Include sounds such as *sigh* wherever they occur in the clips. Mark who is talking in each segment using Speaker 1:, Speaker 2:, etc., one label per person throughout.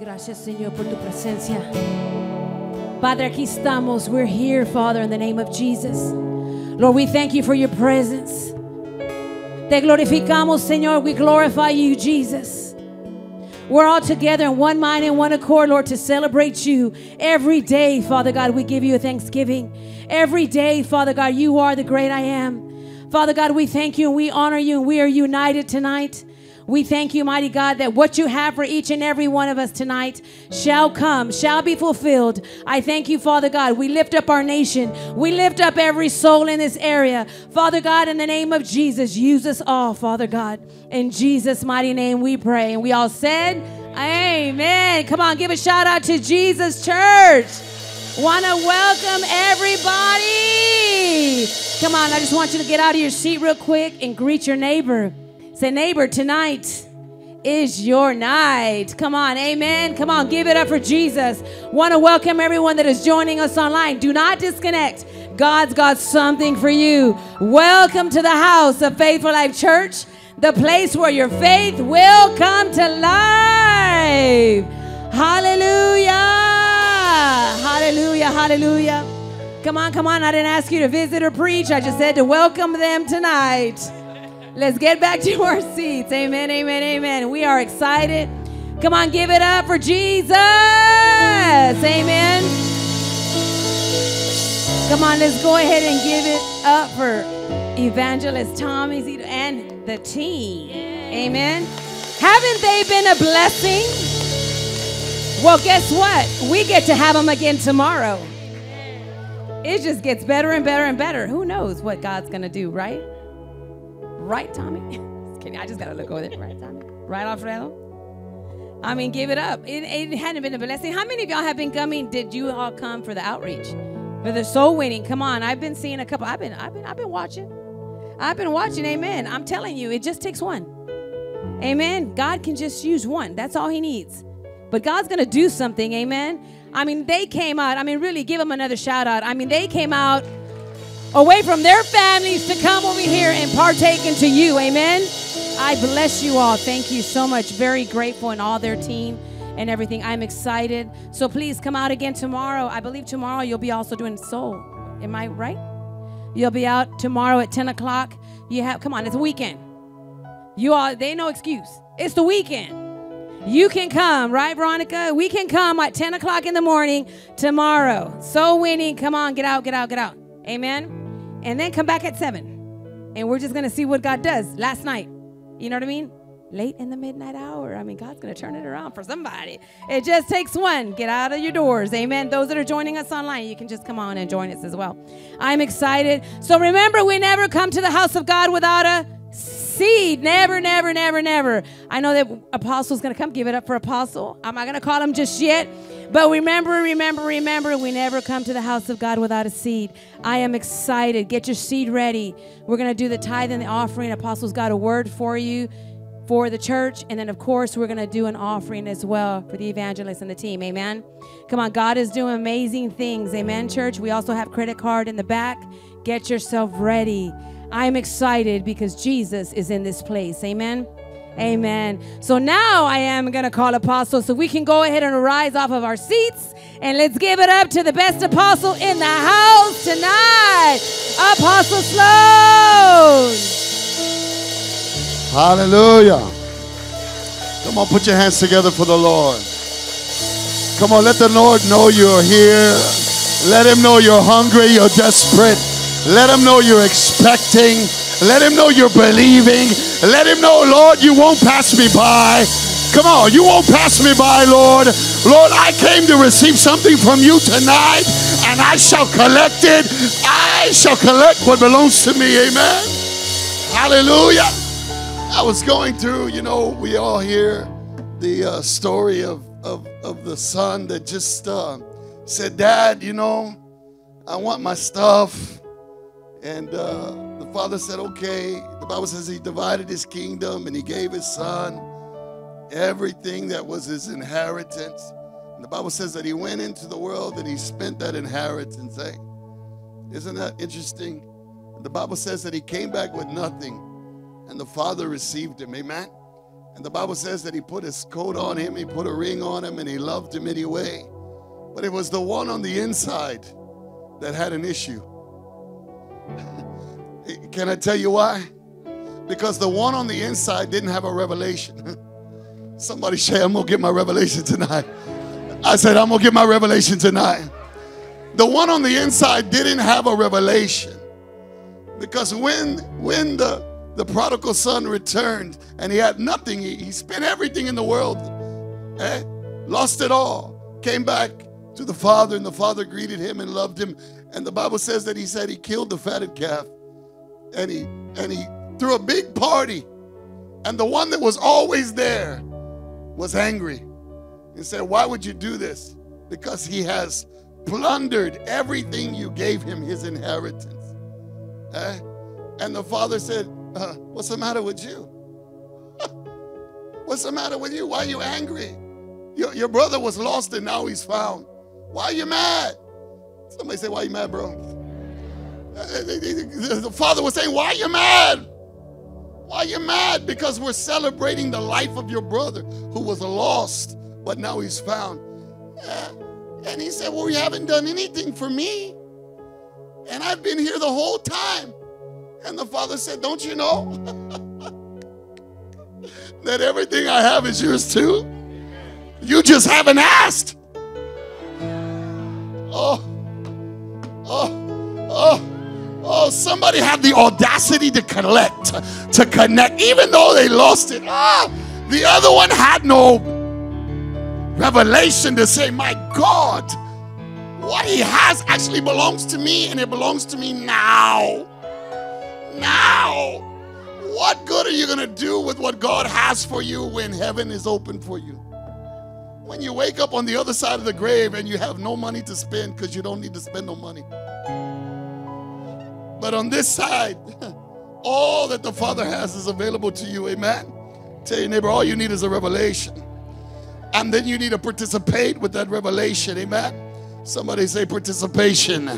Speaker 1: Gracias, Señor, por tu presencia. Padre, aquí estamos. We're here, Father, in the name of Jesus. Lord, we thank you for your presence. Te glorificamos, Señor. We glorify you, Jesus. We're all together in one mind and one accord, Lord, to celebrate you every day, Father God. We give you a thanksgiving. Every day, Father God, you are the great I am. Father God, we thank you and we honor you and we are united tonight. We thank you, mighty God, that what you have for each and every one of us tonight shall come, shall be fulfilled. I thank you, Father God. We lift up our nation. We lift up every soul in this area. Father God, in the name of Jesus, use us all, Father God. In Jesus' mighty name we pray. And we all said, Amen. Come on, give a shout out to Jesus Church. Want to welcome everybody. Come on, I just want you to get out of your seat real quick and greet your neighbor. Say, neighbor, tonight is your night. Come on, amen. Come on, give it up for Jesus. Want to welcome everyone that is joining us online. Do not disconnect. God's got something for you. Welcome to the house of Faith For Life Church, the place where your faith will come to life. Hallelujah. Hallelujah. Hallelujah. Come on, come on. I didn't ask you to visit or preach. I just said to welcome them tonight. Let's get back to our seats. Amen, amen, amen. We are excited. Come on, give it up for Jesus. Amen. Come on, let's go ahead and give it up for Evangelist Tommie and the team. Amen. Haven't they been a blessing? Well, guess what? We get to have them again tomorrow. It just gets better and better and better. Who knows what God's going to do, right? Right, Tommie? *laughs* I just got to look over there. Right, Tommie? Right, Alfredo? I mean, give it up. It, it hadn't been a blessing. How many of y'all have been coming? Did you all come for the outreach? For the soul winning? Come on. I've been seeing a couple. I've been, I've been, I've been watching. I've been watching. Amen. I'm telling you, it just takes one. Amen. God can just use one. That's all he needs. But God's going to do something. Amen. I mean, they came out. I mean, really, give them another shout out. I mean, they came out away from their families to come over here and partake into you. Amen. I bless you all. Thank you so much. Very grateful and all their team and everything. I'm excited. So please come out again tomorrow. I believe tomorrow you'll be also doing soul. Am I right? You'll be out tomorrow at 10 o'clock. You have come on, it's a weekend. You all they no excuse. It's the weekend. You can come, right, Veronica? We can come at 10 o'clock in the morning tomorrow. So winning. Come on, get out, get out, get out. Amen. And then come back at 7. And we're just going to see what God does last night. You know what I mean? Late in the midnight hour. I mean, God's going to turn it around for somebody. It just takes one. Get out of your doors. Amen. Those that are joining us online, you can just come on and join us as well. I'm excited. So remember, we never come to the house of God without a seed. Never, never, never, never. I know that Apostle's going to come. Give it up for Apostle. I'm not going to call him just yet. But remember, remember, remember, we never come to the house of God without a seed. I am excited. Get your seed ready. We're going to do the tithe and the offering. Apostle's got a word for you for the church. And then, of course, we're going to do an offering as well for the evangelists and the team. Amen. Come on, God is doing amazing things. Amen, church. We also have credit card in the back. Get yourself ready. I'm excited because Jesus is in this place. Amen. Amen. So now I am going to call apostle so we can go ahead and rise off of our seats and let's give it up to the best apostle in the house tonight, Apostle Sloan.
Speaker 2: Hallelujah. Come on, put your hands together for the Lord. Come on, let the Lord know you're here. Let him know you're hungry, you're desperate. Let him know you're expecting. Let him know you're believing. Let him know, Lord, you won't pass me by. Come on, you won't pass me by, Lord. Lord, I came to receive something from you tonight, and I shall collect it. I shall collect what belongs to me. Amen. Hallelujah. I was going through, you know, we all hear the uh, story of, of, of the son that just uh, said, Dad, you know, I want my stuff. And uh, father said, Okay. The Bible says he divided his kingdom and he gave his son everything that was his inheritance. And the Bible says that he went into the world and he spent that inheritance. Eh? Isn't that interesting? The Bible says that he came back with nothing and the father received him. Amen. And the Bible says that he put his coat on him, he put a ring on him, and he loved him anyway. But it was the one on the inside that had an issue. *laughs* Can I tell you why? Because the one on the inside didn't have a revelation. *laughs* Somebody say, I'm gonna get my revelation tonight. I said, I'm gonna get my revelation tonight. The one on the inside didn't have a revelation. Because when when the the prodigal son returned and he had nothing, he, he spent everything in the world, eh? lost it all, came back to the father, and the father greeted him and loved him. And the Bible says that he said he killed the fatted calf and he and he threw a big party. And the one that was always there was angry and said, Why would you do this? Because he has plundered everything you gave him, his inheritance. Eh? And the father said, uh, What's the matter with you? *laughs* What's the matter with you? Why are you angry? Your, your brother was lost and now he's found. Why are you mad? Somebody say, Why are you mad, bro? The father was saying, Why are you mad? Why are you mad? Because we're celebrating the life of your brother who was lost, but now he's found. Eh, and he said, Well, you haven't done anything for me. And I've been here the whole time. And the father said, Don't you know *laughs* that everything I have is yours too? You just haven't asked. Oh, oh, oh. Oh, somebody had the audacity to collect, to connect, even though they lost it. Ah, the other one had no revelation to say, My God, what he has actually belongs to me, and it belongs to me now. Now. What good are you going to do with what God has for you when heaven is open for you? When you wake up on the other side of the grave and you have no money to spend because you don't need to spend no money. But on this side, *laughs* all that the Father has is available to you. Amen. Tell your neighbor, all you need is a revelation. And then you need to participate with that revelation. Amen. Somebody say, participation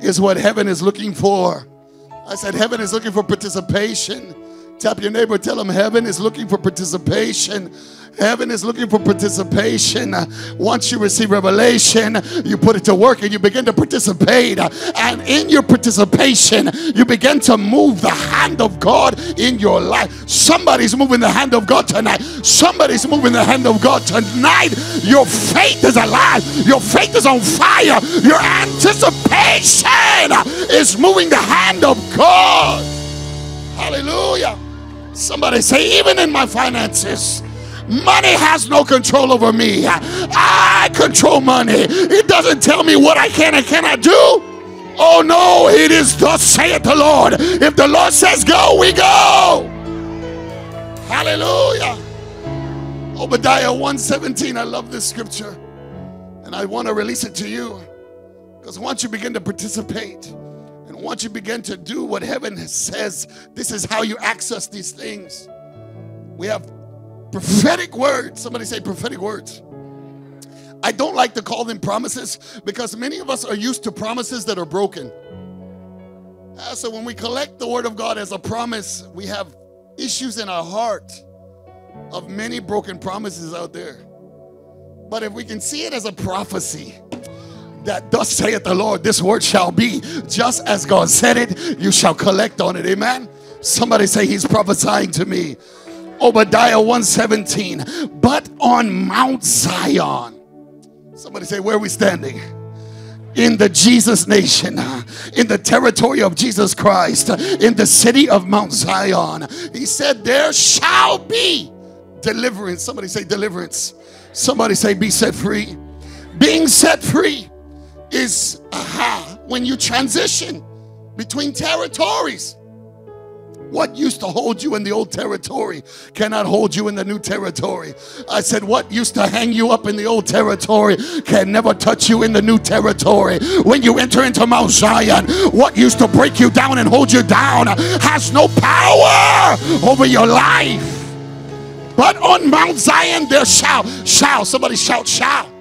Speaker 2: is what heaven is looking for. I said, heaven is looking for participation. Tap your neighbor, tell them heaven is looking for participation. Heaven is looking for participation. Once you receive revelation, you put it to work and you begin to participate. And in your participation, you begin to move the hand of God in your life. Somebody's moving the hand of God tonight. Somebody's moving the hand of God tonight. Your faith is alive. Your faith is on fire. Your anticipation is moving the hand of God. Hallelujah. Somebody say, even in my finances. Money has no control over me. I control money. It doesn't tell me what I can and cannot do. Oh no, it is thus saith the Lord. If the Lord says go, we go. Hallelujah. Obadiah 117. I love this scripture. And I want to release it to you. Because once you begin to participate, once you begin to do what heaven says, this is how you access these things. We have prophetic words. Somebody say prophetic words. I don't like to call them promises because many of us are used to promises that are broken. Uh, so when we collect the word of God as a promise, we have issues in our heart of many broken promises out there. But if we can see it as a prophecy, that thus saith the Lord, this word shall be just as God said it, you shall collect on it. Amen. Somebody say, He's prophesying to me. Obadiah 117. But on Mount Zion, somebody say, Where are we standing? in the Jesus nation, in the territory of Jesus Christ, in the city of Mount Zion. He said, There shall be deliverance. Somebody say, Deliverance. Somebody say, Be set free. Being set free is aha, when you transition between territories. What used to hold you in the old territory cannot hold you in the new territory. I said, What used to hang you up in the old territory can never touch you in the new territory. When you enter into Mount Zion, what used to break you down and hold you down has no power over your life. But on Mount Zion, there shall, shall, somebody shout, shall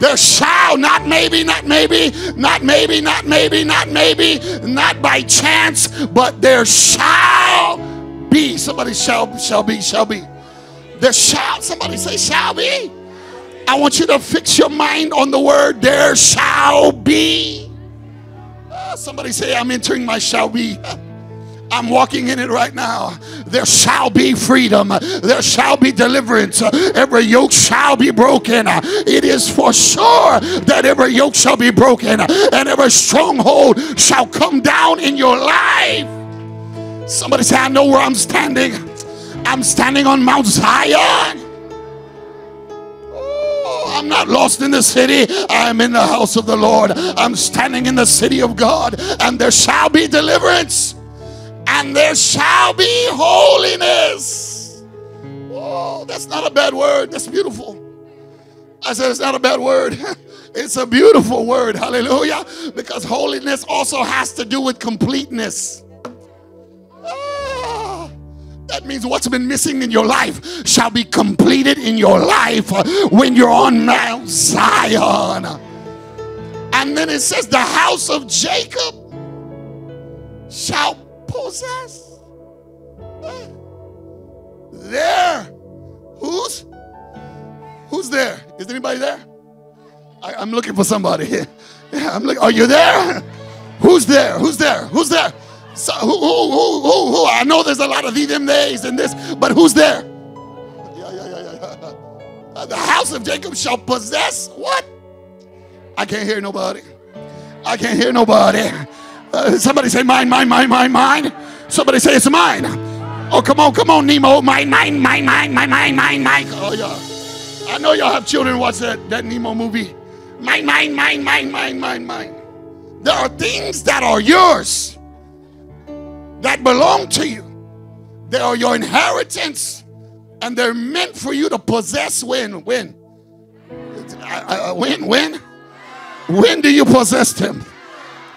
Speaker 2: there shall, not maybe, not maybe, not maybe, not maybe, not maybe, not by chance, but there shall be. Somebody shall, shall be, shall be. There shall, somebody say, shall be. I want you to fix your mind on the word, there shall be. Uh, somebody say, I'm entering my shall be. *laughs* I'm walking in it right now. There shall be freedom. There shall be deliverance. Every yoke shall be broken. It is for sure that every yoke shall be broken and every stronghold shall come down in your life. Somebody say, I know where I'm standing. I'm standing on Mount Zion. Oh, I'm not lost in the city. I'm in the house of the Lord. I'm standing in the city of God, and there shall be deliverance and there shall be holiness. Oh, that's not a bad word. That's beautiful. I said it's not a bad word. *laughs* It's a beautiful word. Hallelujah. Because holiness also has to do with completeness. Ah, that means what's been missing in your life shall be completed in your life when you're on Mount Zion. And then it says, the house of Jacob shall possess. There. Who's? Who's there? Is anybody there? I, am looking for somebody. *laughs* Yeah, I'm looking. Are you there? Who's there? Who's there? Who's there? So, who, who, who, who, who? I know there's a lot of them, days and this, but who's there? Yeah, yeah, yeah, yeah. Uh, the house of Jacob shall possess what? I can't hear nobody. I can't hear nobody. Uh, somebody say mine, mine, mine, mine, mine. Somebody say it's mine. Oh, come on, come on, Nemo. Mine, mine, mine, mine, mine, mine, mine, mine. Oh, yeah. I know y'all have children watch that, that Nemo movie. Mine, mine, mine, mine, mine, mine, mine. There are things that are yours that belong to you. They are your inheritance and they're meant for you to possess when? When? Uh, uh, when? When? When do you possess them?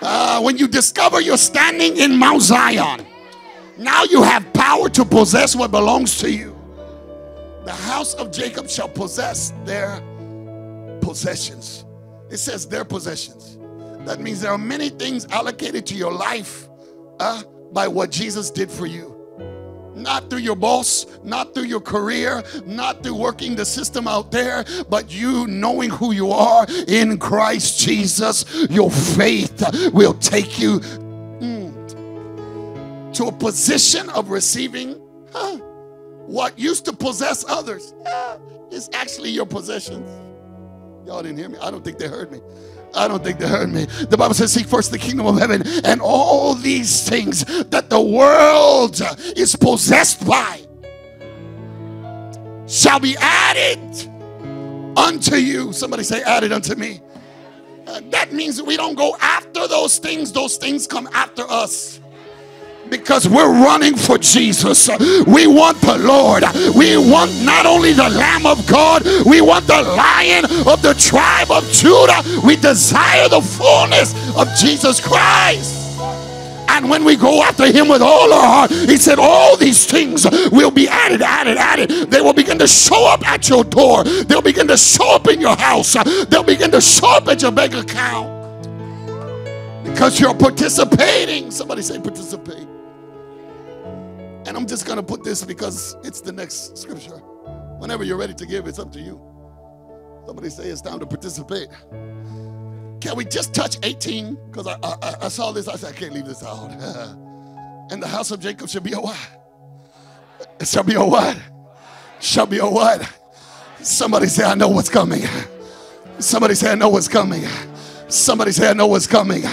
Speaker 2: Uh, when you discover you're standing in Mount Zion, now you have power to possess what belongs to you. The house of Jacob shall possess their possessions. It says their possessions. That means there are many things allocated to your life uh, by what Jesus did for you not through your boss, not through your career, not through working the system out there, but you knowing who you are in Christ Jesus. Your faith will take you mm, to a position of receiving huh, what used to possess others is actually your possessions. Y'all didn't hear me. I don't think they heard me. I don't think they heard me. The Bible says, Seek first the kingdom of heaven, and all these things that the world is possessed by shall be added unto you. Somebody say, Added unto me. Uh, that means we don't go after those things, those things come after us because we're running for Jesus. We want the Lord. We want not only the Lamb of God, we want the Lion of the tribe of Judah. We desire the fullness of Jesus Christ. And when we go after him with all our heart, he said, All these things will be added, added, added. They will begin to show up at your door. They'll begin to show up in your house. They'll begin to show up at your bank account. Because you're participating. Somebody say, participate. And I'm just going to put this because it's the next scripture. Whenever you're ready to give, it's up to you. Somebody say it's time to participate. Can we just touch 18? Because I, I, I, saw this, I said, I can't leave this out. *laughs* and the house of Jacob shall be a what? It shall be a what? Shall be a what? Somebody say, I know what's coming. Somebody say, I know what's coming. Somebody say, I know what's coming.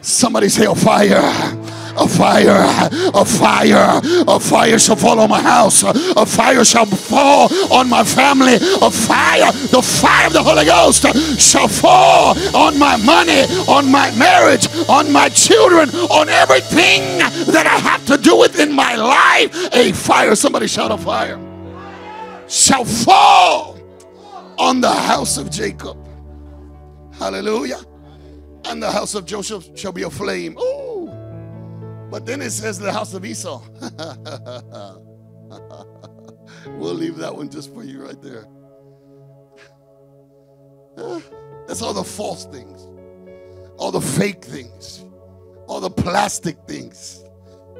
Speaker 2: Somebody say, a fire a fire, a fire, a fire shall fall on my house, a fire shall fall on my family, a fire, the fire of the Holy Ghost shall fall on my money, on my marriage, on my children, on everything that I have to do with in my life. A fire, somebody shout a fire, shall fall on the house of Jacob. Hallelujah. And the house of Joseph shall be a flame. Ooh. But then it says the house of Esau. *laughs* we'll leave that one just for you right there. That's all the false things, all the fake things, all the plastic things,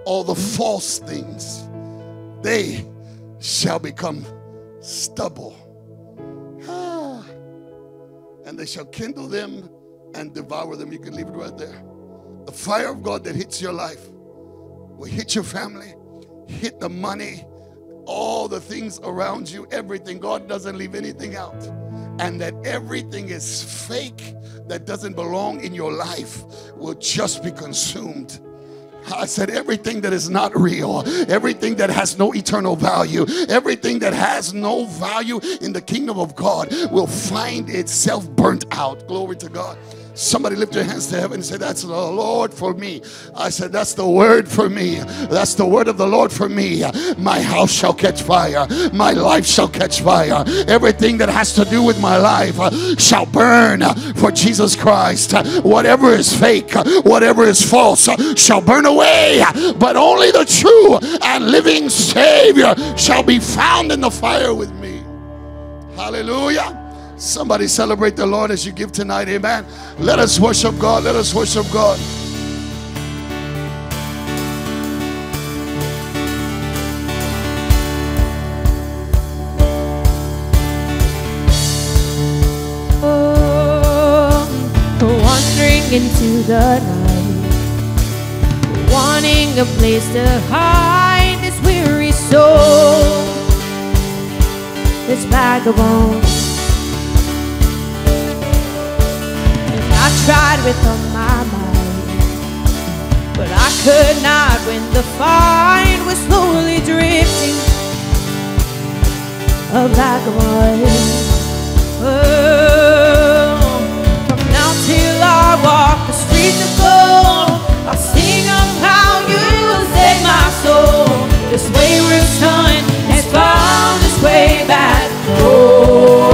Speaker 2: all the false things. They shall become stubble. Ah. And they shall kindle them and devour them. You can leave it right there. The fire of God that hits your life will hit your family, hit the money, all the things around you, everything. God doesn't leave anything out. And that everything is fake that doesn't belong in your life will just be consumed. I said, everything that is not real, everything that has no eternal value, everything that has no value in the kingdom of God will find itself burnt out. Glory to God. Somebody lift your hands to heaven and say, That's the Lord for me. I said, That's the word for me. That's the word of the Lord for me. My house shall catch fire. My life shall catch fire. Everything that has to do with my life shall burn for Jesus Christ. Whatever is fake, whatever is false shall burn away. But only the true and living Savior shall be found in the fire with me. Hallelujah. Somebody celebrate the Lord as you give tonight. Amen. Let us worship God. Let us worship God.
Speaker 3: Oh, into the night, wanting a place to hide this weary soul, this vagabond. Tried with all my might, but I could not when the fight was slowly drifting a vagabond. Oh, from now till I walk the streets of gold, I'll sing of how you saved my soul. This wayward son has found his way back home.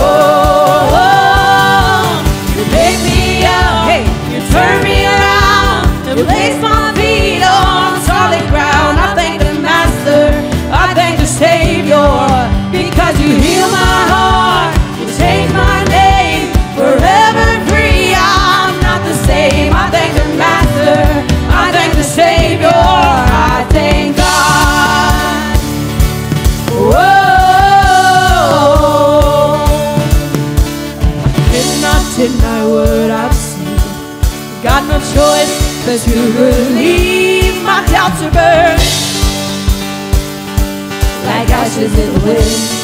Speaker 3: To believe my doubts are burned like ashes in the wind.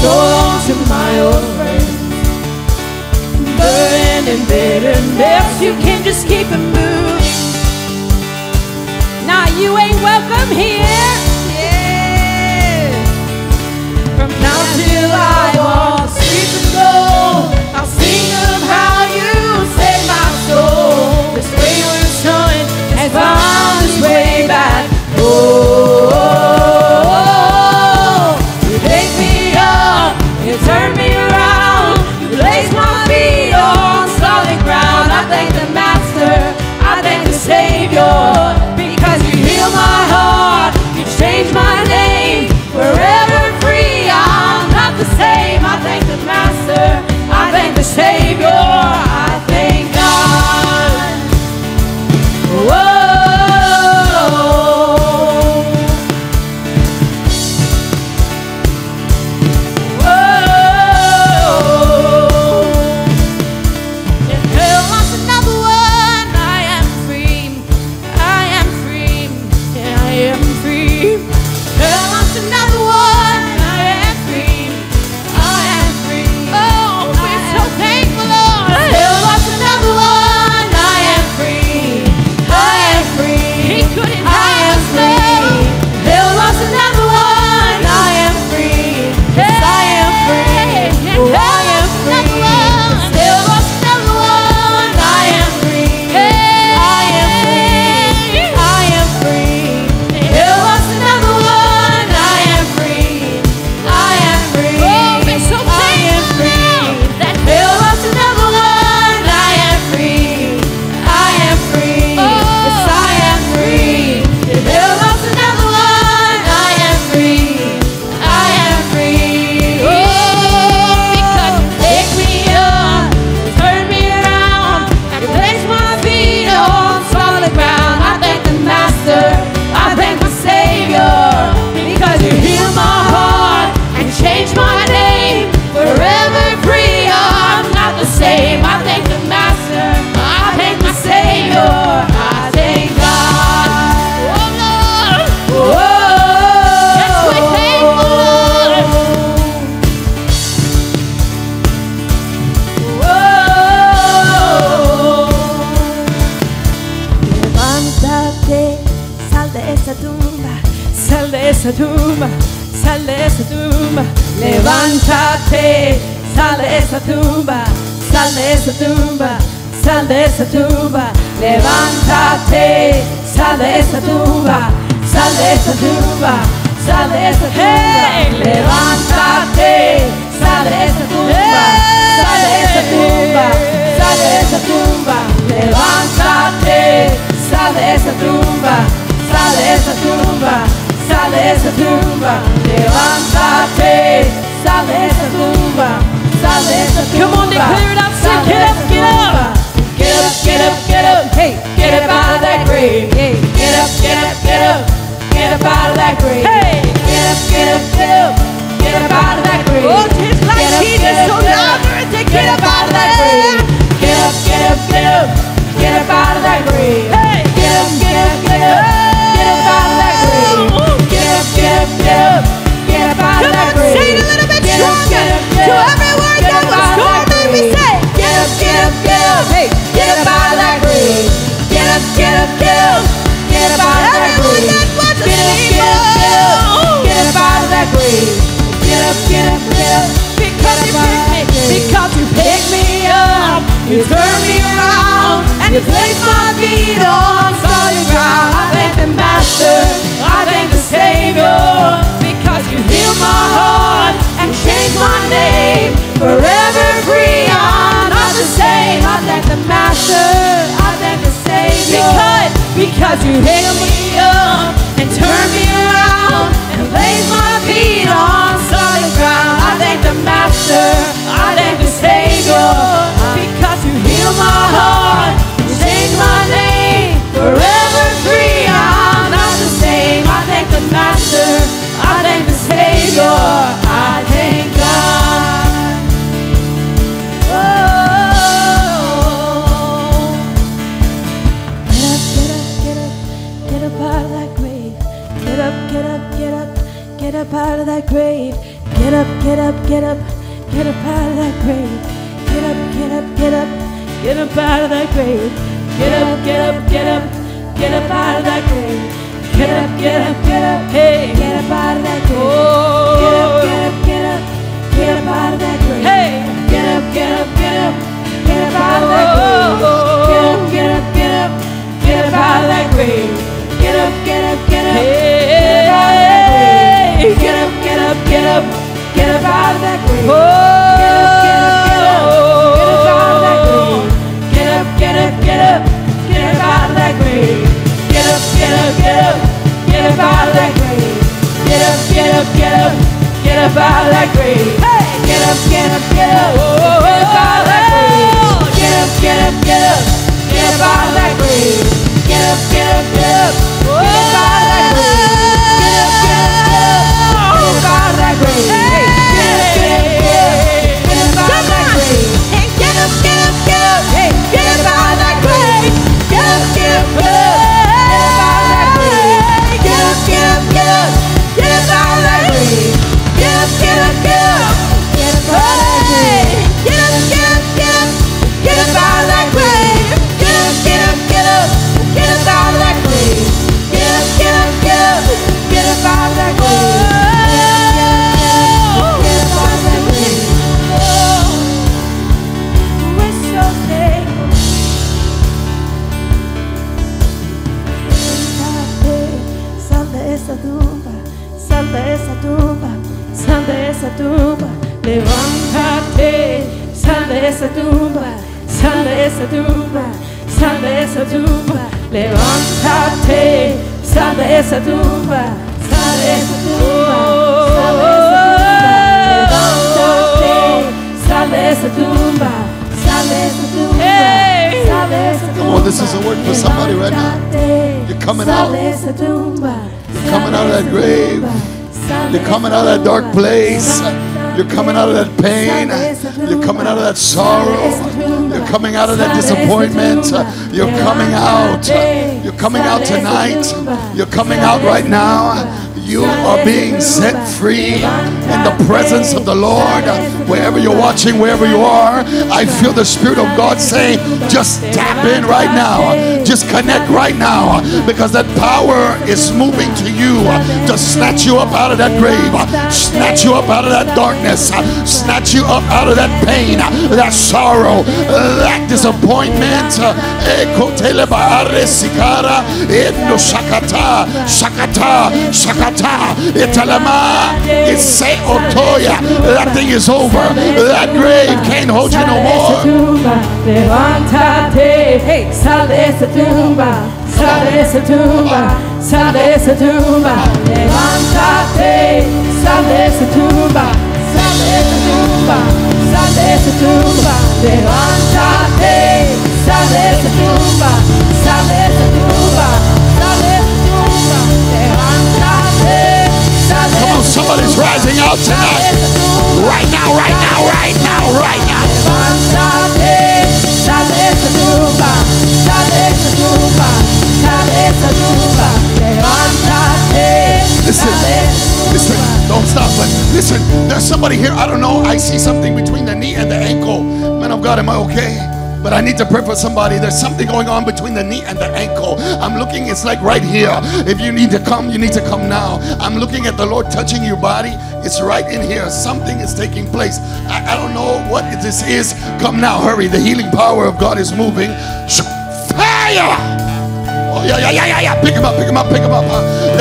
Speaker 3: So long to my old friends, burden and bitterness. You can just keep it moving. Now nah, you ain't welcome here. Yeah. From now till I walk streets to go, I'll sing
Speaker 1: of gold. De esa tumba, sal de esa tumba, levántate, sal de esa tumba, sal de esa tumba, sal de esa tumba, levántate, sal de esa tumba, sal de esa tumba, sal de esa tumba, levántate, sal de esa tumba, sal de esa tumba, sal de esa tumba, levántate, sal de esa tumba,
Speaker 3: Come on, declare it out, say, get up, get up.
Speaker 1: Get up, get up, get up, hey, get up out of that grave. Hey, get up, get up, get up, get up out of that grave.
Speaker 3: Hey.
Speaker 1: get up, get up, get up, get up out of that grave.
Speaker 3: Oh, tis like
Speaker 1: Get up,
Speaker 3: Jesus
Speaker 1: get up,
Speaker 3: so
Speaker 1: get up,
Speaker 3: loud to
Speaker 1: get up out of that grave. Get up, get up, get up, get up out of that grave.
Speaker 3: Hey.
Speaker 1: Get up, get up, get up, get up out of that grave. Get up, get up, get up, get up out of
Speaker 3: Come
Speaker 1: that
Speaker 3: on,
Speaker 1: grave.
Speaker 3: say it a little bit
Speaker 1: Get up,
Speaker 3: stronger.
Speaker 1: get up, get
Speaker 3: To
Speaker 1: up, Get up, get up, get up, get up out of that grave. Get up, get up, get up,
Speaker 3: oh.
Speaker 1: get up out of that grave. Get up, get up, get up.
Speaker 3: Because you
Speaker 1: Get up out of
Speaker 3: picked me, because you picked me up,
Speaker 1: You turn me around and you place my feet on solid ground. I thank the Master, I thank the Savior, because you healed my heart and changed my name. Forever free, I'm not the same. I thank the Master, I thank the Savior,
Speaker 3: Because-
Speaker 1: you healed me up and turned me around and laid my feet on solid ground. I thank the Master, I thank the Savior, because you healed my heart and changed my name. Forever free, I'm not the same. I thank the Master, I thank the Savior, up, get up, get up out of that grave. Get up, get up, get up, get up out of that grave. Get up, get up, get up, get up out of that grave. Get up, get up, get up, get up out of that grave. Get up, get up, get up, get up out of that grave. Get up, get up, get up, hey, get up out of that grave. Get up, get up, get up, get up out of that grave.
Speaker 3: Hey.
Speaker 1: Get up, get up, get up, get up out of that grave. Get up, get up, get up, get up out of that grave. Get up, get up, get up, get up out of that grave. Get up, get up, get up, get up out of that grave. Get up, get up, get up, get up out that grave. Get up, get up, get up, get up out of that grave. Get up, get up, get up, get up out of that grave. Get up, get up, get up, get up out of that grave. Get up, get up, get up, get up out of that grave. Get up, get up, get up, get up out of that grave. Sal de esa tumba, sal de esa tumba, sal de esa tumba, levántate, sal de esa tumba, sal de esa tumba, sal de esa tumba, sal de esa tumba,
Speaker 3: Hey.
Speaker 1: sal de esa tumba.
Speaker 2: Come on, this is a word for somebody right now. You're coming out.
Speaker 1: You're
Speaker 2: coming out of that grave. You're coming out of that dark place. You're coming out of that pain. You're coming out of that sorrow. You're coming out of that disappointment. You're coming out. You're coming out tonight. You're coming out right now. You are being set free. In the presence of the Lord. Wherever you're watching, wherever you are, I feel the Spirit of God saying, just tap in right now. Just connect right now because that power is moving to you to snatch you up out of that grave, snatch you up out of that darkness, snatch you up out of that pain, that sorrow, that disappointment. Otoya. That thing is over. That grave can't hold you no more.
Speaker 3: Salesa tumba, salesa tumba, levantate, salesa tumba, salesa tumba, salesa tumba, levantate, salesa tumba, salesa tumba.
Speaker 2: Somebody's rising
Speaker 3: up
Speaker 2: tonight. Right now, right now, right now, right now. Listen, listen, don't stop. But listen, there's somebody here. I don't know. I see something between the knee and the ankle. Man of God, am I okay? But I need to pray for somebody. There's something going on between the knee and the ankle. I'm looking, it's like right here. If you need to come, you need to come now. I'm looking at the Lord touching your body. It's right in here. Something is taking place. I, I don't know what this is. Come now, hurry. The healing power of God is moving. Fire! Oh, yeah, yeah, yeah, yeah, yeah. Pick him up, pick him up, pick him up.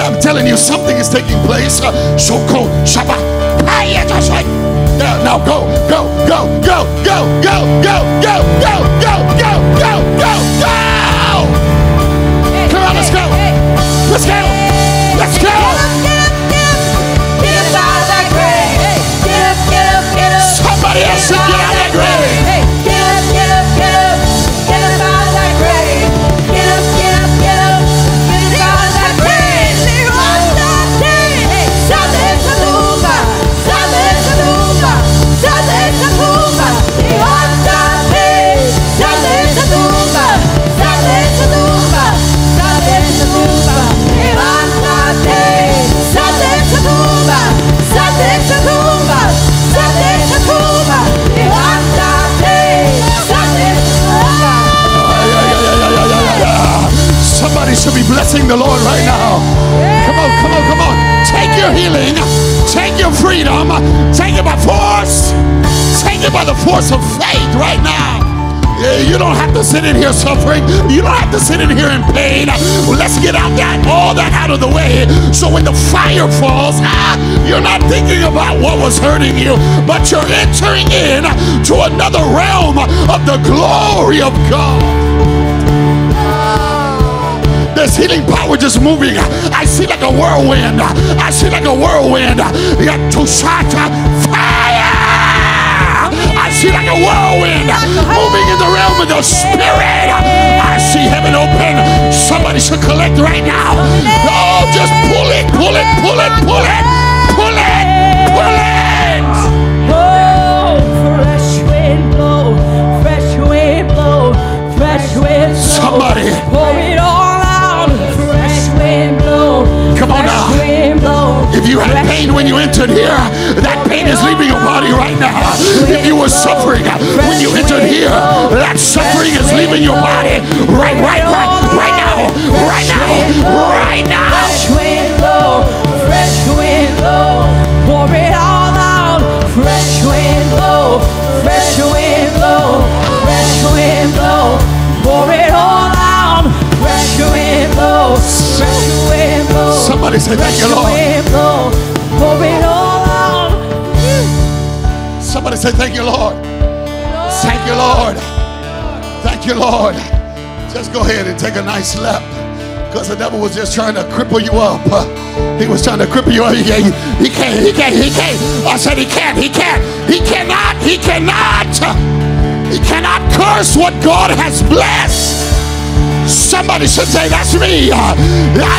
Speaker 2: I'm telling you, something is taking place. Shoko, Shaba, Hiya, just right. Yeah, now go, go, go, go, go, go, go, go, go, go, go, go, go, go. Come on, let's go. Let's go. Let's go. Somebody else should get out of that grave. Somebody should be blessing the Lord right now. Come on, come on, come on. Take your healing, take your freedom, take it by force. Take it by the force of faith right now. You don't have to sit in here suffering. You don't have to sit in here in pain. Let's get out that all that out of the way. So when the fire falls, ah, you're not thinking about what was hurting you, but you're entering in to another realm of the glory of God. There's healing power just moving. I see like a whirlwind. I see like a whirlwind. Yeah, to shot fire. I see like a whirlwind moving in the realm of the spirit. I see heaven open. Somebody should collect right now. Oh, just pull it, pull it, pull it, pull it, pull it, pull it.
Speaker 3: Oh, fresh wind blow, fresh wind blow, fresh wind blow.
Speaker 2: Somebody. If you had pain when you entered here, that pain is leaving your body right now. If you were suffering uh, when you entered here, that suffering is leaving your body right, right, right, right now, right now, right now.
Speaker 3: Fresh wind blow, fresh wind blow, pour it all out. Fresh wind blow, fresh wind blow, fresh wind blow, pour it all out. Fresh wind blow, fresh wind.
Speaker 2: Somebody say thank you, Lord. Somebody say thank you, Lord. Thank you, Lord. Thank you, Lord. Just go ahead and take a nice lap. Because the devil was just trying to cripple you up. He was trying to cripple you up. He, he, he can't, he can't, he can't. I said he can't, he can't, he cannot, he cannot. He cannot curse what God has blessed. Somebody should say, That's me. I'm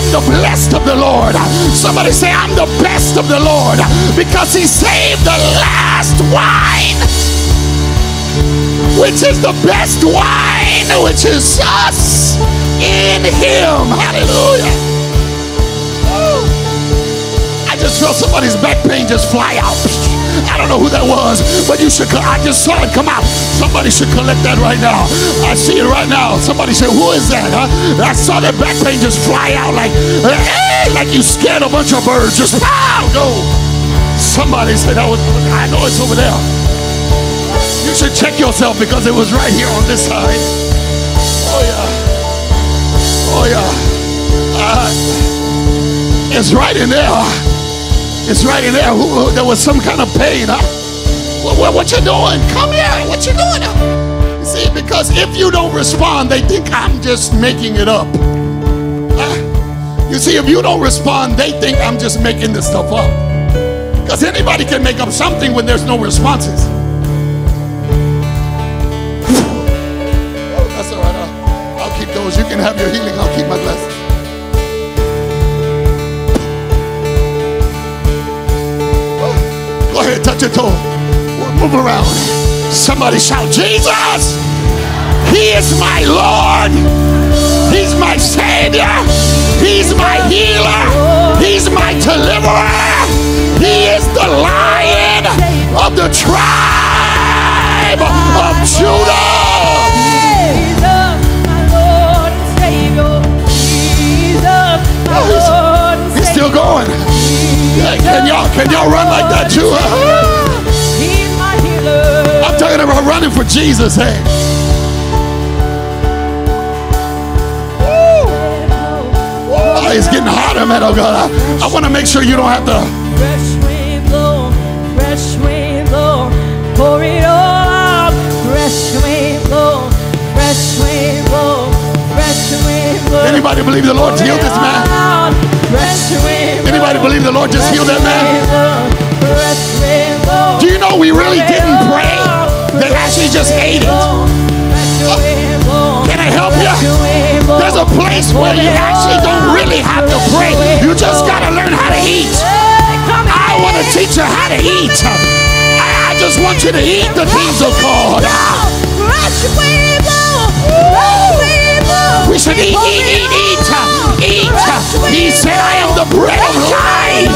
Speaker 2: the blessed of the Lord. Somebody say, I'm the best of the Lord because He saved the last wine, which is the best wine, which is us in Him. Hallelujah. Felt somebody's back pain just fly out. I don't know who that was, but you should. I just saw it come out. Somebody should collect that right now. I see it right now. Somebody said, "Who is that?" Huh? I saw that back pain just fly out like, "Hey," like you scared a bunch of birds. Just pow, go. Somebody said that was. I know it's over there. You should check yourself because it was right here on this side. Oh yeah. Oh yeah. Uh, it's right in there. It's right in there. Who, who- there was some kind of pain, huh? What, what, what you doing? Come here. What you doing? You see, because if you don't respond, they think I'm just making it up. Huh? You see, if you don't respond, they think I'm just making this stuff up. Because anybody can make up something when there's no responses. Oh, that's all right. I'll, I'll keep those. You can have your healing. I'll keep my glasses. Ahead, touch your toe. Move around. Somebody shout, Jesus! He is my Lord. He's my Savior. He's my healer. He's my deliverer. He is the lion of the tribe of Judah.
Speaker 3: Jesus, my Lord and Savior. Jesus, my
Speaker 2: Oh, he's- He's still going. Hey, can y'all can y'all run like that too?
Speaker 3: Healer.
Speaker 2: I'm talking about running for Jesus. Hey, oh, it's getting hotter, man. Oh God, I, I want to make sure you don't have to.
Speaker 3: Fresh wind blow, fresh wind blow, pour it all out. Fresh wind blow, fresh wind blow, fresh wind blow.
Speaker 2: Anybody believe the Lord healed this man?
Speaker 3: Fresh wind
Speaker 2: Anybody believe the Lord just healed that man? Do you know we really didn't pray? They actually just ate it. Can I help you? There's a place where you actually don't really have to pray. You just gotta learn how to eat. I want to teach you how to eat. I, I just want you to eat the things of God. We should eat, eat, eat, eat, eat. He said, I am the bread of life.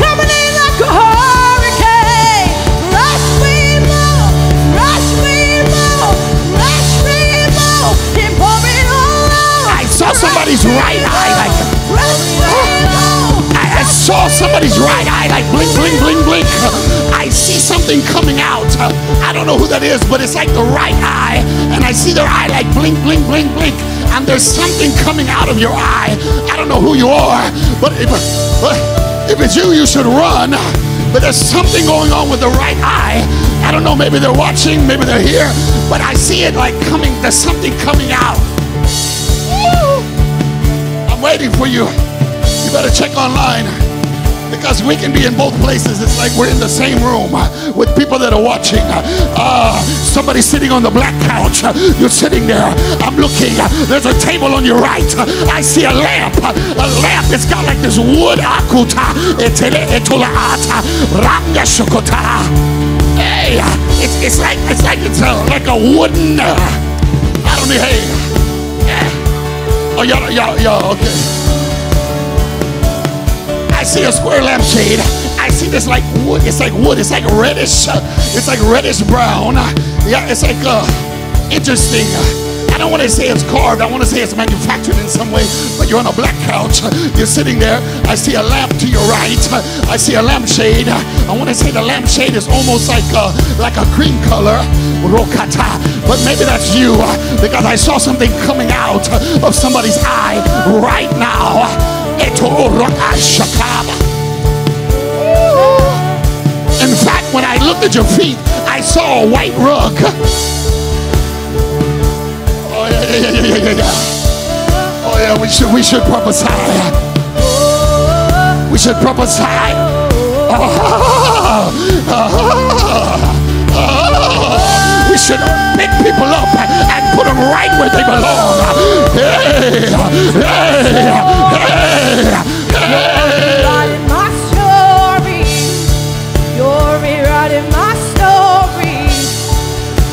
Speaker 3: Coming in like a hurricane. Rush wind blow, rush wind blow, rush wind blow. He pour all out.
Speaker 2: I saw somebody's right eye like saw somebody's right eye like blink, blink, blink, blink. I see something coming out. I don't know who that is, but it's like the right eye. And I see their eye like blink, blink, blink, blink. And there's something coming out of your eye. I don't know who you are, but if, if it's you, you should run. But there's something going on with the right eye. I don't know, maybe they're watching, maybe they're here, but I see it like coming, there's something coming out. Woo! I'm waiting for you. You better check online because we can be in both places. It's like we're in the same room uh, with people that are watching. Uh, somebody sitting on the black couch. Uh, You're sitting there. I'm looking. Uh, There's a table on your right. I see a lamp. A lamp. It's got like this wood akuta. Hey, it's, it's like it's like it's uh, like a wooden. I don't know. Hey. Yeah. Oh, y'all, y'all, y'all. Okay. I see a square lampshade. I see this like wood. It's like wood. It's like reddish. It's like reddish brown. Yeah, it's like uh, interesting. I don't want to say it's carved. I want to say it's manufactured in some way. But you're on a black couch. You're sitting there. I see a lamp to your right. I see a lampshade. I want to say the lampshade is almost like uh, like a cream color. Rokata. But maybe that's you uh, because I saw something coming out of somebody's eye right now. In fact, when I looked at your feet, I saw a white rug. Oh yeah, yeah, yeah, yeah, yeah. Oh yeah, we should we should prophesy. We should prophesy. Oh. *laughs* we should pick people up and put them right where they belong. Hey, hey, hey, hey.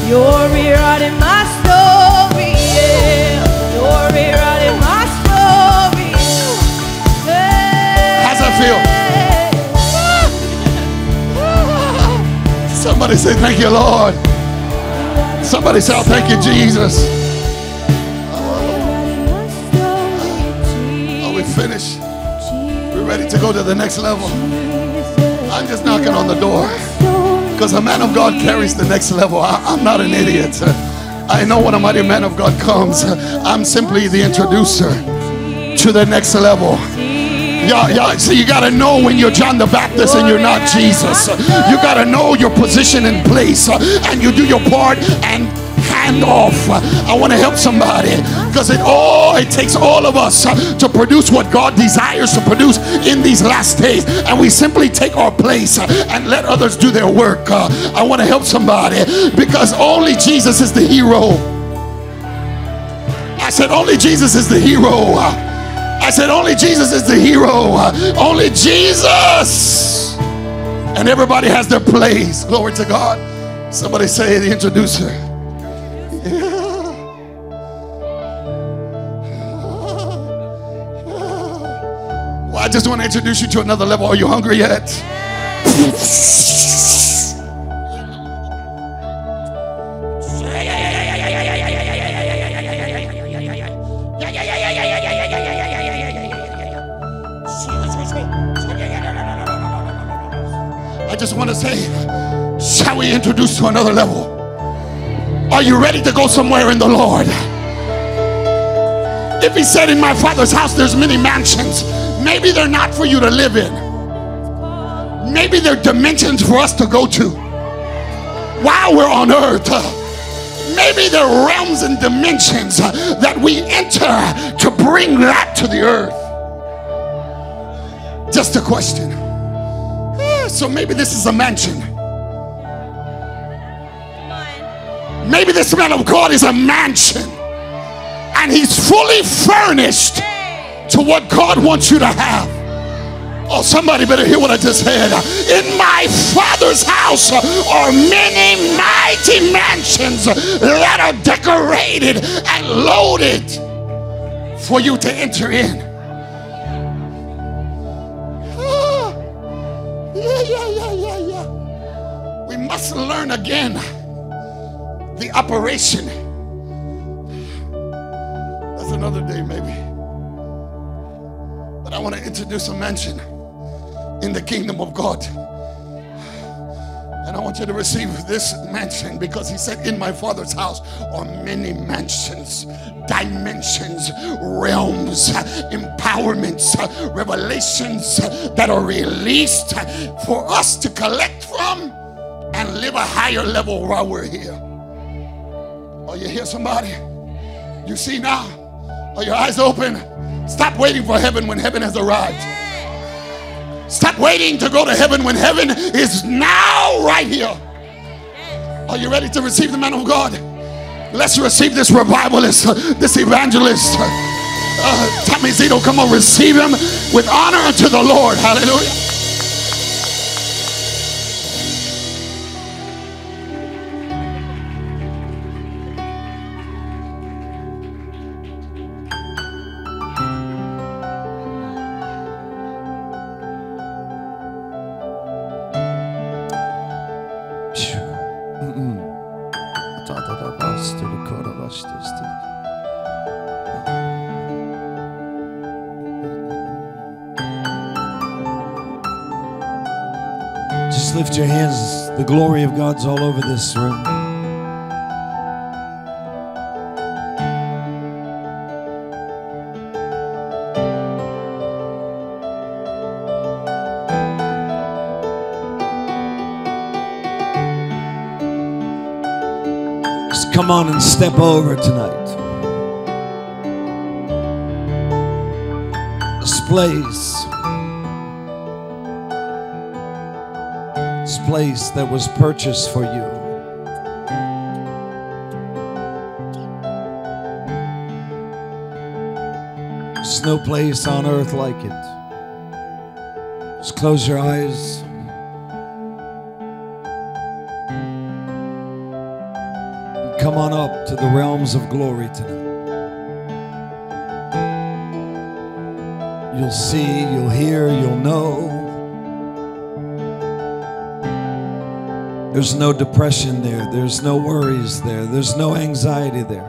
Speaker 3: You're rewriting my story, yeah. You're rewriting my story.
Speaker 2: How's that feel? Somebody say, Thank you, Lord. Somebody say, oh, Thank you, Jesus. Oh, we finished. We're ready to go to the next level. I'm just knocking on the door because a man of God carries the next level. I, am not an idiot. I know when a mighty man of God comes, I'm simply the introducer to the next level. Yeah, yeah. See, you got to know when you're John the Baptist and you're not Jesus. You got to know your position and place, uh, and you do your part and hand off. I want to help somebody because it all it takes all of us uh, to produce what God desires to produce in these last days, and we simply take our place uh, and let others do their work. I want to help somebody because only Jesus is the hero. I said, only Jesus is the hero. I said, only Jesus is the hero. Only Jesus. And everybody has their place. Glory to God. Somebody say the introducer. Well, I just want to introduce you to another level. Are you hungry yet? To another level? Are you ready to go somewhere in the Lord? If he said in my father's house there's many mansions, maybe they're not for you to live in. Maybe they're dimensions for us to go to while we're on earth. Maybe they're realms and dimensions that we enter to bring that to the earth. Just a question. Ah, so maybe this is a mansion. Maybe this man of God is a mansion and he's fully furnished to what God wants you to have. Oh, somebody better hear what I just said. In my father's house are many mighty mansions that are decorated and loaded for you to enter in. Ah, yeah, yeah, yeah, yeah, yeah. We must learn again the operation. That's another day, maybe. But I want to introduce a mansion in the kingdom of God. And I want you to receive this mansion because he said, In my father's house are many mansions, dimensions, realms, empowerments, revelations that are released for us to collect from and live a higher level while we're here. Are you here, somebody? You see now? Are your eyes open? Stop waiting for heaven when heaven has arrived. Stop waiting to go to heaven when heaven is now right here. Are you ready to receive the man of God? Let's receive this revivalist, this evangelist. Uh, Tommie Zito, come on, receive him with honor unto the Lord. Hallelujah.
Speaker 4: Glory of God's all over this room. Just come on and step over tonight. This place. Place that was purchased for you. There's no place on earth like it. Just close your eyes. Come on up to the realms of glory tonight. You'll see, you'll hear, you'll know. There's no depression there. There's no worries there. There's no anxiety there.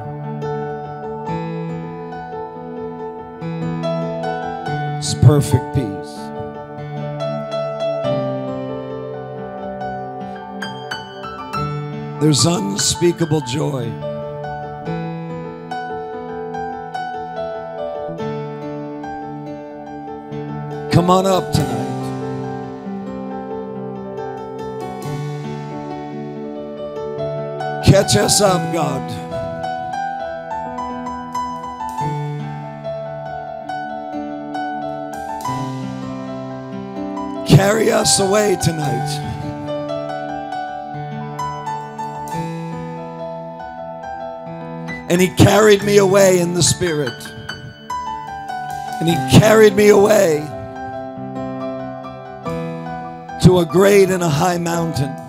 Speaker 4: It's perfect peace. There's unspeakable joy. Come on up tonight. Catch us up, God. Carry us away tonight. And he carried me away in the spirit. And he carried me away to a great and a high mountain.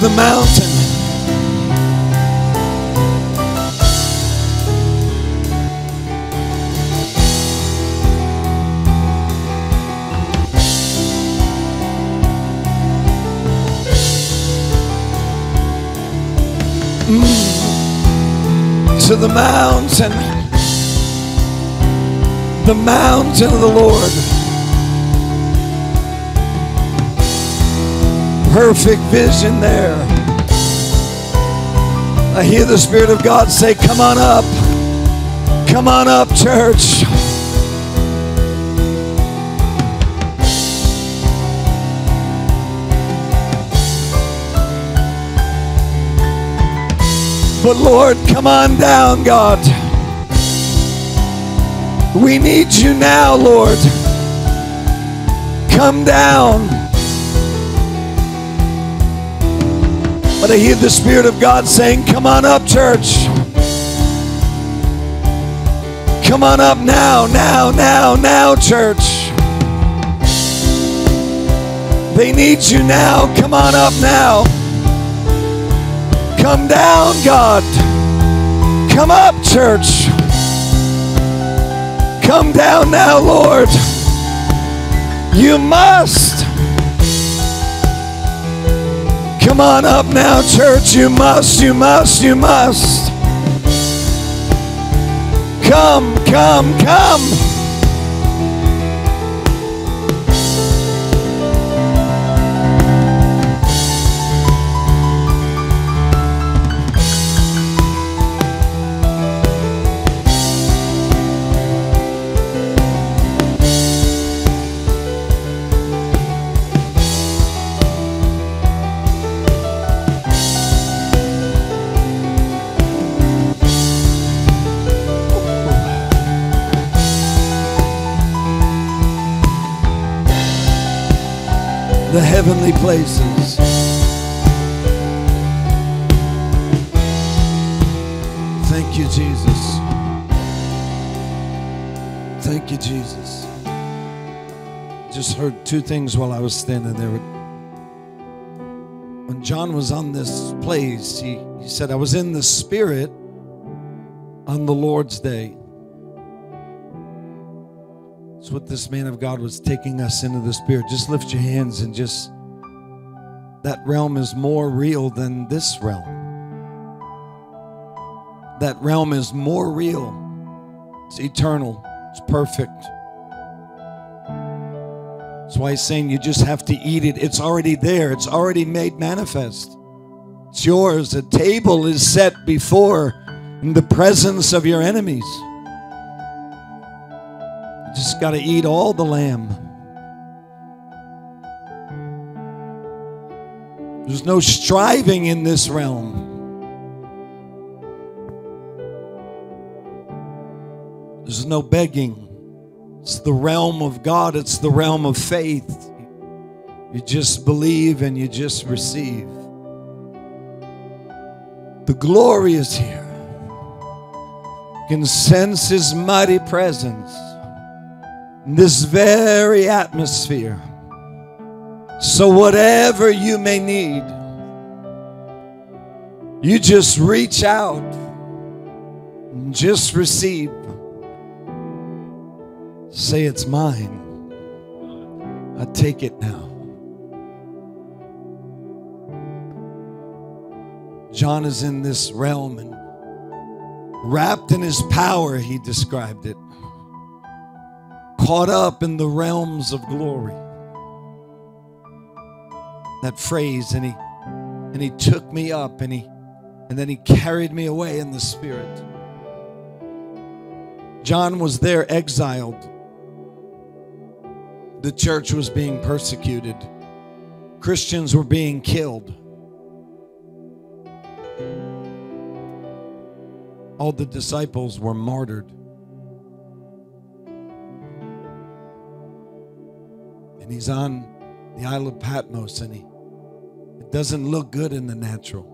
Speaker 4: The mountain. Mm. to the mountain, the mountain of the Lord. Perfect vision there. I hear the Spirit of God say, Come on up. Come on up, church. But Lord, come on down, God. We need you now, Lord. Come down. But I hear the Spirit of God saying, Come on up, church. Come on up now, now, now, now, church. They need you now. Come on up now. Come down, God. Come up, church. Come down now, Lord. You must. Come on up now, church. You must, you must, you must. Come, come, come. Heavenly places. Thank you, Jesus. Thank you, Jesus. Just heard two things while I was standing there. When John was on this place, he, he said, I was in the Spirit on the Lord's day. This man of God was taking us into the Spirit. Just lift your hands and just, that realm is more real than this realm. That realm is more real. It's eternal. It's perfect. That's why he's saying you just have to eat it. It's already there, it's already made manifest. It's yours. A table is set before in the presence of your enemies. Just got to eat all the lamb. There's no striving in this realm. There's no begging. It's the realm of God, it's the realm of faith. You just believe and you just receive. The glory is here. You can sense His mighty presence in this very atmosphere. So, whatever you may need, you just reach out and just receive. Say, It's mine. I take it now. John is in this realm and wrapped in his power, he described it. Caught up in the realms of glory. That phrase, and he and he took me up and he and then he carried me away in the spirit. John was there exiled. The church was being persecuted. Christians were being killed. All the disciples were martyred. And he's on the Isle of Patmos and he it doesn't look good in the natural.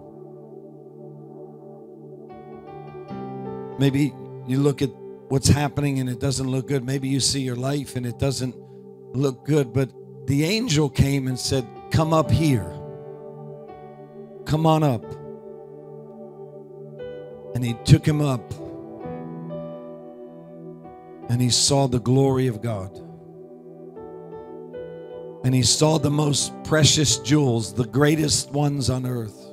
Speaker 4: Maybe you look at what's happening and it doesn't look good. Maybe you see your life and it doesn't look good. But the angel came and said, Come up here. Come on up. And he took him up. And he saw the glory of God. And he saw the most precious jewels, the greatest ones on earth.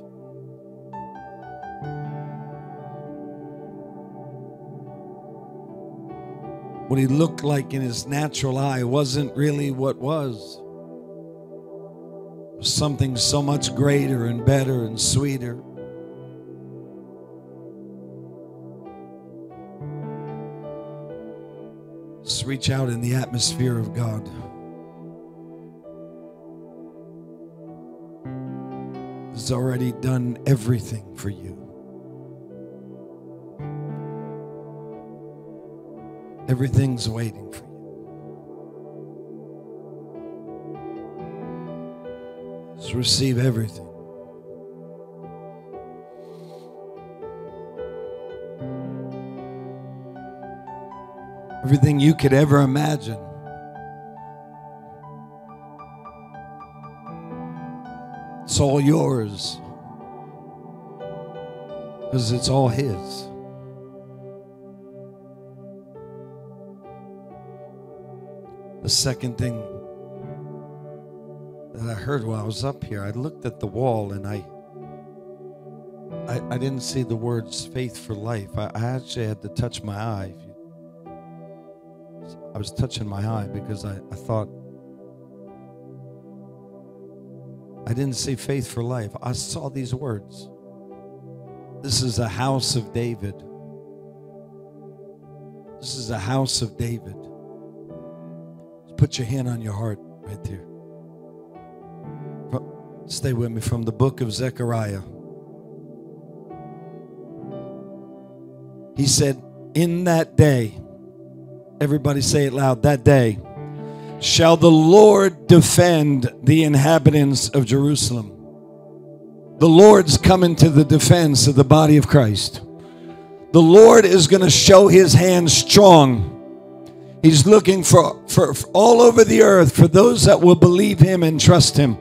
Speaker 4: What he looked like in his natural eye wasn't really what was. Something so much greater and better and sweeter. Just reach out in the atmosphere of God. He's already done everything for you. Everything's waiting for you. Just receive everything. Everything you could ever imagine. It's all yours. Because it's all His. The second thing that I heard while I was up here, I looked at the wall and I I, I didn't see the words faith for life. I, I actually had to touch my eye. I was touching my eye because I, I thought I didn't see faith for life. I saw these words. This is a house of David. This is a house of David. Put your hand on your heart right there. Stay with me from the book of Zechariah. He said, In that day, everybody say it loud, that day, shall the Lord defend the inhabitants of Jerusalem. The Lord's coming to the defense of the body of Christ. The Lord is going to show his hand strong He's looking for, for, for, all over the earth for those that will believe him and trust him.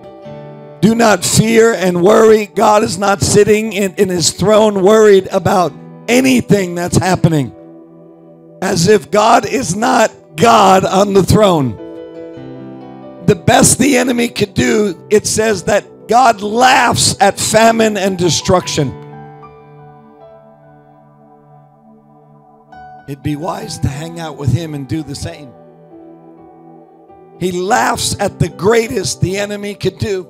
Speaker 4: Do not fear and worry. God is not sitting in, in his throne worried about anything that's happening. As if God is not God on the throne. The best the enemy could do, it says that God laughs at famine and destruction. It'd be wise to hang out with him and do the same. He laughs at the greatest the enemy could do.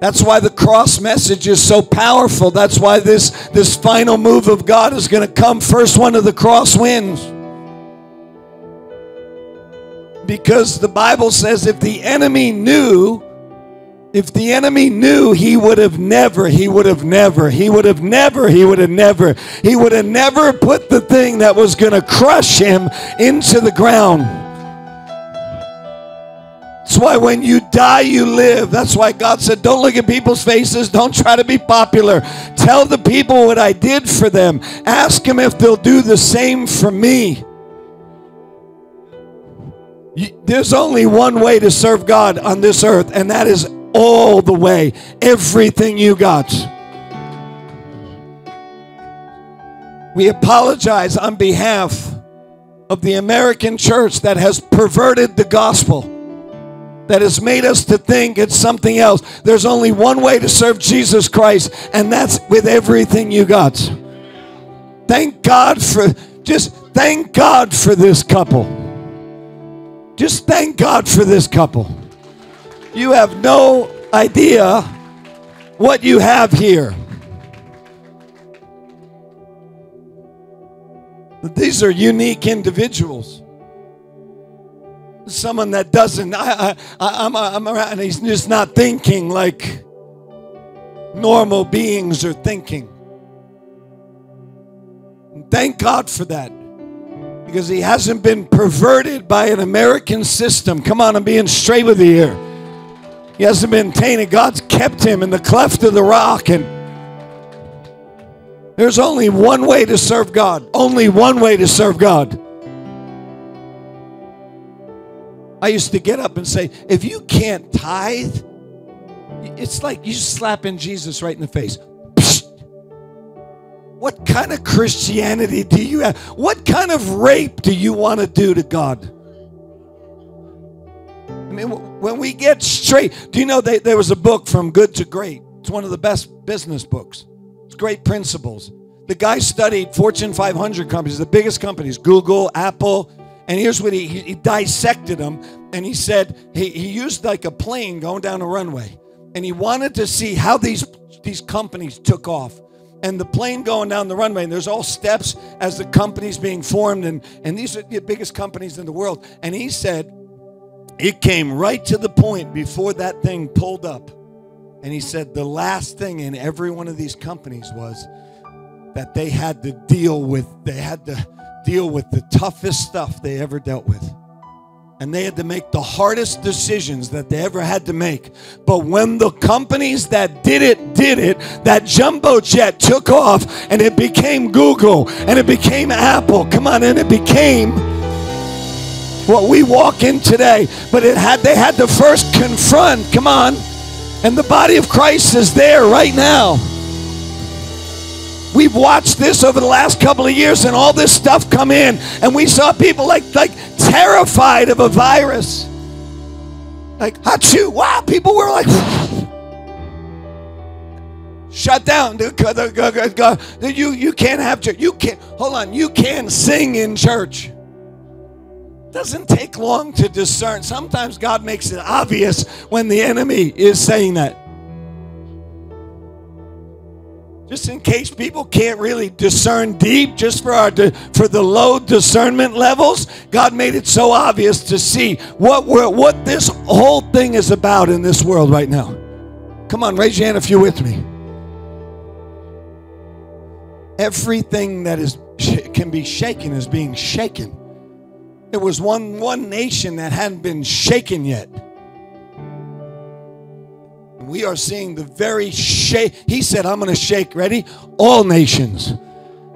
Speaker 4: That's why the cross message is so powerful. That's why this, this final move of God is going to come. First one of the cross wins. Because the Bible says if the enemy knew if the enemy knew, he would have never, he would have never, he would have never, he would have never, he would have never put the thing that was going to crush him into the ground. That's why when you die, you live. That's why God said, Don't look at people's faces. Don't try to be popular. Tell the people what I did for them. Ask them if they'll do the same for me. There's only one way to serve God on this earth, and that is all the way. Everything you got. We apologize on behalf of the American church that has perverted the gospel, that has made us to think it's something else. There's only one way to serve Jesus Christ, and that's with everything you got. Thank God for, just thank God for this couple. Just thank God for this couple. You have no idea what you have here. These are unique individuals. Someone that doesn't, I, I, I, I'm, I'm around, he's just not thinking like normal beings are thinking. And thank God for that. Because he hasn't been perverted by an American system. Come on, I'm being straight with you here. He hasn't been tainted. God's kept him in the cleft of the rock and there's only one way to serve God. Only one way to serve God. I used to get up and say, if you can't tithe, it's like you slapping Jesus right in the face. What kind of Christianity do you have? What kind of rape do you want to do to God? I mean, when we get straight, do you know they, there was a book from good to great? It's one of the best business books. It's great principles. The guy studied Fortune 500 companies, the biggest companies, Google, Apple, and here's what he, he, he dissected them. And he said he, he used like a plane going down a runway. And he wanted to see how these, these companies took off. And the plane going down the runway, and there's all steps as the company's being formed. And, and these are the biggest companies in the world. And he said it came right to the point before that thing pulled up. And he said the last thing in every one of these companies was that they had to deal with, they had to deal with the toughest stuff they ever dealt with. And they had to make the hardest decisions that they ever had to make. But when the companies that did it did it, that jumbo jet took off and it became Google and it became Apple. Come on, and it became what we walk in today. But it had they had to first confront, come on. And the body of Christ is there right now. We've watched this over the last couple of years and all this stuff come in and we saw people like like terrified of a virus. Like achoo, wow, people were like *sighs* shut down. You you can't have church. You can't hold on, you can sing in church. Doesn't take long to discern. Sometimes God makes it obvious when the enemy is saying that. Just in case people can't really discern deep, just for our for the low discernment levels, God made it so obvious to see what what this whole thing is about in this world right now. Come on, raise your hand if you're with me. Everything that is can be shaken is being shaken. There was one one nation that hadn't been shaken yet. We are seeing the very shake. He said, I'm going to shake, ready? All nations.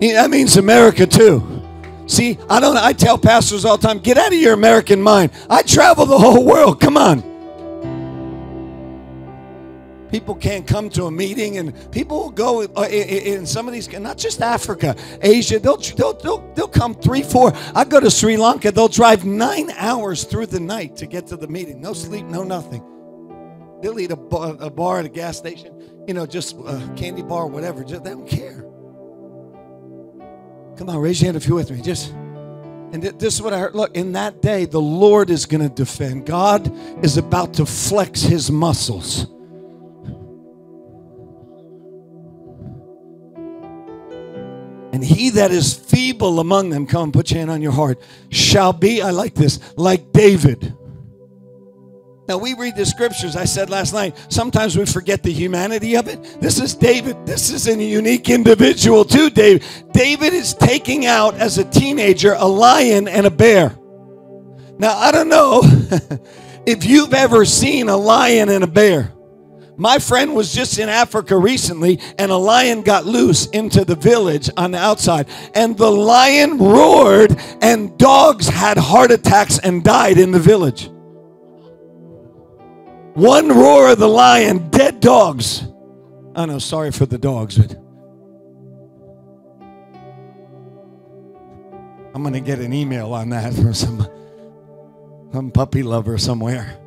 Speaker 4: That means America too. See, I don't I tell pastors all the time, get out of your American mind. I travel the whole world. Come on. People can't come to a meeting, and people will go uh, in some of these, not just Africa, Asia. They'll, they'll, they'll, they'll come three, four. I go to Sri Lanka, they'll drive nine hours through the night to get to the meeting. No sleep, no nothing. They'll eat a bar, a bar at a gas station, you know, just a candy bar, whatever. Just, they don't care. Come on, raise your hand if you're with me. Just, and th- this is what I heard. Look, in that day, the Lord is going to defend. God is about to flex his muscles. And he that is feeble among them, come and put your hand on your heart, shall be, I like this, like David. Now, we read the scriptures, I said last night, sometimes we forget the humanity of it. This is David. This is a unique individual, too, David. David is taking out, as a teenager, a lion and a bear. Now, I don't know *laughs* If you've ever seen a lion and a bear, my friend was just in Africa recently, and a lion got loose into the village on the outside, and the lion roared, and dogs had heart attacks and died in the village. One roar of the lion, dead dogs. I know, sorry for the dogs, but I'm going to get an email on that from some, some puppy lover somewhere.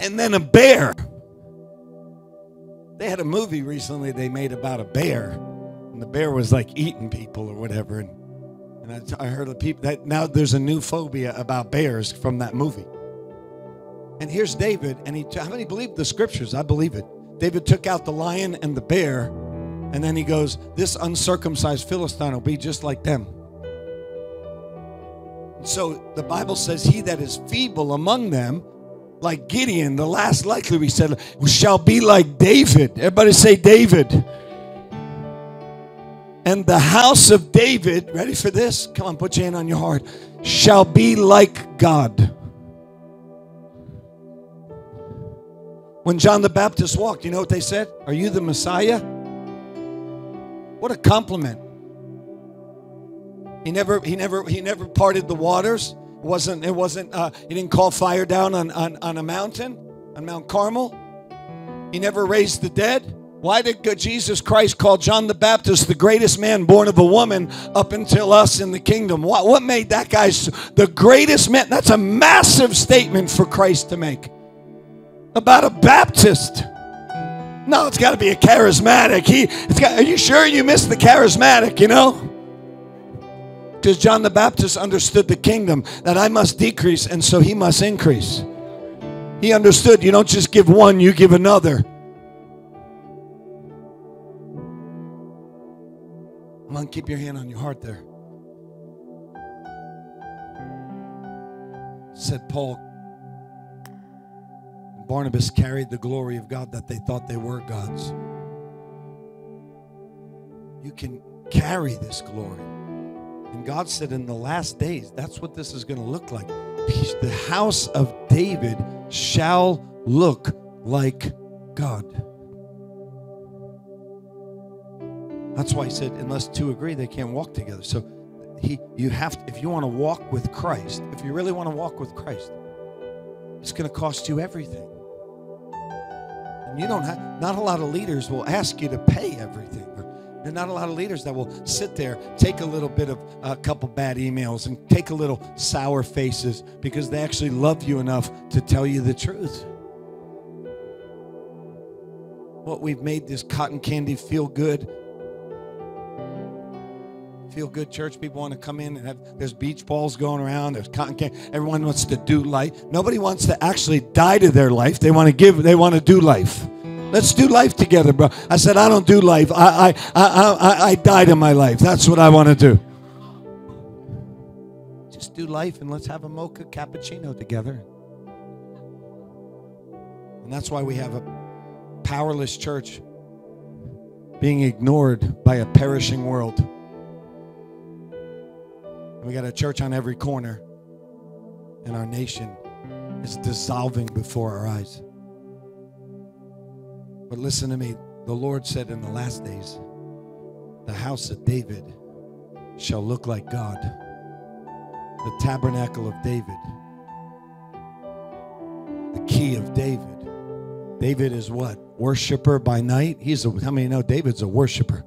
Speaker 4: And then a bear. They had a movie recently they made about a bear, and the bear was like eating people or whatever. And, and I, I heard of people that now there's a new phobia about bears from that movie. And here's David, and he how many believe the scriptures? I believe it. David took out the lion and the bear, and then he goes, This uncircumcised Philistine will be just like them. So the Bible says, He that is feeble among them, like Gideon, the last likely we said, shall be like David. Everybody say David. And the house of David, ready for this? Come on, put your hand on your heart, shall be like God. When John the Baptist walked, you know what they said? Are you the Messiah? What a compliment. He never, he never, he never parted the waters. It wasn't, it wasn't, uh, he didn't call fire down on, on, on a mountain, on Mount Carmel. He never raised the dead. Why did Jesus Christ call John the Baptist the greatest man born of a woman up until us in the kingdom? What, what made that guy the greatest man? That's a massive statement for Christ to make about a Baptist. No, it's got to be a charismatic. He, it's got, are you sure you missed the charismatic, you know? Because John the Baptist understood the kingdom that I must decrease and so he must increase. He understood you don't just give one, you give another. Come on, keep your hand on your heart there. Said Paul, Barnabas carried the glory of God that they thought they were God's. You can carry this glory. And God said, in the last days, that's what this is going to look like. The house of David shall look like God. That's why he said, unless two agree, they can't walk together. So he you have to, if you want to walk with Christ, if you really want to walk with Christ, it's going to cost you everything. And you don't have not a lot of leaders will ask you to pay everything. There are not a lot of leaders that will sit there, take a little bit of a couple bad emails, and take a little sour faces because they actually love you enough to tell you the truth. What we've made this cotton candy feel good. Feel good church. People want to come in and have there's beach balls going around. There's cotton candy. Everyone wants to do life. Nobody wants to actually die to their life. They want to give. They want to do life. Let's do life together, bro. I said, I don't do life. I, I, I, I, I died in my life. That's what I want to do. Just do life and let's have a mocha cappuccino together. And that's why we have a powerless church being ignored by a perishing world. We got a church on every corner, and our nation is dissolving before our eyes. But listen to me. The Lord said in the last days, the house of David shall look like God, the tabernacle of David, the key of David. David is what? Worshiper by night. He's a, how many know David's a worshiper?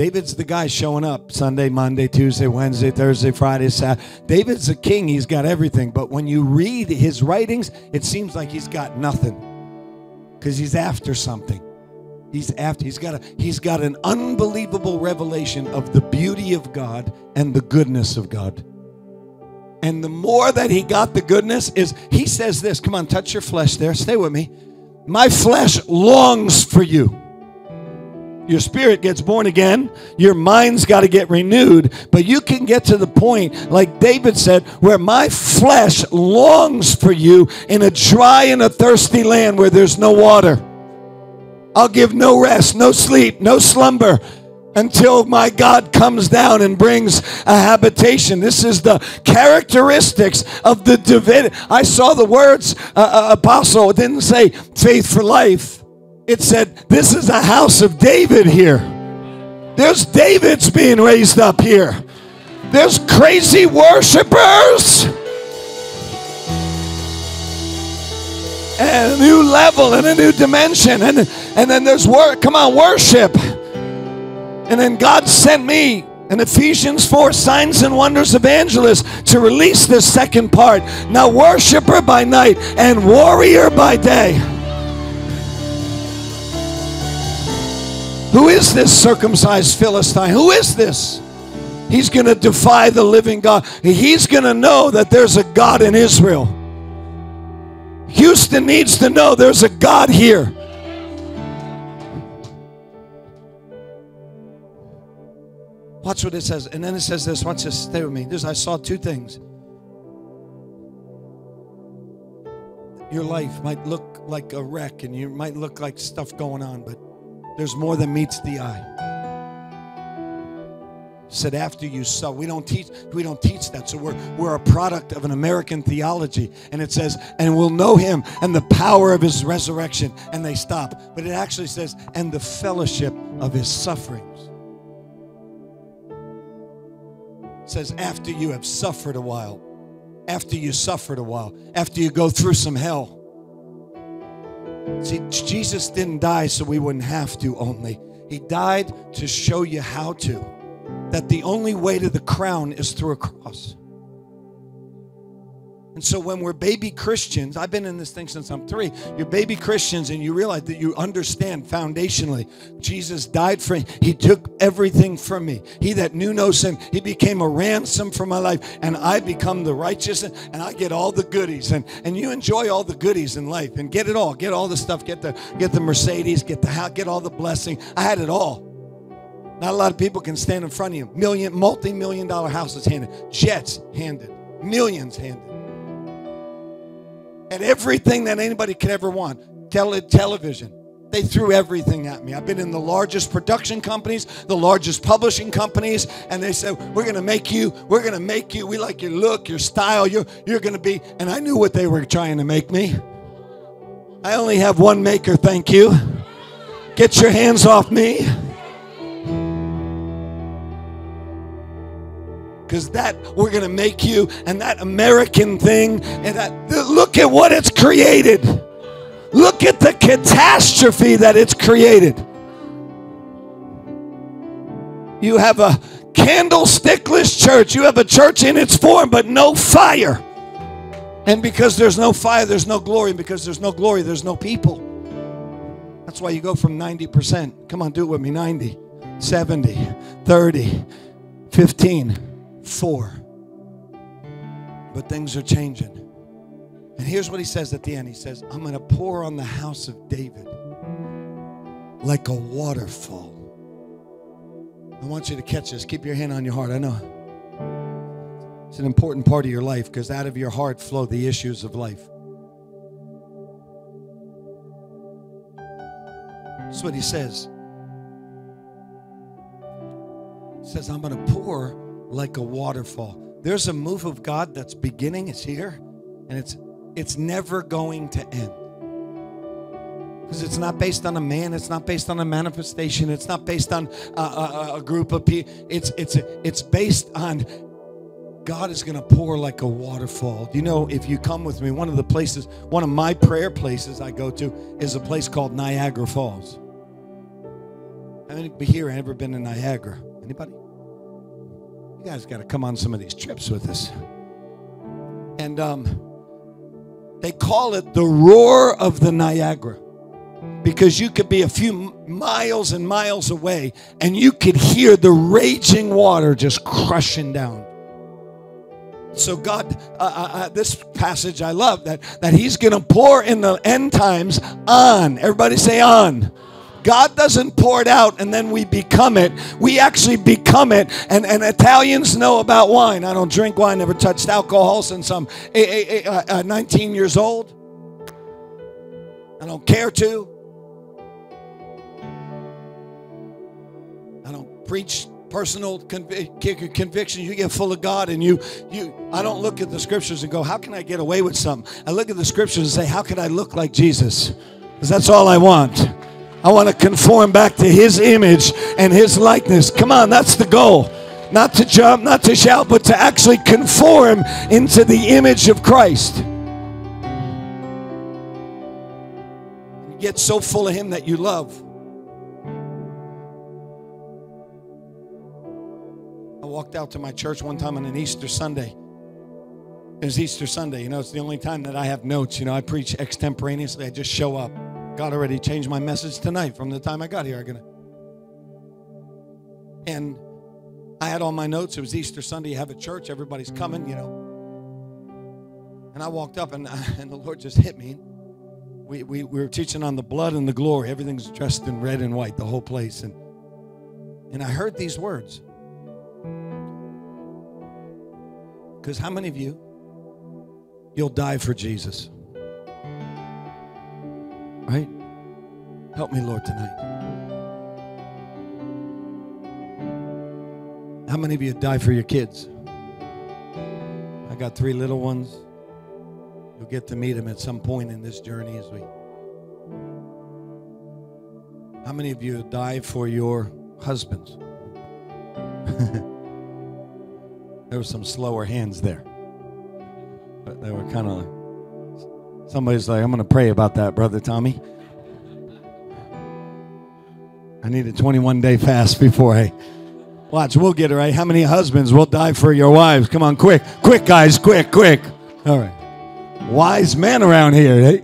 Speaker 4: David's the guy showing up Sunday, Monday, Tuesday, Wednesday, Thursday, Friday, Saturday. David's a king. He's got everything. But when you read his writings, it seems like he's got nothing because he's after something. He's after he's got a he's got an unbelievable revelation of the beauty of God and the goodness of God. And the more that he got the goodness is he says this, come on, touch your flesh there. Stay with me. My flesh longs for you. Your spirit gets born again. Your mind's got to get renewed. But you can get to the point, like David said, where my flesh longs for you in a dry and a thirsty land where there's no water. I'll give no rest, no sleep, no slumber until my God comes down and brings a habitation. This is the characteristics of the David. I saw the words, uh, uh, apostle, it didn't say faith for life. It said, This is a house of David here. There's David's being raised up here. There's crazy worshipers. And a new level and a new dimension. And, and then there's work. Come on, worship. And then God sent me in Ephesians 4 signs and wonders evangelist to release this second part. Now, worshiper by night and warrior by day. Who is this circumcised Philistine? Who is this? He's going to defy the living God. He's going to know that there's a God in Israel. Houston needs to know there's a God here. Watch what it says. And then it says this. Watch this. Stay with me. This, I saw two things. Your life might look like a wreck and you might look like stuff going on, but there's more than meets the eye. Said after you sow. We don't teach, we don't teach that. So we're we're a product of an American theology. And it says, and we'll know him and the power of his resurrection. And they stop. But it actually says, and the fellowship of his sufferings. It says, after you have suffered a while, after you suffered a while, after you go through some hell. See, Jesus didn't die so we wouldn't have to only. He died to show you how to. That the only way to the crown is through a cross. And so when we're baby Christians, I've been in this thing since I'm three. You're baby Christians and you realize that you understand foundationally Jesus died for me. He took everything from me. He that knew no sin, he became a ransom for my life. And I become the righteous and I get all the goodies. And, and you enjoy all the goodies in life and get it all. Get all the stuff. Get the get the Mercedes, get the house, get all the blessing. I had it all. Not a lot of people can stand in front of you. Million, multi-million dollar houses handed, jets handed, millions handed and everything that anybody could ever want. Tele- television. They threw everything at me. I've been in the largest production companies, the largest publishing companies, and they said, We're gonna make you, we're gonna make you, we like your look, your style, you're you're gonna be, and I knew what they were trying to make me. I only have one maker, thank you. Get your hands off me. Because that we're going to make you and that American thing and that look at what it's created. Look at the catastrophe that it's created. You have a candlestickless church. You have a church in its form, but no fire. And because there's no fire, there's no glory. And because there's no glory, there's no people. That's why you go from 90%. Come on, do it with me 90, 70, 30, 15 four. But things are changing. And here's what he says at the end He says, I'm going to pour on the house of David like a waterfall. I want you to catch this. Keep your hand on your heart. I know. It's an important part of your life because out of your heart flow the issues of life. That's what he says. He says, I'm going to pour like a waterfall. There's a move of God that's beginning, it's here, and it's it's never going to end. Because it's not based on a man, it's not based on a manifestation, it's not based on a, a, a group of people. It's it's it's based on God is going to pour like a waterfall. You know if you come with me, one of the places, one of my prayer places I go to is a place called Niagara Falls. How many here ever been to Niagara? Anybody? You guys got to come on some of these trips with us. And um, they call it the roar of the Niagara because you could be a few miles and miles away and you could hear the raging water just crushing down. So God, uh, uh, uh this passage I love that that He's going to pour in the end times on. Everybody say on God doesn't pour it out and then we become it. We actually become it. And, and Italians know about wine. I don't drink wine, never touched alcohol since I'm uh, uh, 19 years old. I don't care to. I don't preach personal convi- kick- conviction you get full of god and you you i don't look at the scriptures and go how can i get away with something i look at the scriptures and say how can i look like jesus because that's all i want i want to conform back to his image and his likeness come on that's the goal not to jump not to shout but to actually conform into the image of christ get so full of him that you love I walked out to my church one time on an Easter Sunday. It was Easter Sunday. You know, it's the only time that I have notes. You know, I preach extemporaneously. I just show up. God already changed my message tonight from the time I got here. I'm gonna. And I had all my notes. It was Easter Sunday. You have a church. Everybody's coming. You know. And I walked up, and *laughs* and the Lord just hit me. We, we, we were teaching on the blood and the glory. Everything's dressed in red and white, the whole place. And and I heard these words. Because how many of you, you'll die for Jesus? Right? Help me, Lord, tonight. How many of you die for your kids? I got three little ones. You'll get to meet them at some point in this journey as we. How many of you die for your husbands? *laughs* there were some slower hands there. But they were kind of like, somebody's like, I'm going to pray about that, Brother Tommie. I need a 21 day fast before I. Watch, we'll get it right. How many husbands will die for your wives? Come on, quick. Quick, guys, quick, quick. All right. Wise men around here, eh?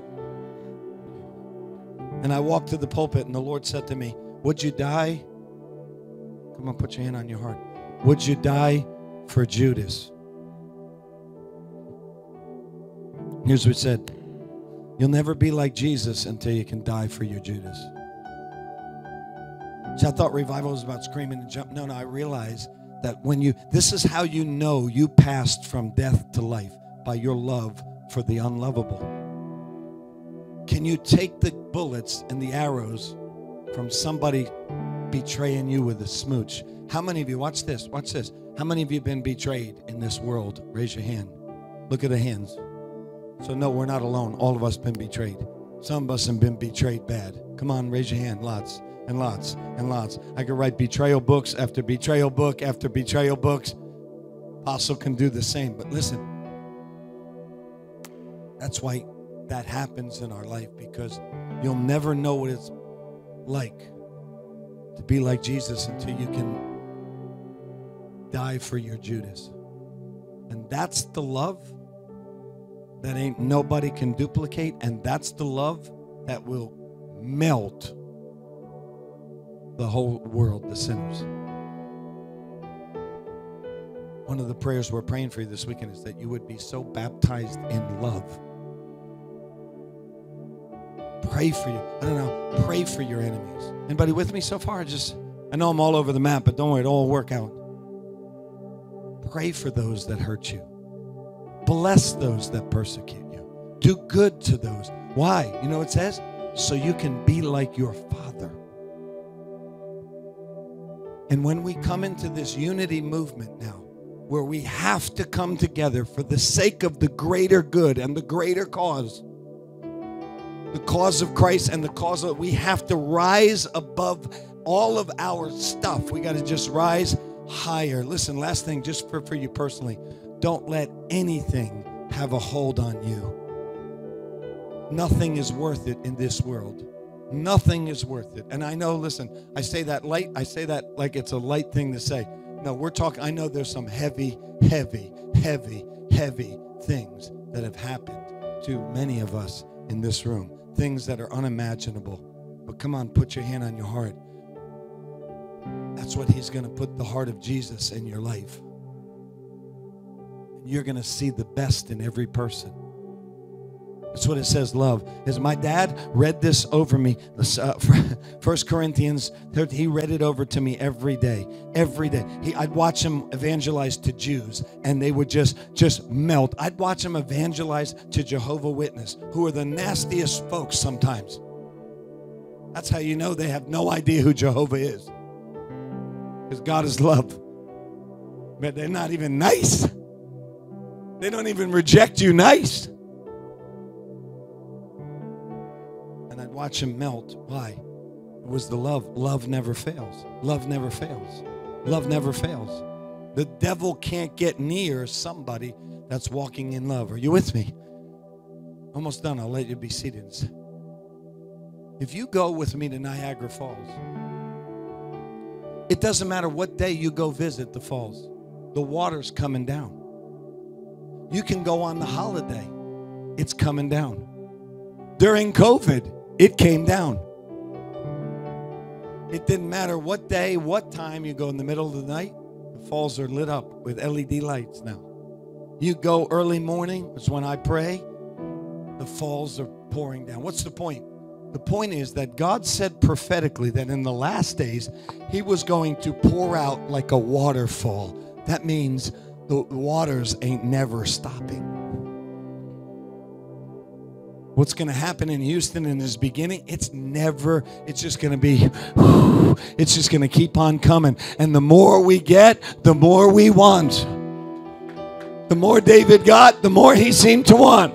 Speaker 4: And I walked to the pulpit, and the Lord said to me, Would you die? Come on, put your hand on your heart. Would you die for Judas? Here's what he said You'll never be like Jesus until you can die for your Judas. See, I thought revival was about screaming and jumping. No, no, I realize that when you, this is how you know you passed from death to life by your love for the unlovable. Can you take the bullets and the arrows from somebody betraying you with a smooch? How many of you, watch this, watch this. How many of you have been betrayed in this world? Raise your hand. Look at the hands. So, no, we're not alone. All of us been betrayed. Some of us have been betrayed bad. Come on, raise your hand. Lots and lots and lots. I could write betrayal books after betrayal book after betrayal books. Apostle can do the same. But listen, that's why that happens in our life because you'll never know what it's like to be like Jesus until you can die for your Judas. And that's the love that ain't nobody can duplicate. And that's the love that will melt the whole world, the sinners. One of the prayers we're praying for you this weekend is that you would be so baptized in love. Pray for you. I don't know. Pray for your enemies. Anybody with me so far? Just I know I'm all over the map, but don't worry, it'll all work out. Pray for those that hurt you. Bless those that persecute you. Do good to those. Why? You know what it says? So you can be like your father. And when we come into this unity movement now, where we have to come together for the sake of the greater good and the greater cause, the cause of Christ and the cause of, we have to rise above all of our stuff. We got to just rise higher. Listen, last thing, just for, for you personally, don't let anything have a hold on you. Nothing is worth it in this world. Nothing is worth it. And I know, listen, I say that light, I say that like it's a light thing to say. No, we're talking, I know there's some heavy, heavy, heavy, heavy things that have happened to many of us in this room. Things that are unimaginable. But come on, put your hand on your heart. That's what He's going to put the heart of Jesus in your life. You're going to see the best in every person. That's what it says, love. As my dad read this over me, uh, *laughs* First Corinthians, he read it over to me every day, every day. He, I'd watch him evangelize to Jews, and they would just just melt. I'd watch him evangelize to Jehovah Witness, who are the nastiest folks sometimes. That's how you know they have no idea who Jehovah is. Because God is love. But they're not even nice. They don't even reject you nice. And I'd watch him melt. Why? It was the love. Love never fails. Love never fails. Love never fails. The devil can't get near somebody that's walking in love. Are you with me? Almost done. I'll let you be seated. If you go with me to Niagara Falls, it doesn't matter what day you go visit the falls, the water's coming down. You can go on the holiday, it's coming down. During COVID, it came down. It didn't matter what day, what time you go in the middle of the night, the falls are lit up with LED lights now. You go early morning, it's when I pray, the falls are pouring down. What's the point? The point is that God said prophetically that in the last days, He was going to pour out like a waterfall. That means the waters ain't never stopping. What's going to happen in Houston in this beginning? It's never, it's just going to be, *sighs* it's just going to keep on coming. And the more we get, the more we want. The more David got, the more he seemed to want.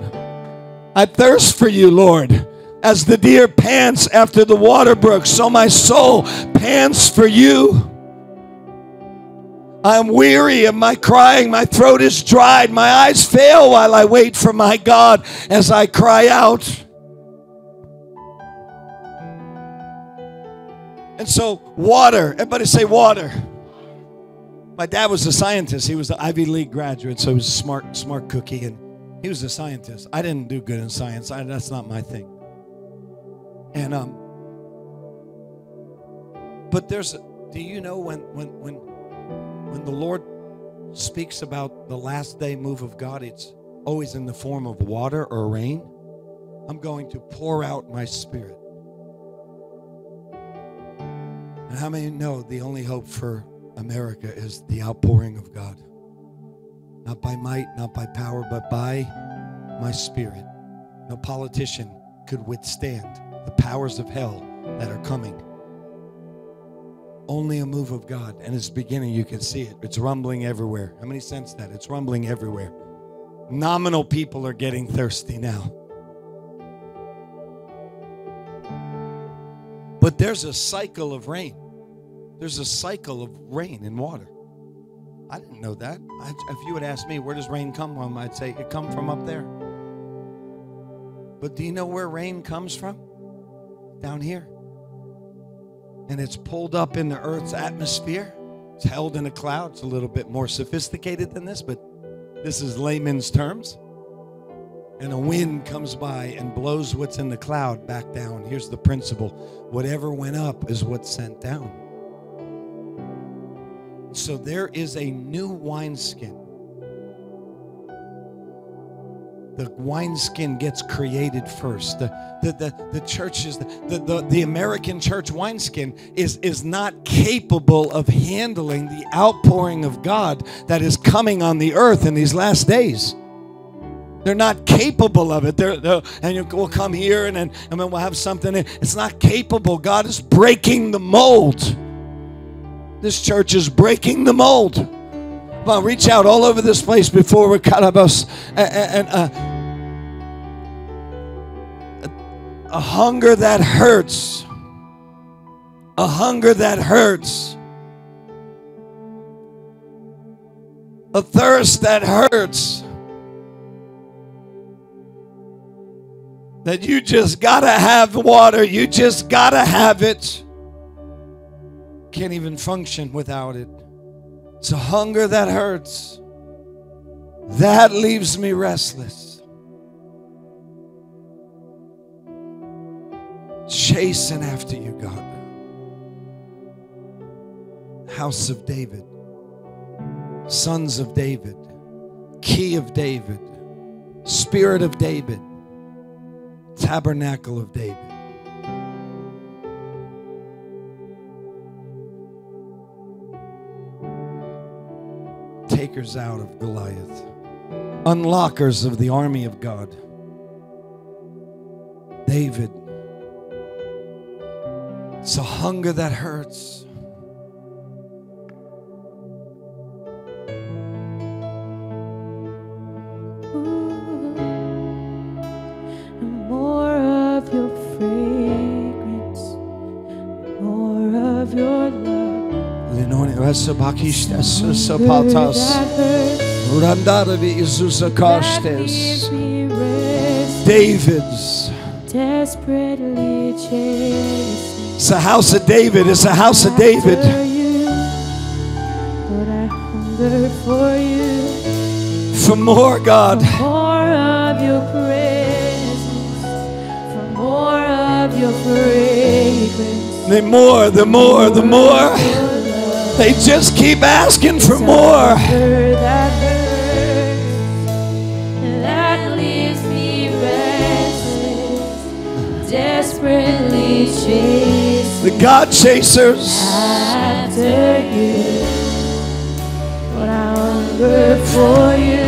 Speaker 4: I thirst for you, Lord. As the deer pants after the water brook, so my soul pants for you. I'm weary of my crying. My throat is dried. My eyes fail while I wait for my God as I cry out. And so, water. Everybody say water. My dad was a scientist. He was an Ivy League graduate, so he was a smart, smart cookie, and he was a scientist. I didn't do good in science. I, that's not my thing. And um, but there's. Do you know when when when when the Lord speaks about the last day move of God, it's always in the form of water or rain. I'm going to pour out my spirit. And how many know the only hope for America is the outpouring of God? Not by might, not by power, but by my spirit. No politician could withstand the powers of hell that are coming. Only a move of God. And it's beginning. You can see it. It's rumbling everywhere. How many sense that? It's rumbling everywhere. Nominal people are getting thirsty now. But there's a cycle of rain. There's a cycle of rain and water. I didn't know that. I, if you had asked me, where does rain come from? I'd say it come from up there. But do you know where rain comes from? Down here. And it's pulled up in the earth's atmosphere. It's held in a cloud. It's a little bit more sophisticated than this, but this is layman's terms. And a wind comes by and blows what's in the cloud back down. Here's the principle whatever went up is what's sent down. So there is a new wineskin. The wineskin gets created first. The, the, the, the church is, the, the, the American church wineskin is, is not capable of handling the outpouring of God that is coming on the earth in these last days. They're not capable of it. They're, they're, and you, we'll come here and then and then we'll have something. It's not capable. God is breaking the mold. This church is breaking the mold. Come on, reach out all over this place before we're cut up us and, and uh, a hunger that hurts. A hunger that hurts. A thirst that hurts. That you just gotta have water. You just gotta have it. Can't even function without it. It's a hunger that hurts. That leaves me restless. Chasing after you, God. House of David, sons of David, key of David, spirit of David, tabernacle of David. Takers out of Goliath, unlockers of the army of God. David, it's a hunger that hurts. Kastes.
Speaker 3: leaves me restless,
Speaker 4: David's.
Speaker 3: desperately chasing.
Speaker 4: It's a house of David. It's a house of David.
Speaker 3: after you. Lord, I hunger for you.
Speaker 4: For more, God.
Speaker 3: For more of your presence, for more of your fragrance.
Speaker 4: The more, the more, the more. They just keep asking for more.
Speaker 3: Hunger that hurts, that leaves me restless, desperately chasing
Speaker 4: The God chasers.
Speaker 3: after you. But I hunger for you.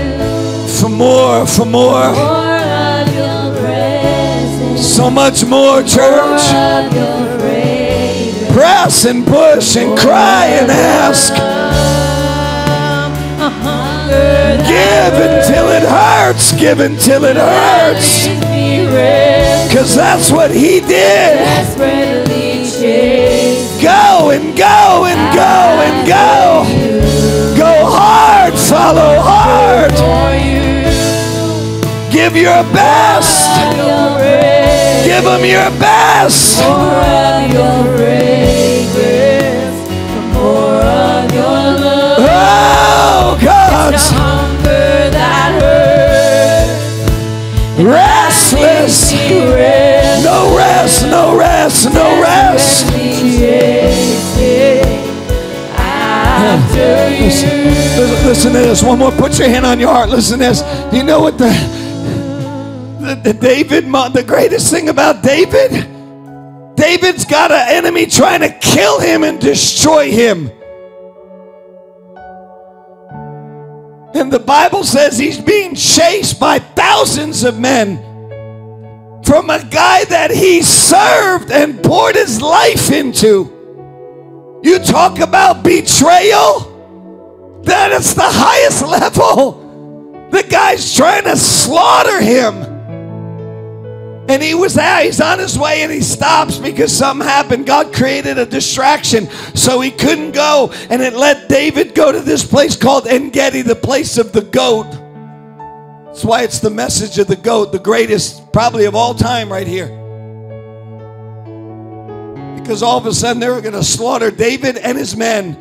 Speaker 4: For more, for more.
Speaker 3: More of your presence.
Speaker 4: So much more, church. Press and push and cry and ask. Give until it hurts. Give until it hurts. Because that's what he did. Go and go and go and go. Go hard, follow hard. Give your best. Give them your best.
Speaker 3: more of your fragrance, more of your love.
Speaker 4: Oh,
Speaker 3: The hunger that hurts.
Speaker 4: restless.
Speaker 3: Rest.
Speaker 4: No rest, no rest, no rest. Listen,
Speaker 3: you.
Speaker 4: listen, listen to this. One more. Put your hand on your heart. Listen to this. Do you know what the, the, David, the greatest thing about David? David's got an enemy trying to kill him and destroy him. And the Bible says he's being chased by thousands of men from a guy that he served and poured his life into. You talk about betrayal? That is the highest *laughs* level. The guy's trying to slaughter him. And he was out, he's on his way and he stops because something happened. God created a distraction so he couldn't go. And it let David go to this place called Engedi, the place of the goat. That's why it's the message of the goat, the greatest probably of all time, right here. Because all of a sudden they were going to slaughter David and his men.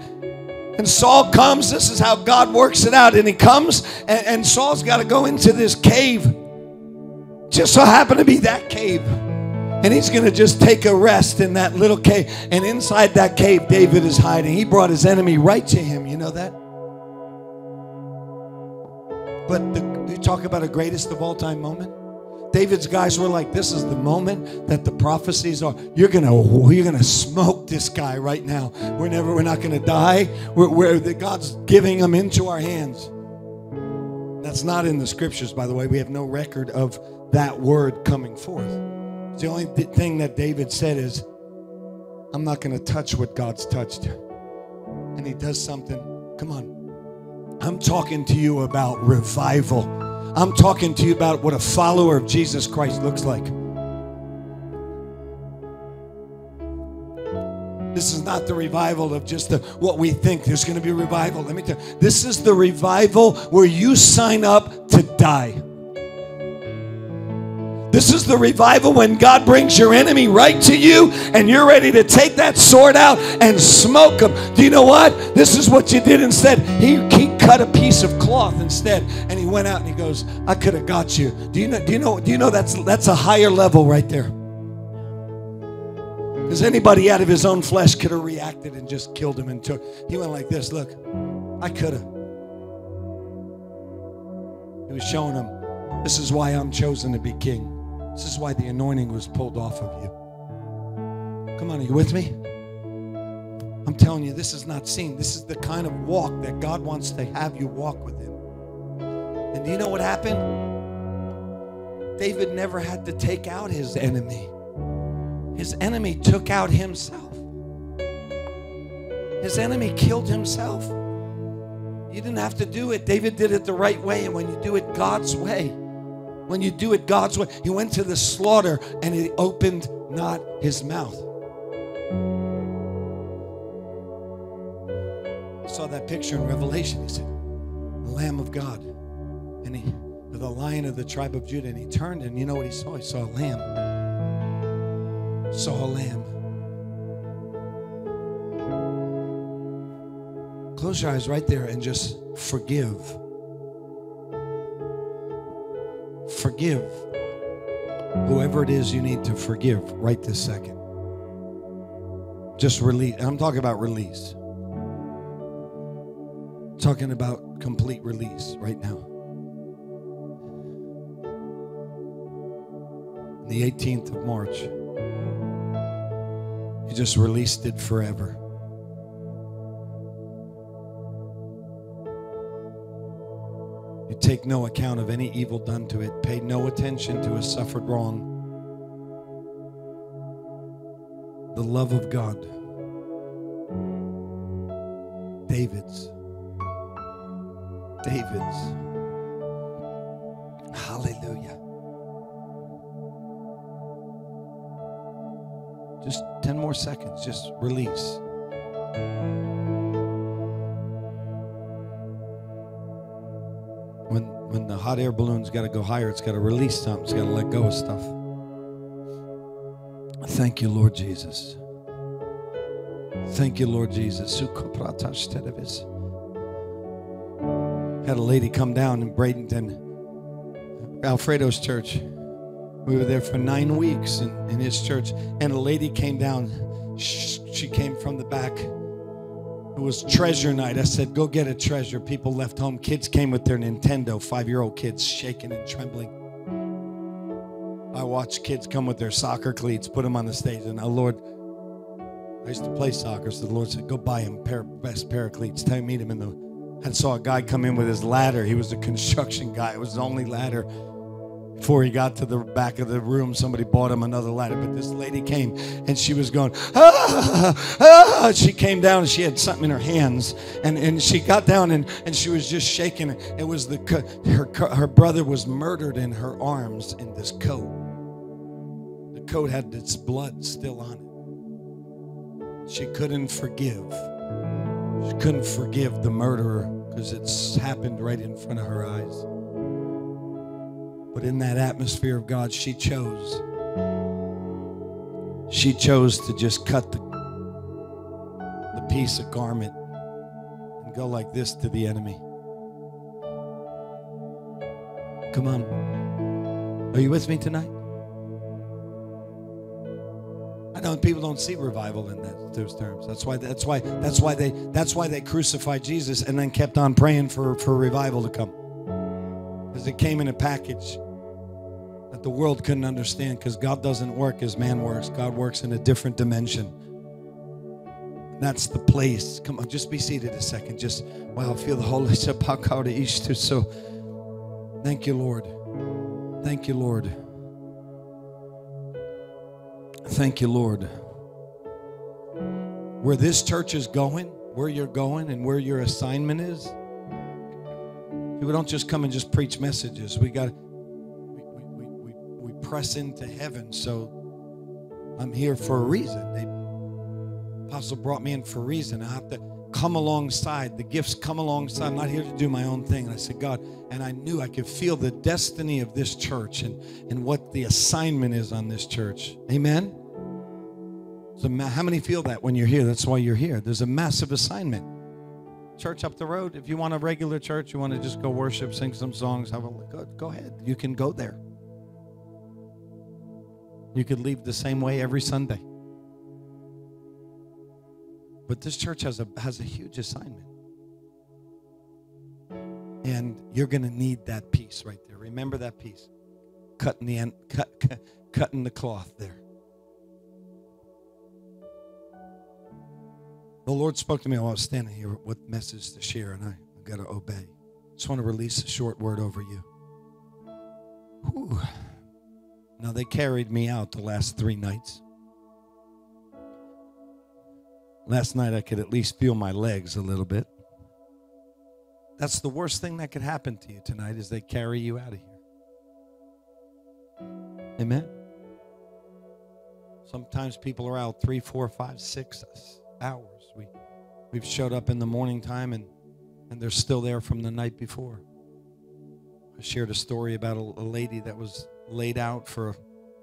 Speaker 4: And Saul comes. This is how God works it out. And he comes, and, and Saul's got to go into this cave. Just so happened to be that cave. And he's going to just take a rest in that little cave. And inside that cave, David is hiding. He brought his enemy right to him. You know that? But the, you talk about a greatest of all time moment. David's guys were like, "This is the moment that the prophecies are. You're gonna, you're gonna smoke this guy right now. We're never, we're not gonna die. We're, we're that God's giving him into our hands." That's not in the scriptures, by the way. We have no record of that word coming forth. The only th- thing that David said is, "I'm not gonna touch what God's touched," and he does something. Come on, I'm talking to you about revival. I'm talking to you about what a follower of Jesus Christ looks like. This is not the revival of just the, what we think. There's going to be revival. Let me tell you, this is the revival where you sign up to die. This is the revival when God brings your enemy right to you and you're ready to take that sword out and smoke him. Do you know what? This is what you did instead. He, he cut a piece of cloth instead and he went out and he goes, I could have got you. Do you know, do you know, do you know that's that's a higher level right there? Because anybody out of his own flesh could have reacted and just killed him and took. He went like this, look, I could have. He was showing him, this is why I'm chosen to be king. This is why the anointing was pulled off of you. Come on, are you with me? I'm telling you, this is not seen. This is the kind of walk that God wants to have you walk with Him. And do you know what happened? David never had to take out his enemy, his enemy took out himself. His enemy killed himself. You didn't have to do it. David did it the right way. And when you do it God's way, when you do it God's way, he went to the slaughter and he opened not his mouth. I saw that picture in Revelation. He said, the Lamb of God. And he, the lion of the tribe of Judah. And he turned and you know what he saw? He saw a lamb. Saw a lamb. Close your eyes right there and just forgive. Forgive whoever it is you need to forgive right this second. Just release. I'm talking about release. Talking about complete release right now. The 18th of March. You just released it forever. You take no account of any evil done to it, pay no attention to a suffered wrong. The love of God. David's. David's. Hallelujah. Just 10 more seconds. Just release. When when the hot air balloon's got to go higher, it's got to release something. It's got to let go of stuff. Thank you, Lord Jesus. Thank you, Lord Jesus. Had a lady come down in Bradenton, Alfredo's church. We were there for nine weeks in, in his church, and a lady came down. She came from the back. It was treasure night. I said, Go get a treasure. People left home. Kids came with their Nintendo, five year old kids shaking and trembling. I watched kids come with their soccer cleats, put them on the stage, and oh Lord, I used to play soccer, so the Lord said, Go buy him pair, best pair of cleats. Tell meet him in the. I saw a guy come in with his ladder. He was a construction guy. It was his only ladder. Before he got to the back of the room, somebody bought him another ladder. But this lady came and she was going, ah, ah. She came down and she had something in her hands. And, and she got down and, and she was just shaking. It was the her, her brother was murdered in her arms in this coat. The coat had its blood still on it. She couldn't forgive. She couldn't forgive the murderer because it's happened right in front of her eyes. But in that atmosphere of God, she chose. She chose to just cut the, the piece of garment and go like this to the enemy. Come on. Are you with me tonight? I know people don't see revival in that, those terms. That's why. That's why. That's why they. That's why they crucified Jesus and then kept on praying for for revival to come because it came in a package the world couldn't understand because God doesn't work as man works. God works in a different dimension. And that's the place. Come on, just be seated a second. Just wow, feel the Holy Spirit. *laughs* So thank you, Lord. Thank you, Lord. Thank you, Lord. Where this church is going, where you're going, and where your assignment is. We don't just come and just preach messages. We got press into heaven. So I'm here for a reason. The Apostle brought me in for a reason. I have to come alongside. The gifts come alongside. I'm not here to do my own thing. And I said, God, and I knew I could feel the destiny of this church and, and what the assignment is on this church. Amen. So how many feel that when you're here? That's why you're here. There's a massive assignment church up the road. If you want a regular church, you want to just go worship, sing some songs, have a go, go ahead. You can go there. You could leave the same way every Sunday. But this church has a has a huge assignment. And you're going to need that piece right there. Remember that piece. Cutting the end, cut, cut cutting the cloth there. The Lord spoke to me while I was standing here what message to share, and I, I got to obey. Just want to release a short word over you. Whew. Now, they carried me out the last three nights. Last night, I could at least feel my legs a little bit. That's the worst thing that could happen to you tonight is they carry you out of here. Amen. Sometimes people are out three, four, five, six hours. We we've showed up in the morning time and and they're still there from the night before. I shared a story about a, a lady that was laid out for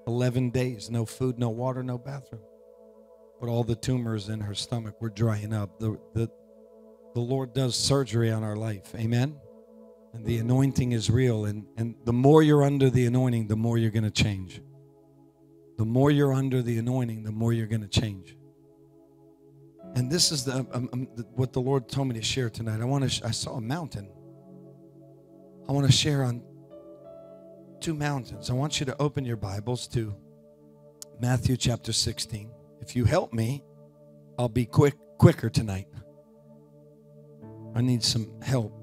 Speaker 4: 11 days, no food, no water, no bathroom. But all the tumors in her stomach were drying up. The, the, the Lord does surgery on our life. Amen. And the anointing is real. And, and the more you're under the anointing, the more you're going to change. The more you're under the anointing, the more you're going to change. And this is the, um, um, the, what the Lord told me to share tonight. I want to. Sh- I saw a mountain. I want to share on two mountains. I want you to open your Bibles to Matthew chapter 16. If you help me, I'll be quick quicker tonight. I need some help.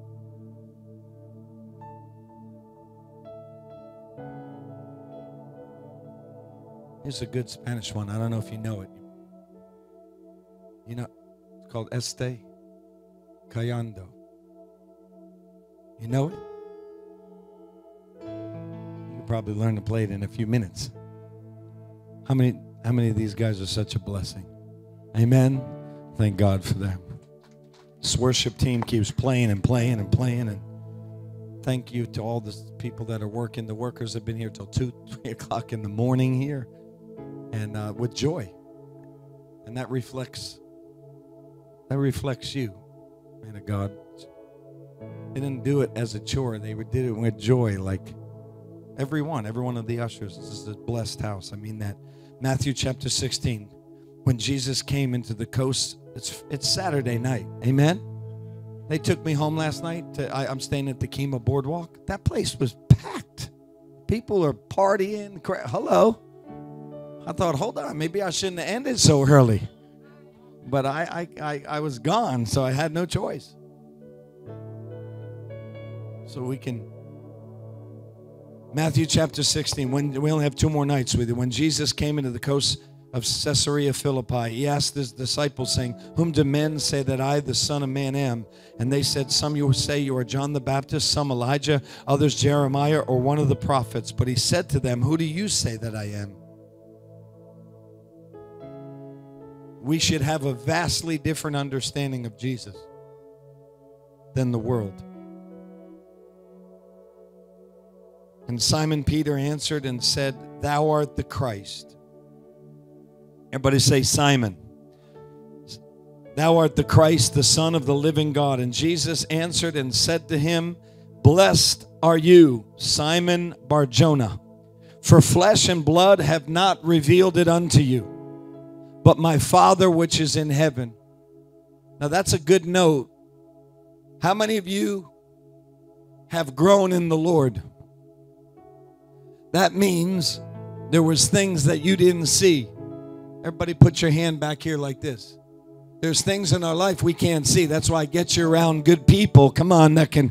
Speaker 4: Here's a good Spanish one. I don't know if you know it. You know, it's called Este Callando. You know it? Probably learn to play it in a few minutes. How many how many of these guys are such a blessing? Amen. Thank God for them. This worship team keeps playing and playing and playing and thank you to all the people that are working. The workers have been here till two, *laughs* three o'clock in the morning here, and uh, with joy, and that reflects that reflects you, man of God. They didn't do it as a chore; they did it with joy, like everyone, every one of the ushers. This is a blessed house. I mean that. Matthew chapter 16, when Jesus came into the coast, it's it's Saturday night. Amen. They took me home last night. To, I, I'm staying at the Kemah Boardwalk. That place was packed. People are partying. Hello. I thought, hold on, maybe I shouldn't have ended so early. But I, I, I, I was gone, so I had no choice. So we can. Matthew chapter 16. When we only have two more nights with you. When Jesus came into the coast of Caesarea Philippi, he asked his disciples, saying, Whom do men say that I, the Son of Man, am? And they said, Some you say you are John the Baptist, some Elijah, others Jeremiah, or one of the prophets. But he said to them, Who do you say that I am? We should have a vastly different understanding of Jesus than the world. And Simon Peter answered and said, Thou art the Christ. Everybody say, Simon. Thou art the Christ, the Son of the living God. And Jesus answered and said to him, Blessed are you, Simon Barjona, for flesh and blood have not revealed it unto you, but my Father which is in heaven. Now that's a good note. How many of you have grown in the Lord? That means there was things that you didn't see. Everybody put your hand back here like this. There's things in our life we can't see. That's why I get you around good people. Come on, that can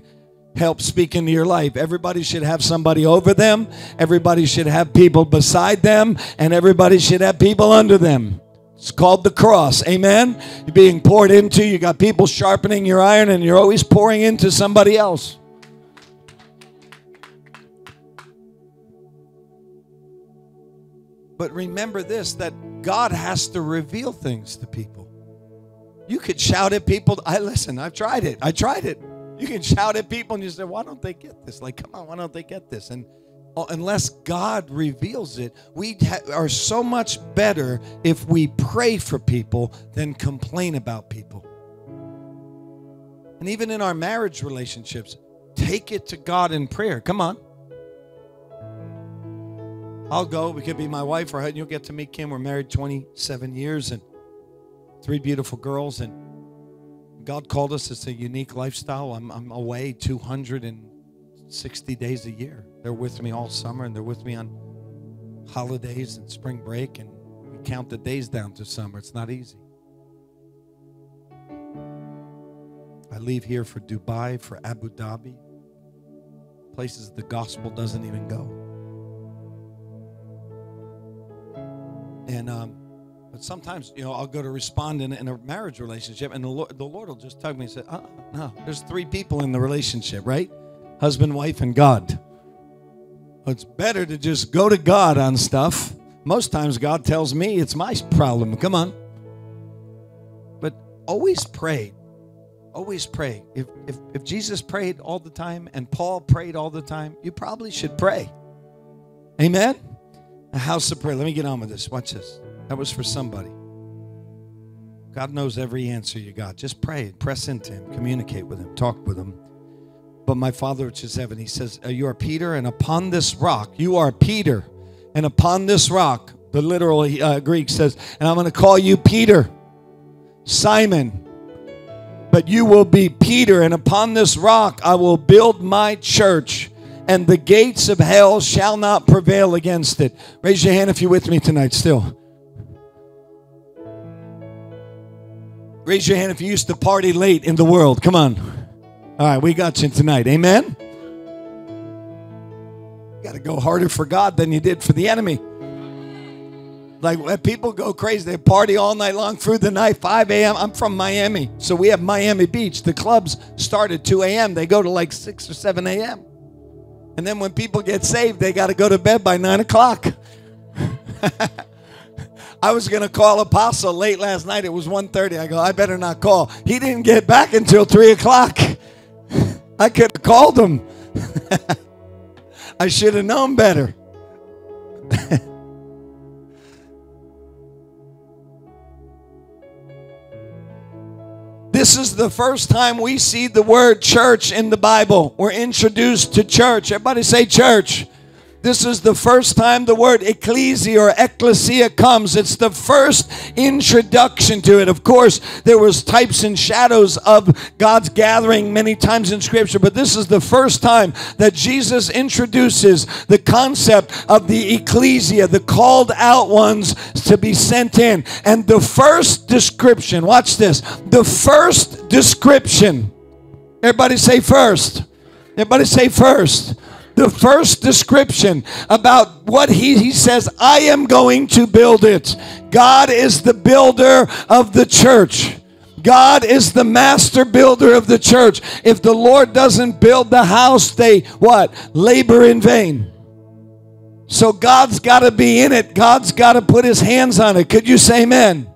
Speaker 4: help speak into your life. Everybody should have somebody over them. Everybody should have people beside them, and everybody should have people under them. It's called the cross. Amen. You're being poured into. You got people sharpening your iron, and you're always pouring into somebody else. But remember this that God has to reveal things to people. You could shout at people. I listen, I've tried it. I tried it. You can shout at people and you say, why don't they get this? Like, come on, why don't they get this? And uh, unless God reveals it, we are so much better if we pray for people than complain about people. And even in our marriage relationships, take it to God in prayer. Come on. I'll go. It could be my wife or husband. you'll get to meet Kim. We're married 27 years and three beautiful girls. And God called us. It's a unique lifestyle. I'm, I'm away 260 days a year. They're with me all summer and they're with me on holidays and spring break. And we count the days down to summer. It's not easy. I leave here for Dubai, for Abu Dhabi, places the gospel doesn't even go. And um, But sometimes, you know, I'll go to respond in, in a marriage relationship, and the Lord, the Lord will just tug me and say, uh, no, there's three people in the relationship, right? Husband, wife, and God. It's better to just go to God on stuff. Most times, God tells me it's my problem. Come on. But always pray. Always pray. If, if, if Jesus prayed all the time and Paul prayed all the time, you probably should pray. Amen? A house of prayer. Let me get on with this. Watch this. That was for somebody. God knows every answer you got. Just pray, press into Him, communicate with Him, talk with Him. But my Father which is heaven, He says, uh, You are Peter, and upon this rock, you are Peter, and upon this rock, the literal uh, Greek says, and I'm going to call you Peter, Simon, but you will be Peter, and upon this rock I will build my church, and the gates of hell shall not prevail against it. Raise your hand if you're with me tonight still. Raise your hand if you used to party late in the world. Come on. All right, we got you tonight. Amen. You got to go harder for God than you did for the enemy. Like people go crazy, they party all night long through the night, 5 a.m. I'm from Miami, so we have Miami Beach. The clubs start at 2 a.m., they go to like 6 or 7 a.m. And then when people get saved, they got to go to bed by 9 o'clock. *laughs* I was going to call Apostle late last night. It was 1.30. I go, I better not call. He didn't get back until 3 o'clock. *laughs* I could have called him. *laughs* I should have known better. This is the first time we see the word church in the Bible. We're introduced to church. Everybody say church. This is the first time the word ecclesia or ecclesia comes. It's the first introduction to it. Of course, there was types and shadows of God's gathering many times in scripture, but this is the first time that Jesus introduces the concept of the ecclesia, the called out ones to be sent in. And the first description, watch this. The first description. Everybody say first. Everybody say first the first description about what he, he says, I am going to build it. God is the builder of the church. God is the master builder of the church. If the Lord doesn't build the house, they what? Labor in vain. So God's got to be in it. God's got to put his hands on it. Could you say amen?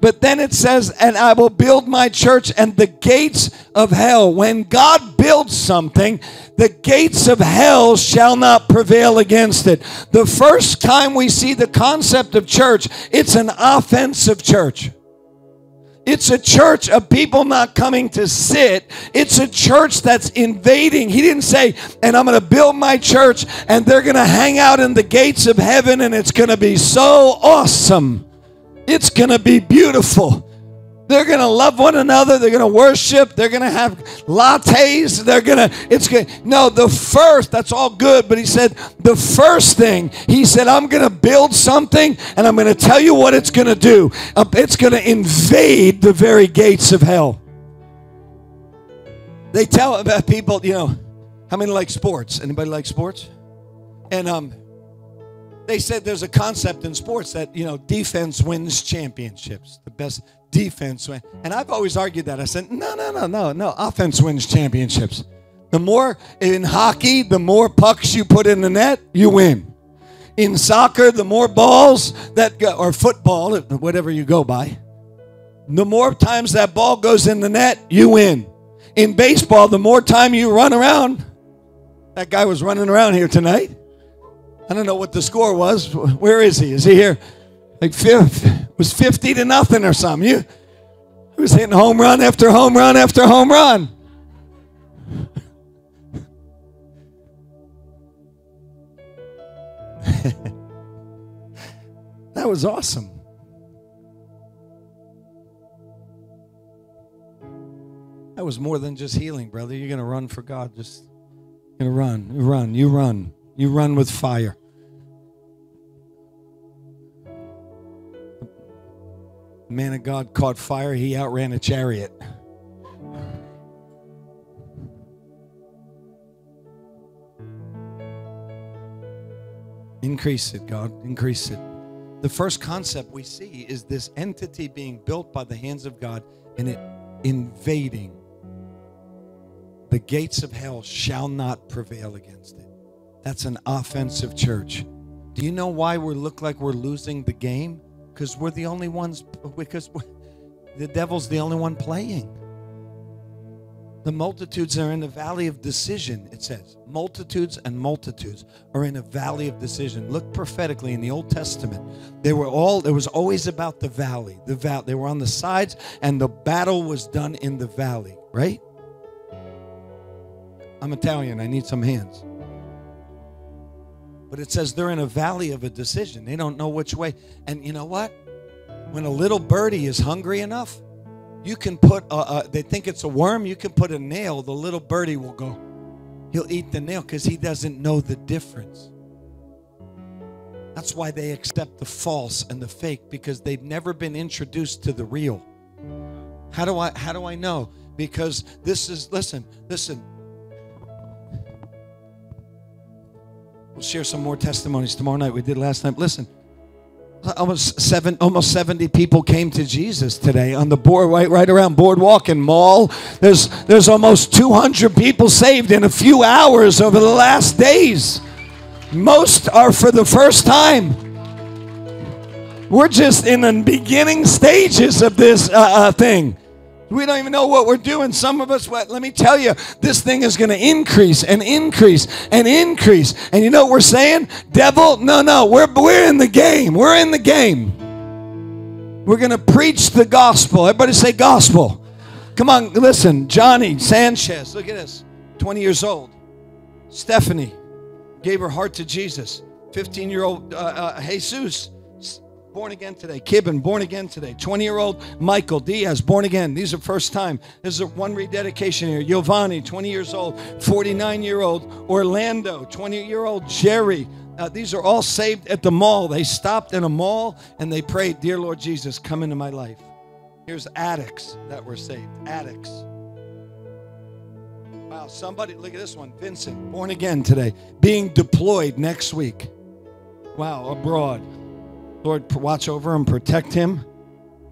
Speaker 4: But then it says, and I will build my church and the gates of hell. When God builds something, the gates of hell shall not prevail against it. The first time we see the concept of church, it's an offensive church. It's a church of people not coming to sit. It's a church that's invading. He didn't say, and I'm going to build my church and they're going to hang out in the gates of heaven and it's going to be so awesome. It's going to be beautiful. They're going to love one another. They're going to worship. They're going to have lattes. They're going to, it's good. No, the first, that's all good. But he said, the first thing, he said, I'm going to build something and I'm going to tell you what it's going to do. Uh, It's going to invade the very gates of hell. They tell about people, you know, how many like sports? Anybody like sports? And, um, they said there's a concept in sports that you know defense wins championships. The best defense win. And i've always argued that. I said no no no no no. Offense wins championships. The more in hockey the more pucks you put in the net you win. In soccer the more balls that go, or football whatever you go by the more times that ball goes in the net you win. In baseball the more time you run around that guy was running around here tonight I don't know what the score was. Where is he? Is he here? Like fifth, was 50 to nothing or something. You he was hitting home run after home run after home run. *laughs* that was awesome. That was more than just healing, brother. You're going to run for God. Just going to run. Run. You run. You run with fire. Man of God caught fire. He outran a chariot. Increase it, God. Increase it. the first concept we see is this entity being built by the hands of God and it invading. The gates of hell shall not prevail against it. That's an offensive church. Do you know why we look like we're losing the game? Because we're the only ones, because the devil's the only one playing. The multitudes are in the valley of decision, it says. Multitudes and multitudes are in a valley of decision. Look prophetically in the Old Testament. They were all, it was always about the valley. The val- they were on the sides, and the battle was done in the valley, right? I'm Italian, I need some hands. But it says they're in a valley of a decision. They don't know which way. And you know what? When a little birdie is hungry enough, you can put a, a, they think it's a worm you can put a nail the little birdie will go he'll eat the nail because he doesn't know the difference that's why they accept the false and the fake because they've never been introduced to the real how do i how do i know because this is listen listen we'll share some more testimonies tomorrow night. We did last night. Listen almost seven almost 70 people came to jesus today on the board right right around boardwalk and mall. There's there's almost 200 people saved in a few hours over the last days. Most are for the first time. We're just in the beginning stages of this uh, uh, thing we don't even know what we're doing. Some of us, what, let me tell you, this thing is going to increase and increase and increase. And you know what we're saying? Devil, no, no, we're, we're in the game. We're in the game. We're going to preach the gospel. Everybody say gospel. Come on, listen. Johnny Sanchez, look at this. 20 years old. Stephanie gave her heart to Jesus. 15 year old uh, uh, Jesus born again today. Kibben, born again today. 20 year old Michael Diaz, born again. These are first time. This is a one rededication here. Giovanni, 20 years old. 49 year old Orlando, 20 year old Jerry. Uh, these are all saved at the mall. They stopped in a mall and they prayed, Dear Lord Jesus, come into my life. Here's addicts that were saved. Addicts. Wow, somebody, look at this one. Vincent, born again today, being deployed next week. Wow, abroad. Lord, watch over him, protect him.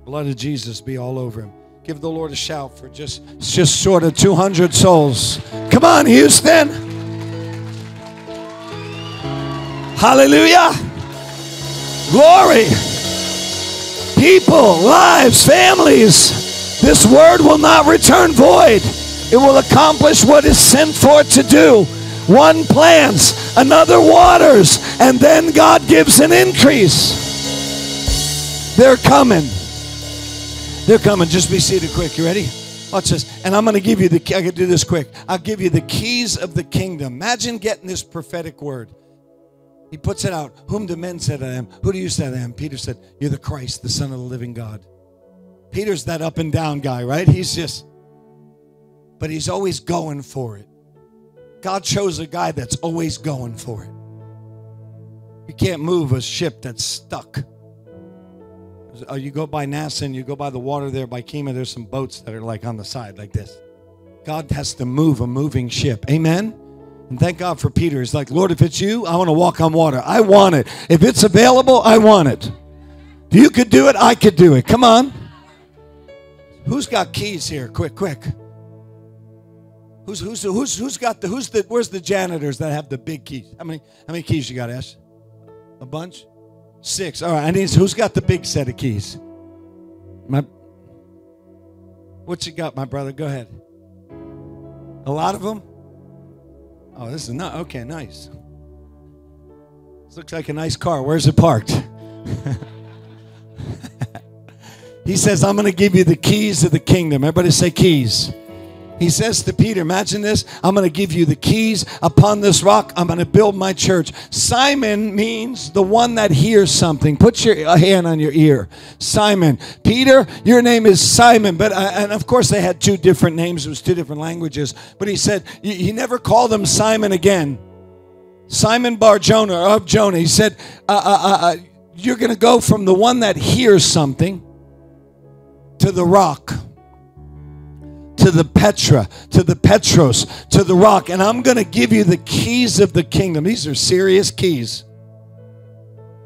Speaker 4: Blood of Jesus be all over him. Give the Lord a shout for just just short of 200 souls. Come on, Houston. Hallelujah. Glory. People, lives, families. This word will not return void. It will accomplish what is sent for to do. One plants, another waters, and then God gives an increase. They're coming. They're coming. Just be seated quick. You ready? Watch this. And I'm going to give you the I can do this quick. I'll give you the keys of the kingdom. Imagine getting this prophetic word. He puts it out. Whom do men that I am? Who do you say I am? Peter said, You're the Christ, the Son of the living God. Peter's that up and down guy, right? He's just, but he's always going for it. God chose a guy that's always going for it. You can't move a ship that's stuck. Uh, you go by NASA and you go by the water there by Kemah, there's some boats that are like on the side like this. God has to move a moving ship. Amen? And thank God for Peter. He's like, Lord, if it's you, I want to walk on water. I want it. If it's available, I want it. If you could do it, I could do it. Come on. Who's got keys here? Quick, quick. Who's who's who's who's got the who's the where's the janitors that have the big keys? How many how many keys you got, Ash? A bunch? Six. All right. I need who's got the big set of keys? My what you got, my brother? Go ahead. A lot of them? Oh, this is not okay, nice. This looks like a nice car. Where's it parked? *laughs* he says, I'm going to give you the keys of the kingdom. Everybody say keys. He says to Peter, Imagine this. I'm going to give you the keys upon this rock. I'm going to build my church. Simon means the one that hears something. Put your hand on your ear. Simon. Peter, your name is Simon. But, uh, and of course, they had two different names, it was two different languages. But he said, He never called him Simon again. Simon Bar Jonah, of Jonah. He said, uh, uh, uh, You're going to go from the one that hears something to the rock to the Petra, to the Petros, to the rock, and I'm going to give you the keys of the kingdom. These are serious keys.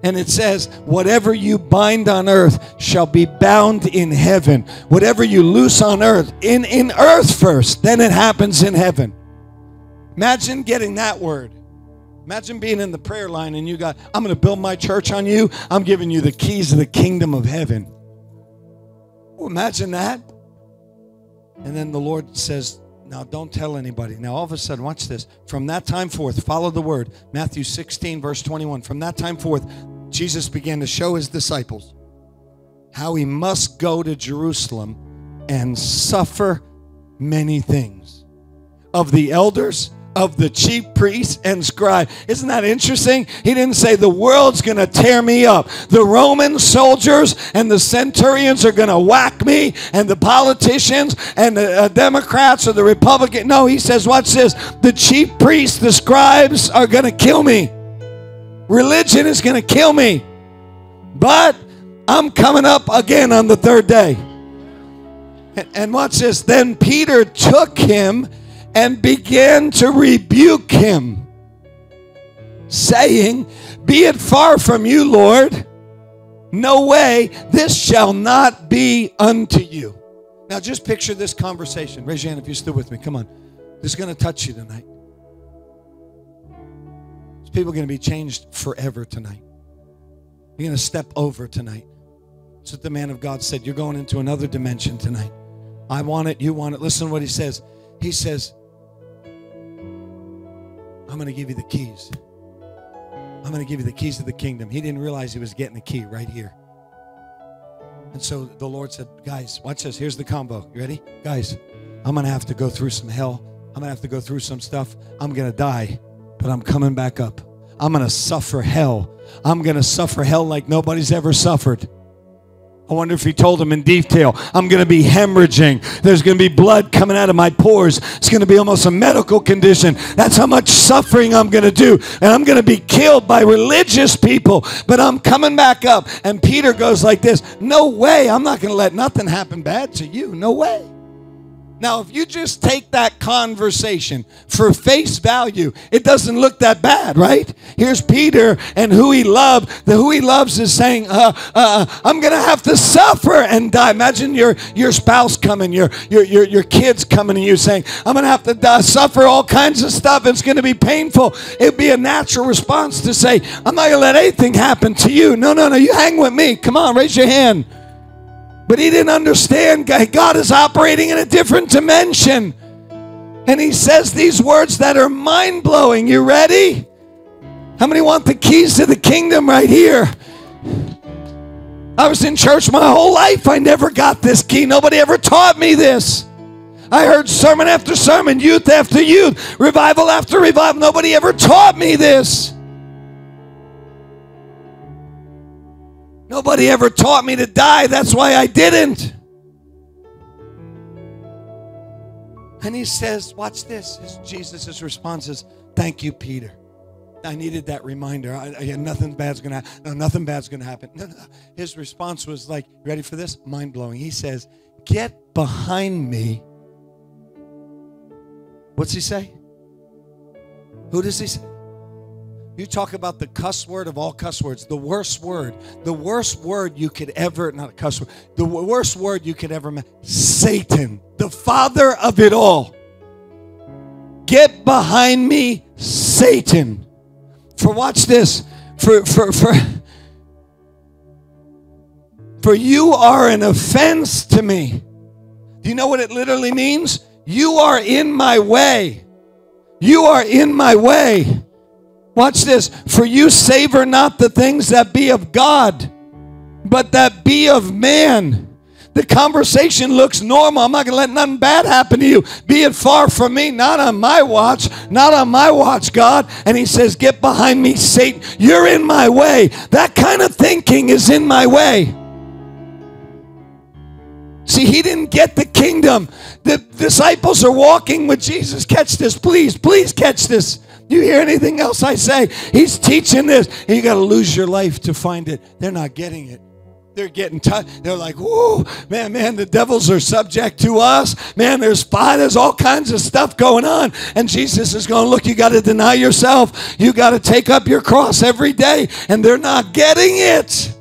Speaker 4: And it says, Whatever you bind on earth shall be bound in heaven. Whatever you loose on earth, in, in earth first, then it happens in heaven. Imagine getting that word. Imagine being in the prayer line and you got, I'm going to build my church on you. I'm giving you the keys of the kingdom of heaven. Oh, imagine that. And then the Lord says, Now don't tell anybody. Now, all of a sudden, watch this. From that time forth, follow the word. Matthew 16, verse 21. From that time forth, Jesus began to show his disciples how he must go to Jerusalem and suffer many things of the elders of the chief priests and scribe. Isn't that interesting? He didn't say the world's going to tear me up. The Roman soldiers and the centurions are going to whack me and the politicians and the uh, Democrats or the Republican. No, he says, watch this. The chief priests, the scribes are going to kill me. Religion is going to kill me. But I'm coming up again on the third day. And, and watch this. Then Peter took him and began to rebuke him, saying, Be it far from you, Lord. No way, this shall not be unto you. Now, just picture this conversation. Raise your hand if you're still with me. Come on. This is going to touch you tonight. These people are going to be changed forever tonight. You're going to step over tonight. That's what the man of God said. You're going into another dimension tonight. I want it, you want it. Listen to what he says. He says, I'm going to give you the keys. I'm going to give you the keys to the kingdom. He didn't realize he was getting the key right here. And so the Lord said, Guys, watch this. Here's the combo. You ready? Guys, I'm going to have to go through some hell. I'm going to have to go through some stuff. I'm going to die, but I'm coming back up. I'm going to suffer hell. I'm going to suffer hell like nobody's ever suffered. I wonder if he told him in detail, I'm going to be hemorrhaging. There's going to be blood coming out of my pores. It's going to be almost a medical condition. That's how much suffering I'm going to do. And I'm going to be killed by religious people, but I'm coming back up. And Peter goes like this No way. I'm not going to let nothing happen bad to you. No way. Now, if you just take that conversation for face value, it doesn't look that bad, right? Here's Peter and who he loved. The who he loves is saying, uh, uh, I'm going to have to suffer and die. Imagine your, your spouse coming, your, your, your, your kids coming to you saying, I'm going to have to die, suffer all kinds of stuff. It's going to be painful. It'd be a natural response to say, I'm not going to let anything happen to you. No, no, no. You hang with me. Come on, raise your hand. But he didn't understand God is operating in a different dimension. And he says these words that are mind blowing. You ready? How many want the keys to the kingdom right here? I was in church my whole life. I never got this key. Nobody ever taught me this. I heard sermon after sermon, youth after youth, revival after revival. Nobody ever taught me this. Nobody ever taught me to die. That's why I didn't. And he says, Watch this. Jesus' response is, Thank you, Peter. I needed that reminder. I, I, nothing bad's gonna happen. no, nothing bad's gonna happen. No, no. His response was like, ready for this? Mind blowing. He says, Get behind me. What's he say? Who does he say? You talk about the cuss word of all cuss words, the worst word, the worst word you could ever, not a cuss word, the worst word you could ever, Satan, the father of it all. Get behind me, Satan. For watch this, for, for, for, for you are an offense to me. Do you know what it literally means? You are in my way. You are in my way. Watch this. For you savor not the things that be of God, but that be of man. The conversation looks normal. I'm not going to let nothing bad happen to you. Be it far from me, not on my watch, not on my watch, God. And he says, Get behind me, Satan. You're in my way. That kind of thinking is in my way. See, he didn't get the kingdom. The disciples are walking with Jesus. Catch this, please, please catch this. You hear anything else I say? He's teaching this. And you got to lose your life to find it. They're not getting it. they're getting touched. They're like, whoo, man, man, the devils are subject to us. Man, there's fire, all kinds of stuff going on. And Jesus is going, look, you got to deny yourself. You got to take up your cross every day. And they're not getting it.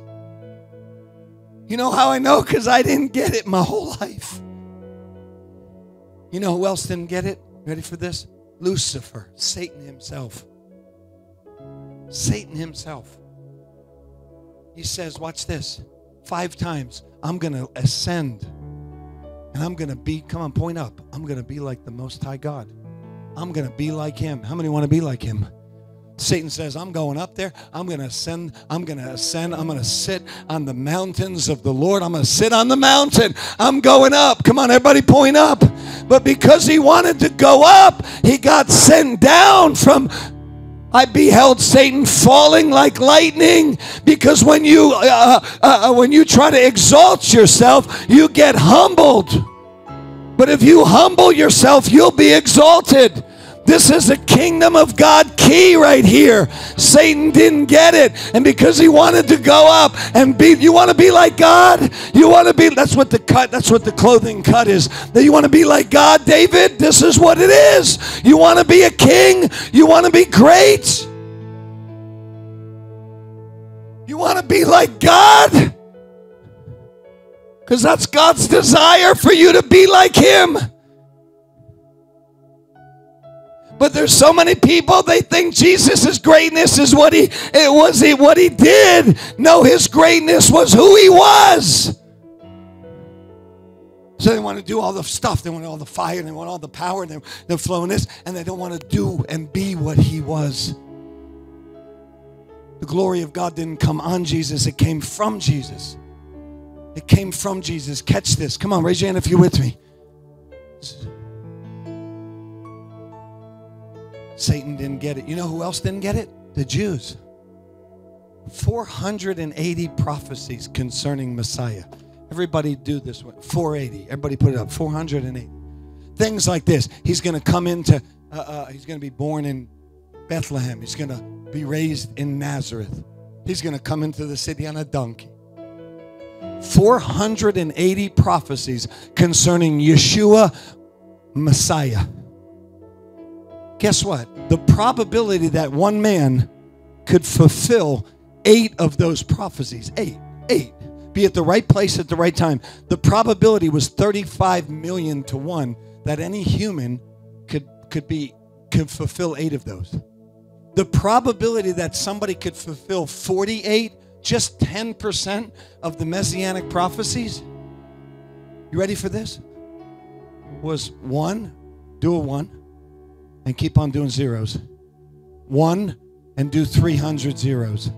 Speaker 4: You know how I know? Because I didn't get it my whole life. You know who else didn't get it? Ready for this? Lucifer, Satan himself. Satan himself. He says, Watch this. Five times, I'm going to ascend and I'm going to be, come on, point up. I'm going to be like the Most High God. I'm going to be like Him. How many want to be like Him? Satan says, I'm going up there. I'm going to ascend. I'm going to ascend. I'm going to sit on the mountains of the Lord. I'm going to sit on the mountain. I'm going up. Come on, everybody, point up. But because he wanted to go up, he got sent down from. I beheld Satan falling like lightning because when you uh, uh, uh, when you try to exalt yourself, you get humbled. But if you humble yourself, you'll be exalted. This is the kingdom of God key right here. Satan didn't get it. And because he wanted to go up and be, you want to be like God? You want to be, that's what the cut, that's what the clothing cut is. That you want to be like God, David? This is what it is. You want to be a king? You want to be great? You want to be like God? Because that's God's desire for you to be like Him. But there's so many people they think Jesus' greatness is what he it was he what he did. No, his greatness was who he was. So they want to do all the stuff. They want all the fire. They want all the power. They're, they're flowing this, and they don't want to do and be what he was. The glory of God didn't come on Jesus; it came from Jesus. It came from Jesus. Catch this. Come on, raise your hand if you're with me. Satan didn't get it. You know who else didn't get it? The Jews. 480 prophecies concerning Messiah. Everybody do this one. 480. Everybody put it up. 480. Things like this. He's going to come into, uh, uh, he's going to be born in Bethlehem. He's going to be raised in Nazareth. He's going to come into the city on a donkey. 480 prophecies concerning Yeshua, Messiah. Guess what? The probability that one man could fulfill eight of those prophecies, eight, eight, be at the right place at the right time, the probability was 35 million to one that any human could, could be could fulfill eight of those. The probability that somebody could fulfill 48, just 10% of the messianic prophecies, you ready for this? Was one, do a one, and keep on doing zeros. One and do 300 zeros.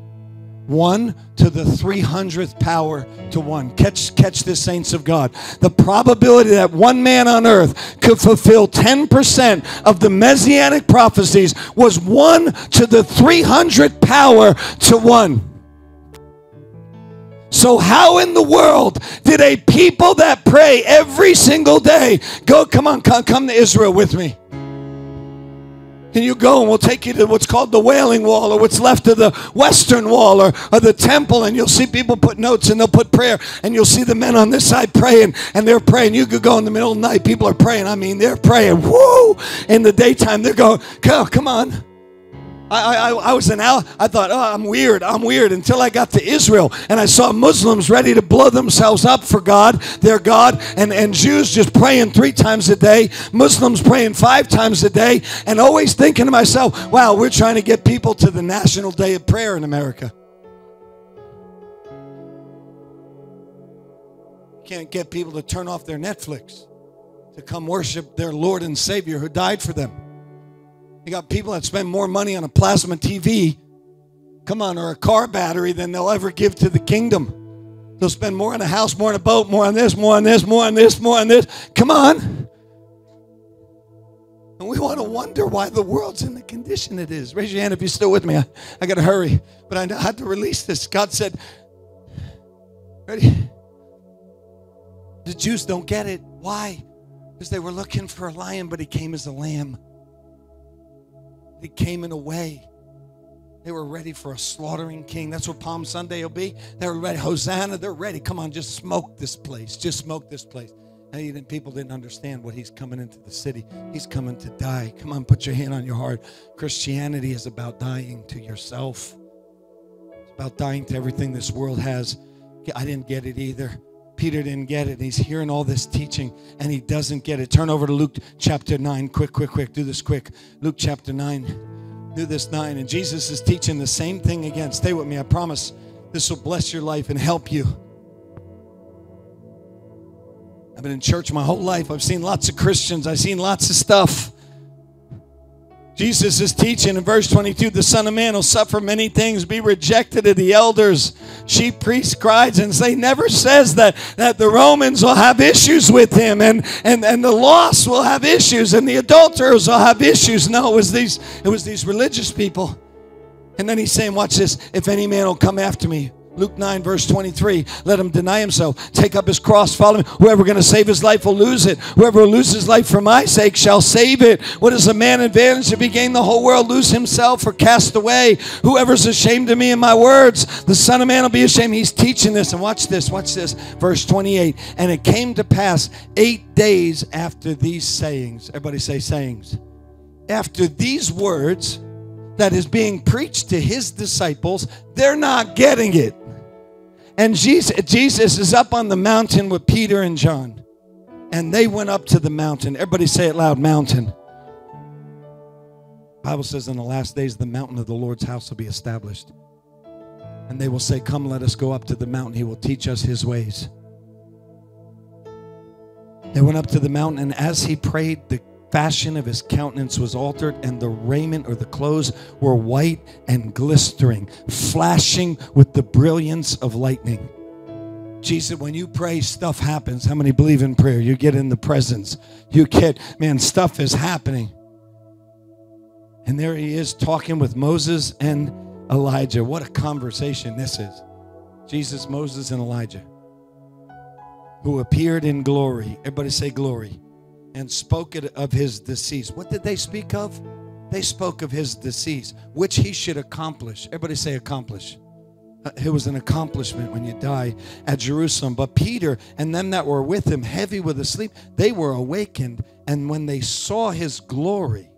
Speaker 4: One to the 300th power to one. Catch, catch this, saints of God. The probability that one man on earth could fulfill 10% of the messianic prophecies was one to the 300th power to one. So, how in the world did a people that pray every single day go, come on, come, come to Israel with me? And you go and we'll take you to what's called the Wailing Wall or what's left of the Western Wall or, or the temple. And you'll see people put notes and they'll put prayer. And you'll see the men on this side praying and they're praying. You could go in the middle of the night. People are praying. I mean, they're praying. Woo! In the daytime, they're going, go, come on. I, I, I was an out. I thought, oh, I'm weird. I'm weird until I got to Israel and I saw Muslims ready to blow themselves up for God, their God, and, and Jews just praying three times a day, Muslims praying five times a day, and always thinking to myself, wow, we're trying to get people to the National Day of Prayer in America. Can't get people to turn off their Netflix to come worship their Lord and Savior who died for them. You got people that spend more money on a plasma TV, come on, or a car battery than they'll ever give to the kingdom. They'll spend more on a house, more on a boat, more on this, more on this, more on this, more on this. Come on. And we want to wonder why the world's in the condition it is. Raise your hand if you're still with me. I, I got to hurry, but I had to release this. God said, Ready? The Jews don't get it. Why? Because they were looking for a lion, but he came as a lamb. He came in a way They were ready for a slaughtering king. That's what Palm Sunday will be. They were ready. Hosanna, they're ready. Come on, just smoke this place. Just smoke this place. And people didn't understand what he's coming into the city. He's coming to die. Come on, put your hand on your heart. Christianity is about dying to yourself. It's about dying to everything this world has. I didn't get it either. Peter didn't get it. He's hearing all this teaching and he doesn't get it. Turn over to Luke chapter 9. Quick, quick, quick. Do this quick. Luke chapter 9 do this nine. And Jesus is teaching the same thing again. Stay with me. I promise this will bless your life and help you. I've been in church my whole life. I've seen lots of Christians. I've seen lots of stuff. Jesus is teaching in verse 22 the Son of Man will suffer many things, be rejected of the elders, chief priests, scribes, and they never says that, that the Romans will have issues with him and, and, and the lost will have issues and the adulterers will have issues. No, it was these it was these religious people. And then he's saying, Watch this, if any man will come after me, Luke 9, verse 23. Let him deny himself, take up his cross, follow me. Whoever going to save his life will lose it. Whoever will lose his life for my sake shall save it. What is a man advantage if he gain the whole world, lose himself, or cast away? Whoever's ashamed of me and my words, the Son of Man will be ashamed. He's teaching this. And watch this, watch this. Verse 28. And it came to pass eight days after these sayings. Everybody say sayings. After these words, that is being preached to his disciples, they're not getting it. And Jesus, Jesus is up on the mountain with Peter and John. And they went up to the mountain. Everybody say it loud, mountain. Bible says in the last days the mountain of the Lord's house will be established. And they will say, Come, let us go up to the mountain. He will teach us his ways. They went up to the mountain, and as he prayed, the fashion of his countenance was altered, and the raiment or the clothes were white and glistering, flashing with the brilliance of lightning. Jesus, when you pray, stuff happens. How many believe in prayer? You get in the presence. You get, man, stuff is happening. And there he is talking with Moses and Elijah. What a conversation this is. Jesus, Moses, and Elijah, who appeared in glory. Everybody say glory and spoke of his decease. What did they speak of? They spoke of his decease, which he should accomplish. Everybody say accomplish. Uh, It was an accomplishment when you die at Jerusalem. But Peter and them that were with him, heavy with the sleep, they were awakened. And when they saw his glory,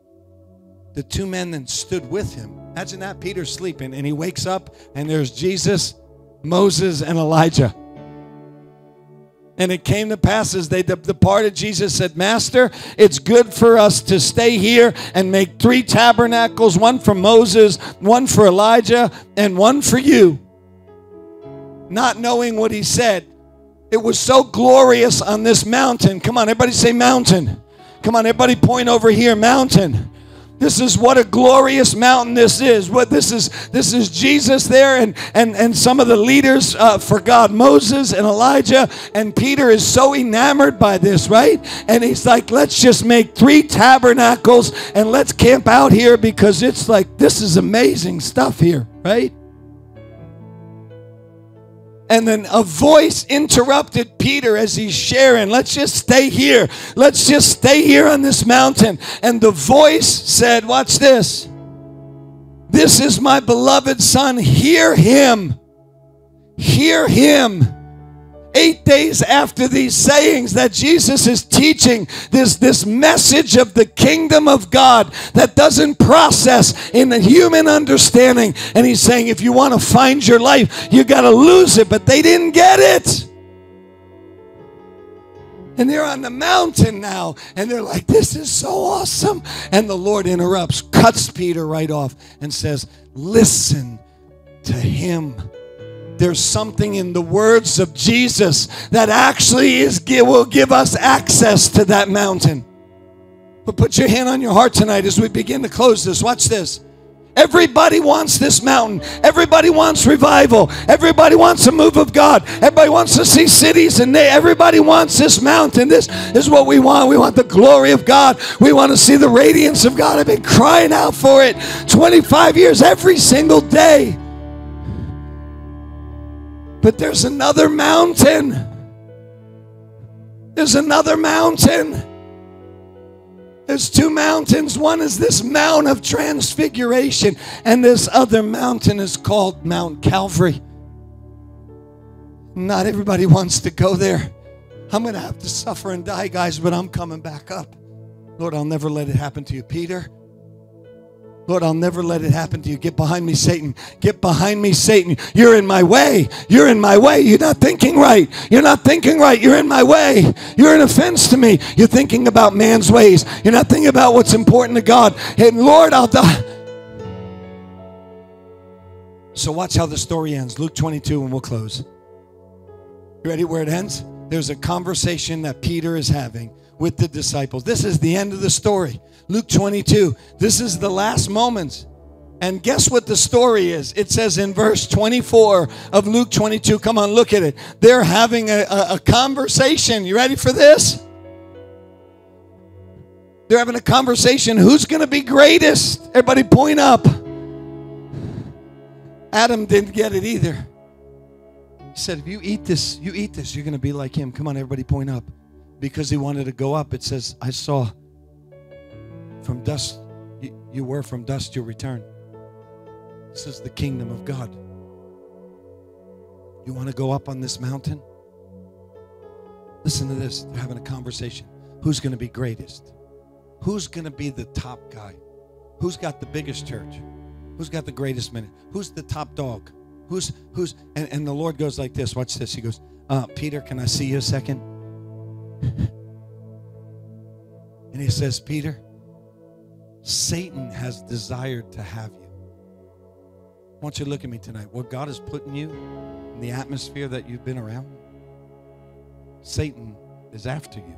Speaker 4: the two men that stood with him, imagine that Peter sleeping, and he wakes up, and there's Jesus, Moses, and Elijah. And it came to pass as they de- departed, Jesus said, Master, it's good for us to stay here and make three tabernacles one for Moses, one for Elijah, and one for you. Not knowing what he said. It was so glorious on this mountain. Come on, everybody say mountain. Come on, everybody point over here, mountain. This is what a glorious mountain this is. What this is, this is Jesus there, and and and some of the leaders uh, for God, Moses and Elijah, and Peter is so enamored by this, right? And he's like, let's just make three tabernacles and let's camp out here because it's like this is amazing stuff here, right? And then a voice interrupted Peter as he's sharing. Let's just stay here. Let's just stay here on this mountain. And the voice said, Watch this. This is my beloved son. Hear him. Hear him. Eight days after these sayings that Jesus is teaching this, this message of the kingdom of God that doesn't process in the human understanding. And he's saying, if you want to find your life, you got to lose it. But they didn't get it. And they're on the mountain now, and they're like, This is so awesome. And the Lord interrupts, cuts Peter right off, and says, Listen to him. There's something in the words of Jesus that actually is will give us access to that mountain. But put your hand on your heart tonight as we begin to close this. Watch this. Everybody wants this mountain. Everybody wants revival. Everybody wants a move of God. Everybody wants to see cities and they, everybody wants this mountain. This is what we want. We want the glory of God. We want to see the radiance of God. I've been crying out for it 25 years every single day. But there's another mountain. There's another mountain. There's two mountains. One is this Mount of Transfiguration, and this other mountain is called Mount Calvary. Not everybody wants to go there. I'm going to have to suffer and die, guys, but I'm coming back up. Lord, I'll never let it happen to you, Peter. Lord, I'll never let it happen to you. Get behind me, Satan. Get behind me, Satan. You're in my way. You're in my way. You're not thinking right. You're not thinking right. You're in my way. You're an offense to me. You're thinking about man's ways. You're not thinking about what's important to God. And Lord, I'll die. So watch how the story ends. Luke 22, and we'll close. You ready where it ends? There's a conversation that Peter is having with the disciples. This is the end of the story. Luke 22. This is the last moments. And guess what the story is? It says in verse 24 of Luke 22. Come on, look at it. They're having a, a, a conversation. You ready for this? They're having a conversation. Who's going to be greatest? Everybody point up. Adam didn't get it either. He said, if you eat this, you eat this, you're going to be like him. Come on, everybody point up. Because he wanted to go up, it says, I saw from dust, you, were from dust, you'll return. This is the kingdom of God. You want to go up on this mountain? Listen to this. They're having a conversation. Who's going to be greatest? Who's going to be the top guy? Who's got the biggest church? Who's got the greatest minute? Who's the top dog? Who's who's and, and the Lord goes like this. Watch this. He goes, uh, Peter, can I see you a second? *laughs* and he says, Peter, Satan has desired to have you. I want you to look at me tonight. What God is putting you in the atmosphere that you've been around, Satan is after you.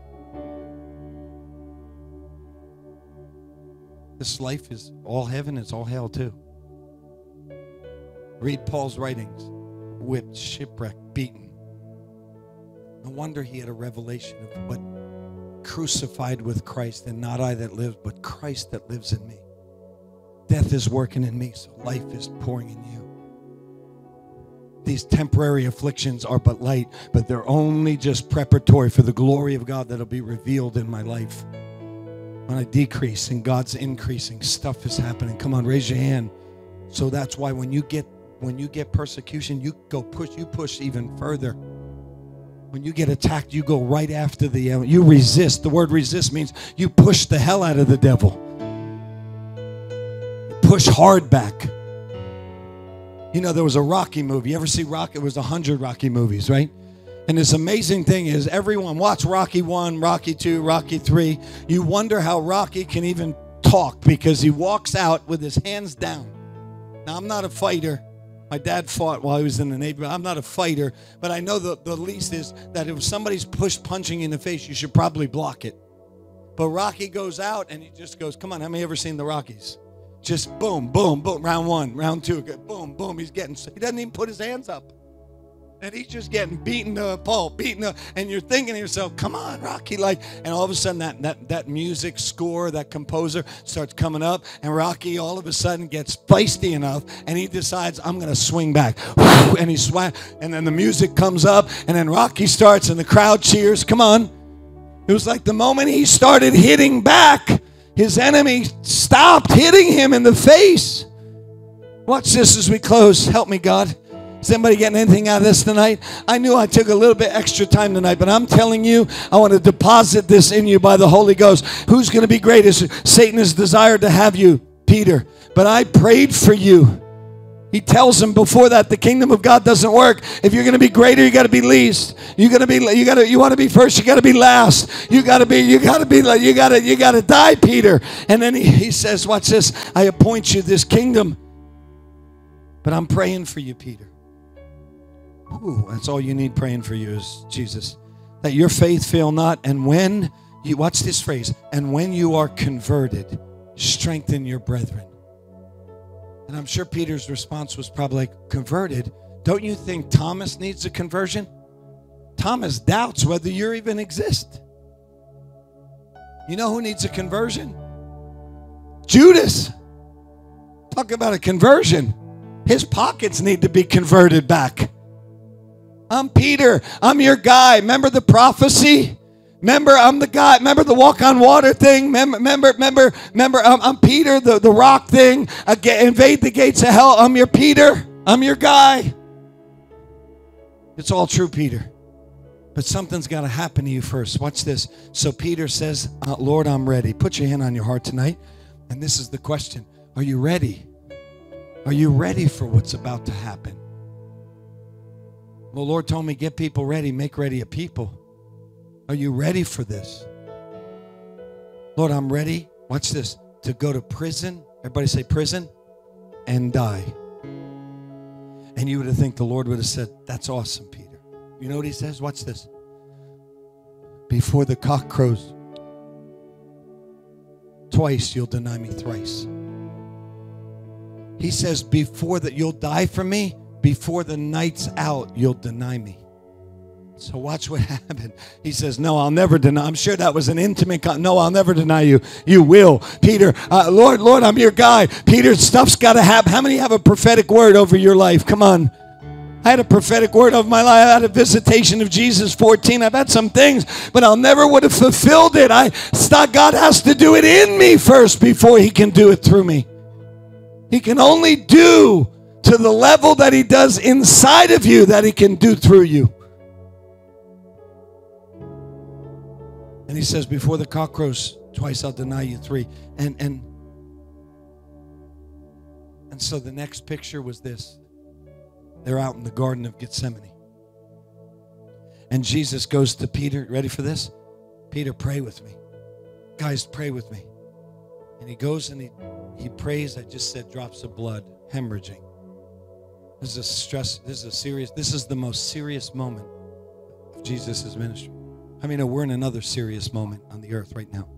Speaker 4: This life is all heaven, it's all hell too. Read Paul's writings whipped, shipwrecked, beaten. No wonder he had a revelation of what crucified with Christ, and not I that live, but Christ that lives in me. Death is working in me, so life is pouring in you. These temporary afflictions are but light, but they're only just preparatory for the glory of God that'll be revealed in my life. When I decrease and God's increasing, stuff is happening. Come on, raise your hand. So that's why when you get when you get persecution, you go push, you push even further. When you get attacked, you go right after the enemy. You resist. The word resist means you push the hell out of the devil. Push hard back. You know, there was a Rocky movie. You ever see Rocky? It was a hundred Rocky movies, right? And this amazing thing is, everyone watch Rocky One, Rocky Two, Rocky Three. You wonder how Rocky can even talk because he walks out with his hands down. Now, I'm not a fighter. My dad fought while he was in the Navy. I'm not a fighter, but I know the, the least is that if somebody's push punching in the face, you should probably block it. But Rocky goes out and he just goes, Come on, how many ever seen the Rockies? Just boom, boom, boom. Round one, round two, boom, boom. He's getting, he doesn't even put his hands up. And he's just getting beaten to a pulp, beaten to, and you're thinking to yourself, come on, Rocky, like, and all of a sudden that, that, that music score, that composer starts coming up, and Rocky all of a sudden gets feisty enough, and he decides, I'm gonna swing back. And he swung, and then the music comes up, and then Rocky starts, and the crowd cheers. Come on. It was like the moment he started hitting back, his enemy stopped hitting him in the face. Watch this as we close. Help me, God. Is anybody getting anything out of this tonight? I knew I took a little bit extra time tonight, but I'm telling you, I want to deposit this in you by the Holy Ghost. Who's going to be greatest? Satan has desired to have you, Peter. But I prayed for you. He tells him before that the kingdom of God doesn't work. If you're going to be greater, you got to be least. You got to be you got to you want to be first, you got to be last. You got to be you got to be you got to you got to die, Peter. And then he, he says, "Watch this. I appoint you this kingdom." But I'm praying for you, Peter. Ooh, that's all you need praying for you is Jesus. That your faith fail not. And when you watch this phrase, and when you are converted, strengthen your brethren. And I'm sure Peter's response was probably like, converted. Don't you think Thomas needs a conversion? Thomas doubts whether you even exist. You know who needs a conversion? Judas. Talk about a conversion. His pockets need to be converted back. I'm Peter. I'm your guy. Remember the prophecy? Remember, I'm the guy. Remember the walk on water thing? Remember, remember, remember, remember I'm, I'm Peter, the, the rock thing. Invade the gates of hell. I'm your Peter. I'm your guy. It's all true, Peter. But something's got to happen to you first. Watch this. So Peter says, uh, Lord, I'm ready. Put your hand on your heart tonight. And this is the question Are you ready? Are you ready for what's about to happen? The Lord told me, get people ready, make ready a people. Are you ready for this? Lord, I'm ready. Watch this. To go to prison. Everybody say prison and die. And you would have think the Lord would have said, That's awesome, Peter. You know what he says? Watch this. Before the cock crows, twice you'll deny me thrice. He says, Before that you'll die for me, before the night's out, you'll deny me. So watch what *laughs* happened. He says, "No, I'll never deny." I'm sure that was an intimate. Con- no, I'll never deny you. You will, Peter. Uh, Lord, Lord, I'm your guy. Peter, stuff's got to happen. How many have a prophetic word over your life? Come on. I had a prophetic word of my life. I had a visitation of Jesus 14. I've had some things, but I'll never would have fulfilled it. I God has to do it in me first before He can do it through me. He can only do to the level that He does inside of you that He can do through you. And he says, Before the cock crows, twice I'll deny you three. And and and so the next picture was this. They're out in the Garden of Gethsemane. And Jesus goes to Peter. Ready for this? Peter, pray with me. Guys, pray with me. And he goes and he, he prays. I just said drops of blood, hemorrhaging. This is a stress, this is a serious, this is the most serious moment of Jesus' ministry. I mean, we're in another serious moment on the earth right now.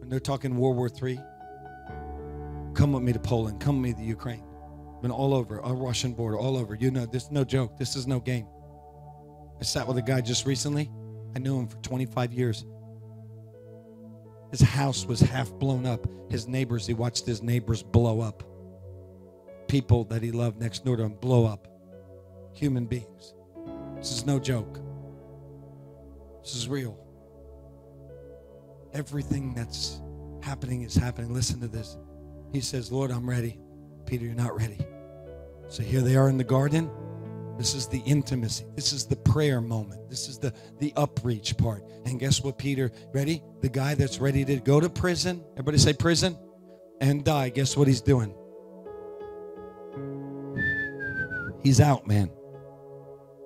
Speaker 4: When they're talking World War III, come with me to Poland, come with me to Ukraine. Been all over, a Russian border, all over. You know, this is no joke. This is no game. I sat with a guy just recently. I knew him for 25 years. His house was half blown up. His neighbors, he watched his neighbors blow up. People that he loved next door to him blow up. Human beings. This is no joke. This is real. Everything that's happening is happening. Listen to this. He says, Lord, I'm ready. Peter, you're not ready. So here they are in the garden. This is the intimacy. This is the prayer moment. This is the, the upreach part. And guess what, Peter? Ready? The guy that's ready to go to prison. Everybody say prison and die. Guess what he's doing? He's out, man.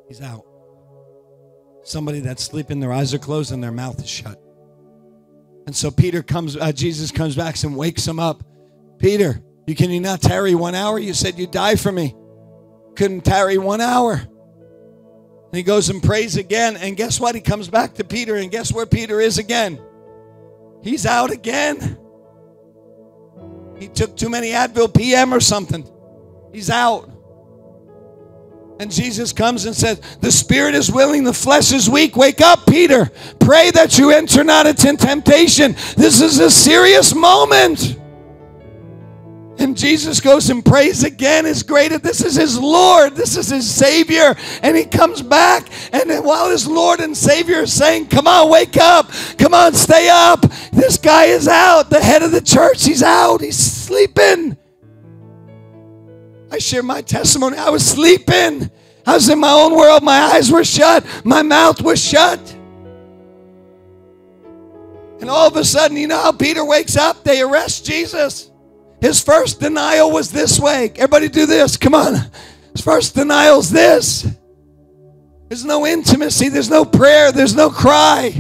Speaker 4: He's out. Somebody that's sleeping, their eyes are closed and their mouth is shut. And so Peter comes, uh, Jesus comes back and wakes him up. Peter, you can you not tarry one hour? You said you'd die for me. Couldn't tarry one hour. And he goes and prays again. And guess what? He comes back to Peter. And guess where Peter is again? He's out again. He took too many Advil PM or something. He's out. And Jesus comes and says, The spirit is willing, the flesh is weak. Wake up, Peter. Pray that you enter not into temptation. This is a serious moment. And Jesus goes and prays again. Is greater. This is his Lord. This is his Savior. And he comes back. And while his Lord and Savior is saying, Come on, wake up. Come on, stay up. This guy is out. The head of the church, he's out. He's sleeping. I share my testimony. I was sleeping. I was in my own world. My eyes were shut. My mouth was shut. And all of a sudden, you know how Peter wakes up? They arrest Jesus. His first denial was this way. Everybody do this. Come on. His first denial is this. There's no intimacy. There's no prayer. There's no cry.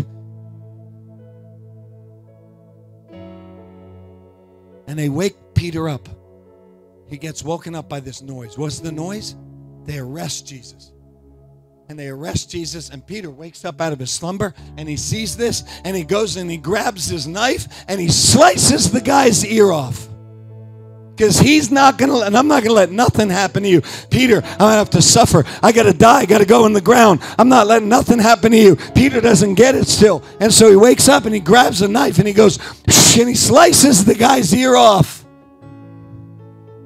Speaker 4: And they wake Peter up. He gets woken up by this noise. What's the noise? They arrest Jesus. And they arrest Jesus, and Peter wakes up out of his slumber and he sees this, and he goes and he grabs his knife and he slices the guy's ear off. Because he's not gonna let, and I'm not gonna let nothing happen to you. Peter, I'm gonna have to suffer. I gotta die, I gotta go in the ground. I'm not letting nothing happen to you. Peter doesn't get it still. And so he wakes up and he grabs a knife and he goes, and he slices the guy's ear off.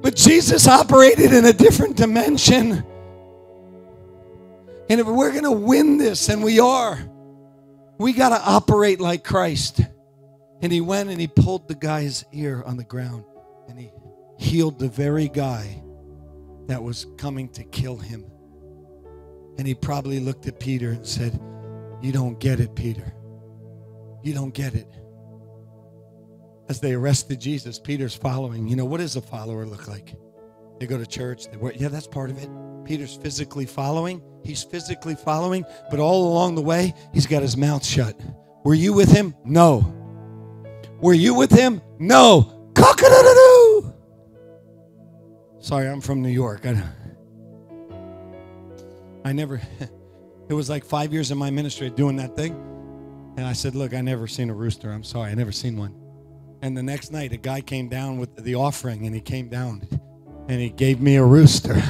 Speaker 4: But Jesus operated in a different dimension. And if we're going to win this, and we are, We got to operate like Christ. And he went and he pulled the guy's ear on the ground and he healed the very guy that was coming to kill him. And he probably looked at Peter and said, You don't get it, Peter. You don't get it. As they arrested Jesus, Peter's following. You know, what does a follower look like? They go to church. They. Yeah, that's part of it. Peter's physically following. He's physically following, but all along the way, he's got his mouth shut. Were you with him? No. Were you with him? No. Cock-a-doodle-doo. Sorry, I'm from New York. I, I never, *laughs* it was like five years in my ministry doing that thing. And I said, Look, I never seen a rooster. I'm sorry, I never seen one. And the next night, a guy came down with the offering and he came down and he gave me a rooster.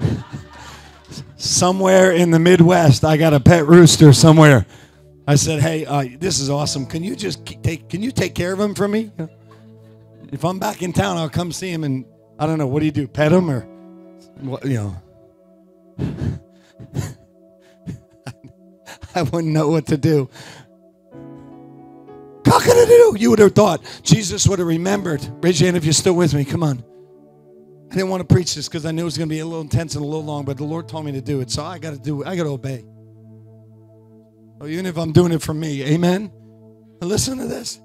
Speaker 4: *laughs* somewhere in the Midwest, I got a pet rooster somewhere. I said, "Hey, uh, this is awesome. Can you just take? Can you take care of him for me? If I'm back in town, I'll come see him. And I don't know, what do you do? Pet him or what? You know." *laughs* I wouldn't know what to do. You would have thought Jesus would have remembered. Raise your hand if you're still with me. Come on. I didn't want to preach this because I knew it was going to be a little intense and a little long, but the Lord told me to do it, so I got to do it. I got to obey. Oh, even if I'm doing it for me, Amen. And listen to this.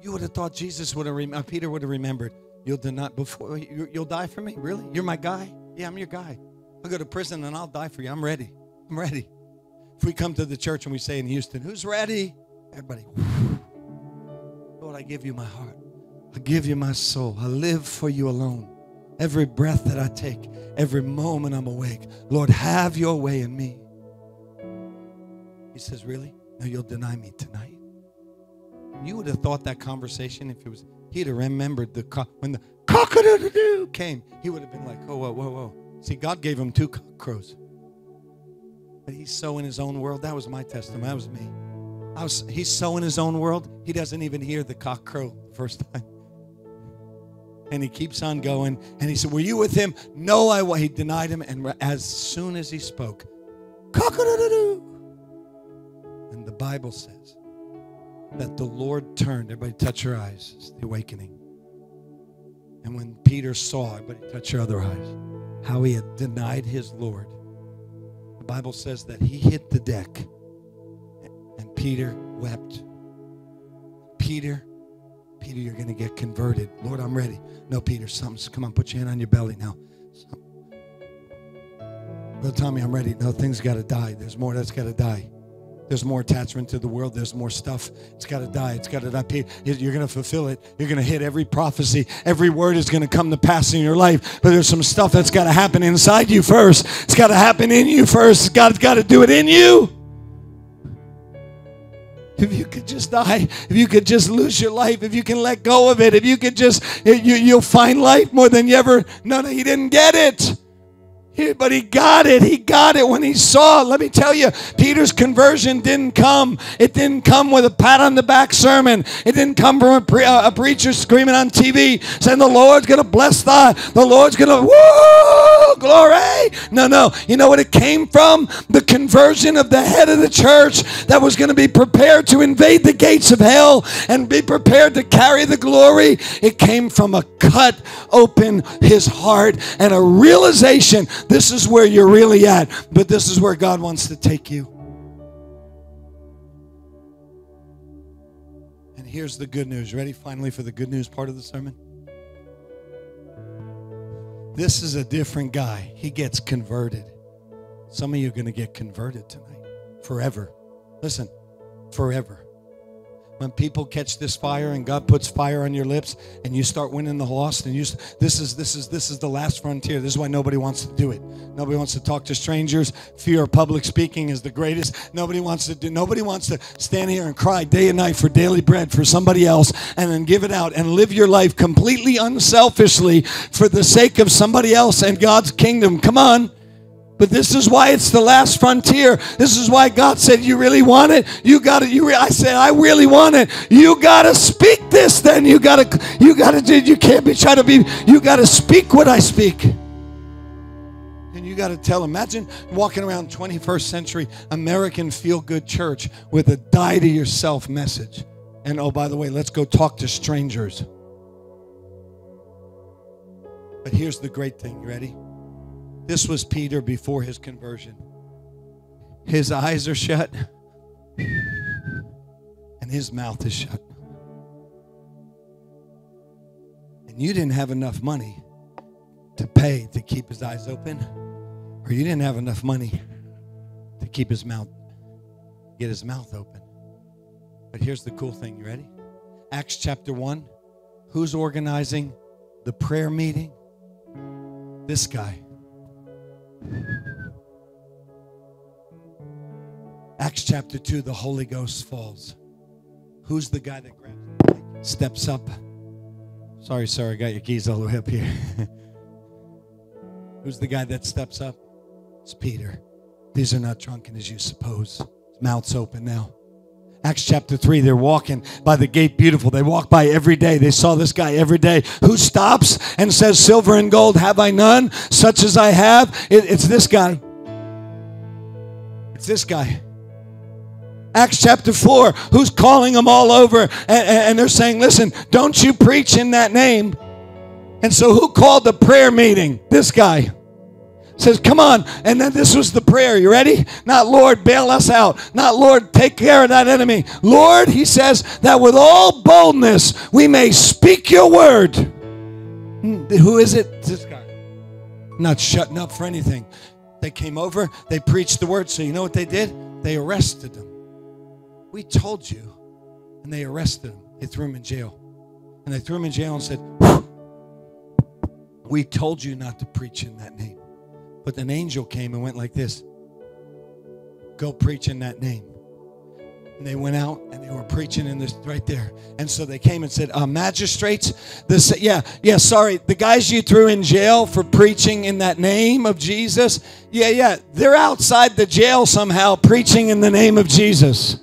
Speaker 4: You would have thought Jesus would have, rem- uh, Peter would have remembered. You'll deny before you- you'll die for me. Really? You're my guy. Yeah, I'm your guy. I'll go to prison and I'll die for you. I'm ready. I'm ready. If we come to the church and we say in Houston, "Who's ready?" Everybody. Lord, I give you my heart. I give you my soul. I live for you alone. Every breath that I take, every moment I'm awake, Lord, have your way in me. He says, Really? No, you'll deny me tonight. You would have thought that conversation if it was, he'd have remembered the when the cock-a-doodle-doo came, he would have been like, Oh, whoa, whoa, whoa. See, God gave him two cock crows. But he's so in his own world. That was my testimony. That was me. I was, he's so in his own world, he doesn't even hear the cock crow the first time. *laughs* And he keeps on going. And he said, Were you with him? No, I was. He denied him. And as soon as he spoke. And the Bible says that the Lord turned. Everybody touch your eyes. It's the awakening. And when Peter saw, everybody touch your other eyes, how he had denied his Lord. The Bible says that he hit the deck and Peter wept. Peter, Peter, you're going to get converted. Lord, I'm ready. No, Peter, something's, come on, put your hand on your belly now. Some- Brother Tommie, I'm ready. No, things got to die. There's more that's got to die. There's more attachment to the world. There's more stuff. It's got to die. It's got to die. You're going to fulfill it. You're going to hit every prophecy. Every word is going to come to pass in your life. But there's some stuff that's got to happen inside you first. It's got to happen in you first. God's got to do it in you. If you could just die, if you could just lose your life, if you can let go of it, if you could just, you, you'll find life more than you ever. No, no, he didn't get it. But he got it. He got it when he saw. Let me tell you, Peter's conversion didn't come. It didn't come with a pat on the back sermon. It didn't come from a, pre- uh, a preacher screaming on TV saying, The Lord's going to bless thy. The Lord's going to, woo, glory. No, no. You know what it came from? The conversion of the head of the church that was going to be prepared to invade the gates of hell and be prepared to carry the glory. It came from a cut open his heart and a realization this is where you're really at, but this is where God wants to take you. And here's the good news. Ready finally for the good news part of the sermon? This is a different guy. He gets converted. Some of you are going to get converted tonight forever. Listen, forever. When people catch this fire and God puts fire on your lips and you start winning the lost and you this is this is this is the last frontier. This is why nobody wants to do it. Nobody wants to talk to strangers. Fear of public speaking is the greatest. Nobody wants to do nobody wants to stand here and cry day and night for daily bread for somebody else and then give it out and live your life completely unselfishly for the sake of somebody else and God's kingdom. Come on. But this is why it's the last frontier. This is why God said, "You really want it? You got it." You, re-. I said, "I really want it." You got to speak this. Then you got to, you got to do. You can't be trying to be. You got to speak what I speak. And you got to tell, imagine walking around 21st century American feel good church with a die to yourself message. And oh, by the way, let's go talk to strangers. But here's the great thing. You ready? This was Peter before his conversion. His eyes are shut, and his mouth is shut. And you didn't have enough money to pay to keep his eyes open, or you didn't have enough money to keep his mouth, get his mouth open. But here's the cool thing. You ready? Acts chapter 1. Who's organizing the prayer meeting? This guy. Acts chapter 2, the Holy Ghost falls. Who's the guy that grabs steps up? Sorry, sir, I got your keys all the way up here. *laughs* Who's the guy that steps up? It's Peter. These are not drunken as you suppose. His mouth's open now. Acts chapter 3, they're walking by the gate beautiful. They walk by every day. They saw this guy every day who stops and says, Silver and gold have I none, such as I have. It- it's this guy. It's this guy. Acts chapter 4, who's calling them all over, and, and- and they're saying, Listen, don't you preach in that name. And so, who called the prayer meeting? This guy says, Come on. And then this was the prayer. You ready? Not, Lord, bail us out. Not, Lord, take care of that enemy. Lord, he says, that with all boldness we may speak your word. Hmm, Who is it? This guy. Not shutting up for anything. They came over, they preached the word. So, you know what they did? They arrested them. We told you. And they arrested him. They threw him in jail. And they threw him in jail and said, We told you not to preach in that name. But an angel came and went like this Go preach in that name. And they went out and they were preaching in this right there. And so they came and said, uh, Magistrates, this, yeah, yeah, sorry, the guys you threw in jail for preaching in that name of Jesus, yeah, yeah, they're outside the jail somehow preaching in the name of Jesus.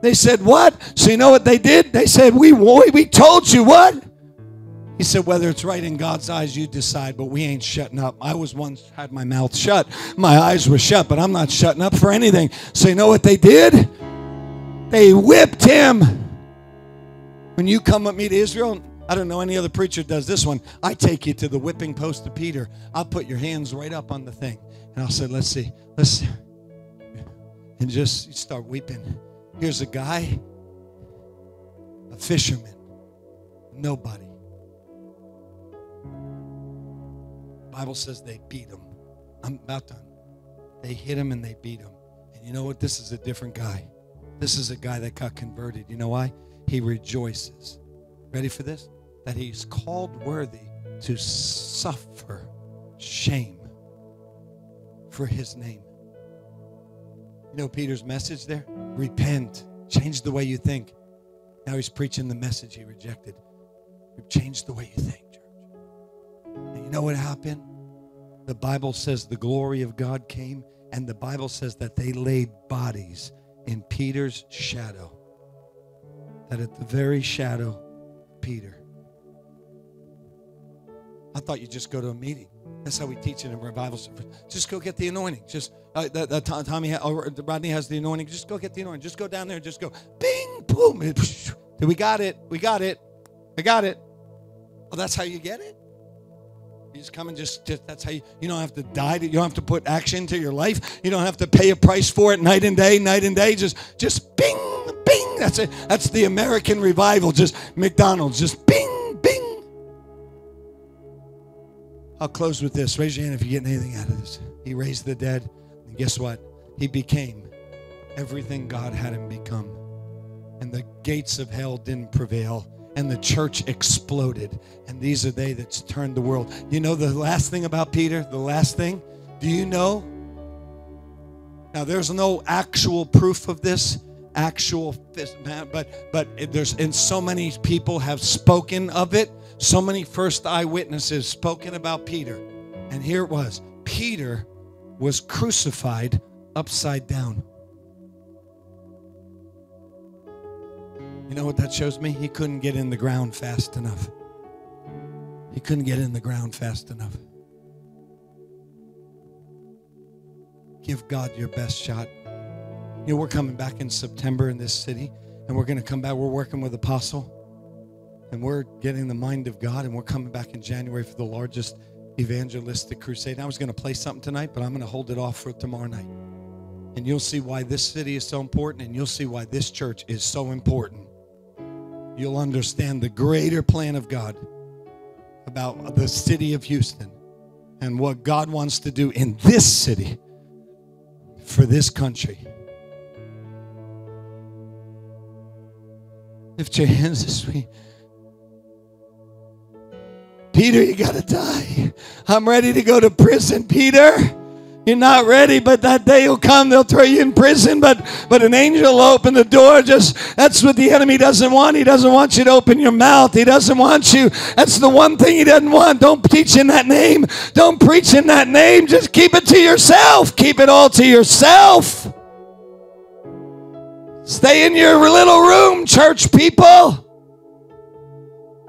Speaker 4: They said, What? So you know what they did? They said, We, we, we told you what? He said, whether it's right in God's eyes, you decide, but we ain't shutting up. I was once had my mouth shut. My eyes were shut, but I'm not shutting up for anything. So you know what they did? They whipped him. When you come with me to Israel, I don't know any other preacher does this one. I take you to the whipping post of Peter. I'll put your hands right up on the thing. And I'll say, let's see, let's see. And just start weeping. Here's a guy, a fisherman, nobody. Bible says they beat him. I'm about done. They hit him and they beat him. And you know what? This is a different guy. This is a guy that got converted. You know why? He rejoices. Ready for this? That he's called worthy to suffer shame for his name. You know Peter's message there? Repent. Change the way you think. Now he's preaching the message he rejected. Change the way you think, church. And you know what happened? The Bible says the glory of God came, and the Bible says that they laid bodies in Peter's shadow. That at the very shadow, Peter. I thought you'd just go to a meeting. That's how we teach it in revival service. Just go get the anointing. Just uh, that Tom- Tommie, ha- or Rodney has the anointing. Just go get the anointing. Just go down there and just go, bing, boom. *laughs* We got it. We got it. I got it. Oh, that's how you get it. You just come and just, just that's how you, you don't have to die. You don't have to put action to your life. You don't have to pay a price for it night and day, night and day. Just, just bing, bing. That's it. That's the American revival. Just McDonald's. Just bing, bing. I'll close with this. Raise your hand if you're getting anything out of this. He raised the dead. And guess what? He became everything God had him become. And the gates of hell didn't prevail. And the church exploded. And these are they that's turned the world. You know the last thing about Peter? The last thing? Do you know? Now there's no actual proof of this, actual but but there's and so many people have spoken of it. So many first eyewitnesses spoken about Peter. And here it was. Peter was crucified upside down. You know what that shows me? He couldn't get in the ground fast enough. He couldn't get in the ground fast enough. give God your best shot. You know, we're coming back in September in this city, and we're going to come back. We're working with Apostle, and we're getting the mind of God, and we're coming back in January for the largest evangelistic crusade. I was going to play something tonight, but I'm going to hold it off for tomorrow night. And you'll see why this city is so important, and you'll see why this church is so important. You'll understand the greater plan of God about the city of Houston and what God wants to do in this city for this country. Lift your hands this week. Peter, you got to die. I'm ready to go to prison, Peter. You're not ready, but that day will come. They'll throw you in prison, but but an angel will open the door. Just that's what the enemy doesn't want. He doesn't want you to open your mouth. He doesn't want you. That's the one thing he doesn't want. Don't teach in that name. Don't preach in that name. Just keep it to yourself. Keep it all to yourself. Stay in your little room, church people.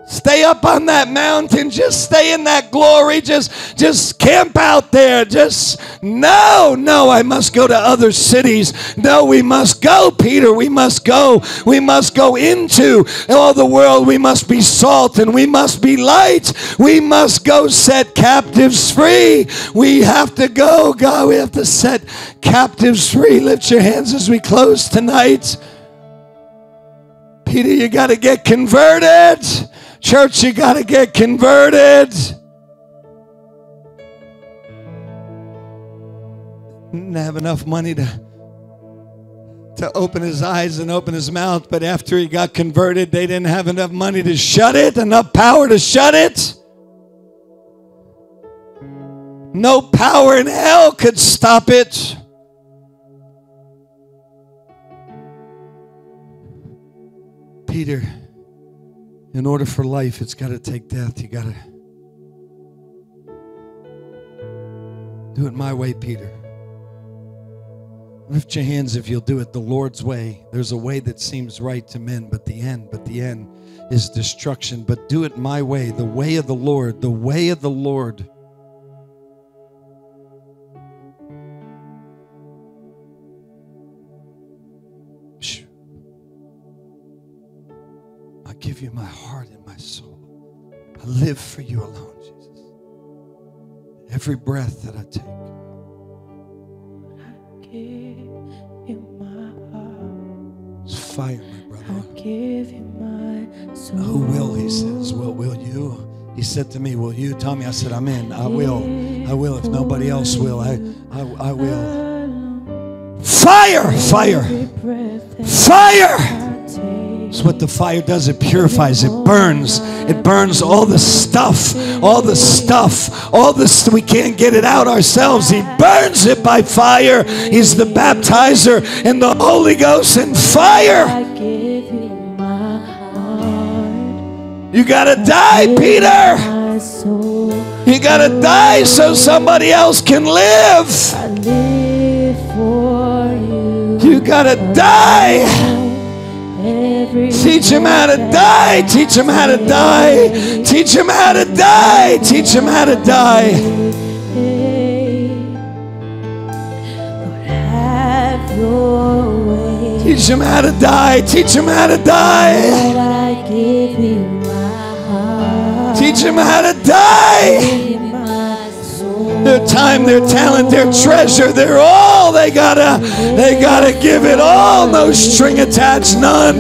Speaker 4: Stay up on that mountain. Just stay in that glory. Just, just camp out there. Just, no, no, I must go to other cities. No, we must go, Peter. We must go. We must go into all the world. We must be salt and we must be light. We must go set captives free. We have to go, God. We have to set captives free. Lift your hands as we close tonight. Peter, you got to get converted. Church, you got to get converted. Didn't have enough money to to open his eyes and open his mouth, but after he got converted, they didn't have enough money to shut it, enough power to shut it. No power in hell could stop it. Peter, in order for life, it's got to take death. You got to do it my way, Peter. Lift your hands if you'll do it the Lord's way. There's a way that seems right to men, but the end, but the end is destruction. But do it my way, the way of the Lord, the way of the Lord. Give you my heart and my soul. I live for you alone, Jesus. Every breath that I take.
Speaker 3: I give you my heart.
Speaker 4: It's fire, my brother.
Speaker 3: I'll give you my soul.
Speaker 4: Who will, he says. Will, will you? He said to me, Will you? Tommie, I said, I'm in. I will. I will. If nobody else will, I, I, I will. Fire! Fire! Fire! It's what the fire does. It purifies. It burns. It burns all the stuff. All the stuff. All the st- we can't get it out ourselves. He burns it by fire. He's the baptizer in the Holy Ghost and fire.
Speaker 3: You my heart.
Speaker 4: You gotta die, Peter. You gotta die so somebody else can live.
Speaker 3: I live for you.
Speaker 4: You gotta die. Teach him how to die. Teach him how to die. Teach him how to die. Teach him how to die.
Speaker 3: day. Lord, have your way.
Speaker 4: Teach him how to die. Teach him how to die.
Speaker 3: Lord, I give you my heart.
Speaker 4: Teach him how to die. Their time, their talent, their treasure, their all. They gotta, they gotta give it all. No string attached, none.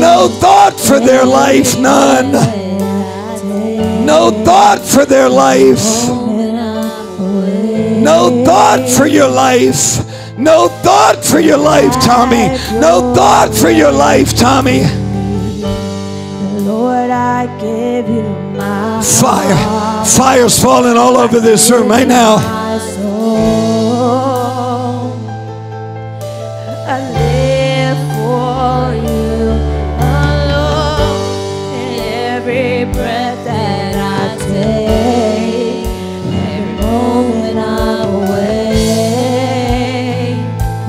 Speaker 4: No thought for their life, none. No thought for their life. No thought for your life. No thought for your life, Tommie. No thought for your life, Tommie.
Speaker 3: Lord, I give you
Speaker 4: Fire. Fire's falling all over this room right now.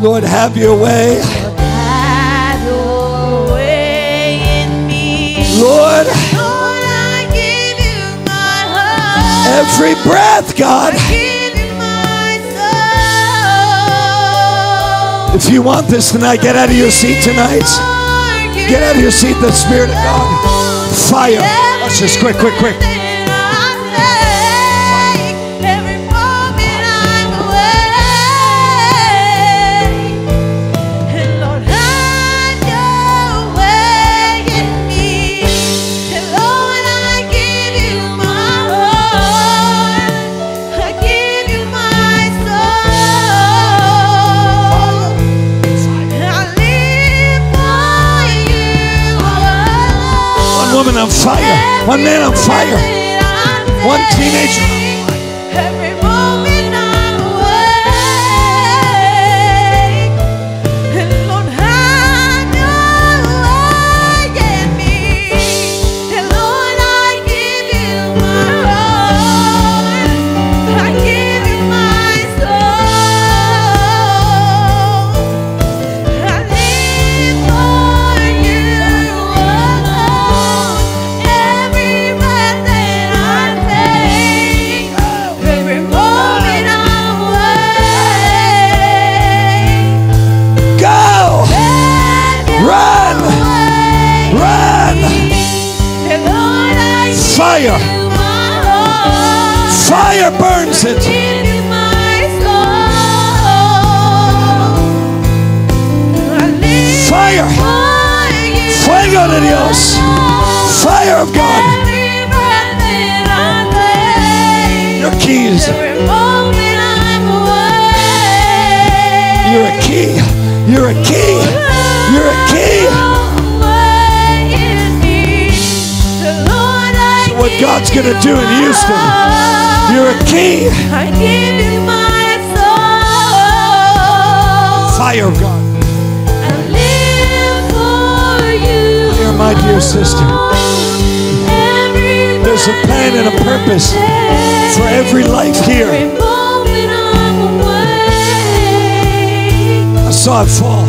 Speaker 4: Lord, have your way.
Speaker 3: for
Speaker 4: every breath, God.
Speaker 3: I give you my soul. If you want this tonight, get out of your seat tonight. Get out of your seat, the Spirit of God. Fire. Let's just quick, quick, quick. Fire. One man on fire. One teenager. Fire it. Fire! Fuego de Dios. Fire of God. Your keys. You're a key. You're a key. You're a key. What God's gonna do in Houston. You're a key.
Speaker 4: I give you my soul.
Speaker 3: Fire of God.
Speaker 4: I live for you.
Speaker 3: Here, my dear sister. There's a plan and a purpose for every life here. I saw it fall.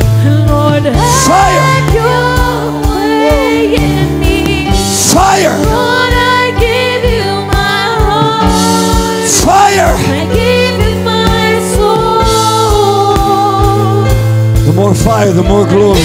Speaker 3: Fire.
Speaker 4: have your way in me.
Speaker 3: Fire. Fire.
Speaker 4: I give you my soul.
Speaker 3: The more fire, the more glory.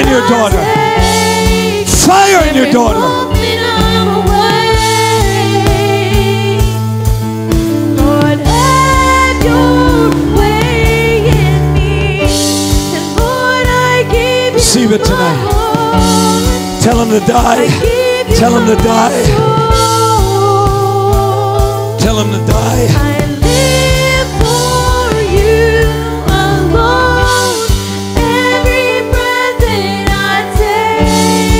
Speaker 4: In
Speaker 3: your daughter. Fire in your daughter.
Speaker 4: Lord, have your way in me. And Lord, I give you
Speaker 3: Receive it tonight. Tell him to die. Tell him to die. Tell him to die.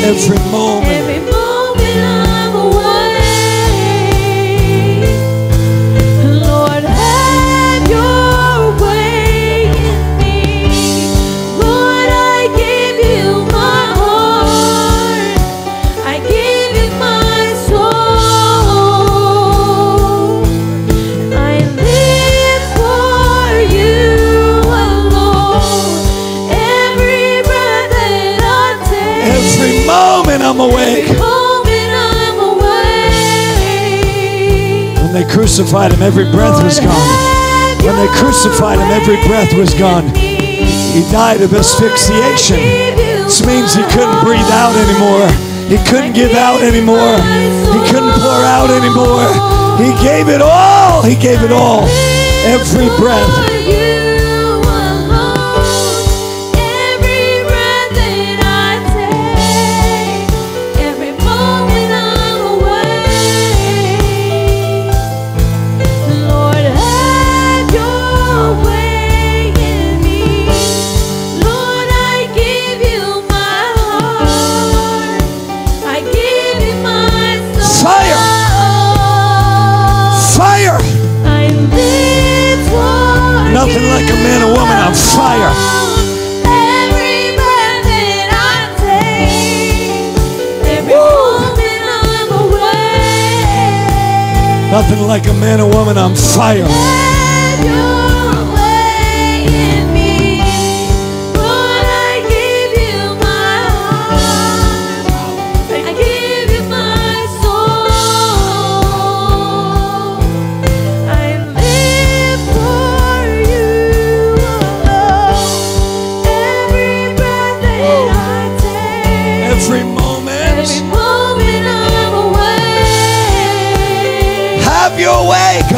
Speaker 4: Every
Speaker 3: moment. Crucified him, every breath was gone. When they crucified him, every breath was gone. He died of asphyxiation. This means he couldn't breathe out anymore. He couldn't give out anymore. He couldn't pour out anymore. He gave it all. He gave it all. Every breath.
Speaker 4: Nothing like a man or woman on fire.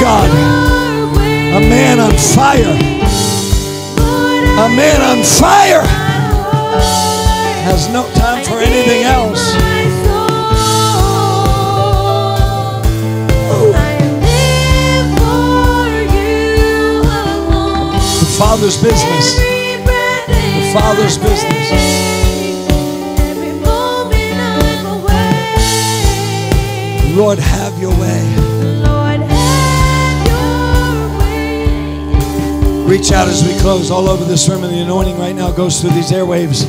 Speaker 4: God. A man on fire. A man on fire has no time for anything else. The Father's business.
Speaker 3: The
Speaker 4: Father's business. Lord, have your way. Reach out as we close all over this room, and the anointing right now goes through these airwaves.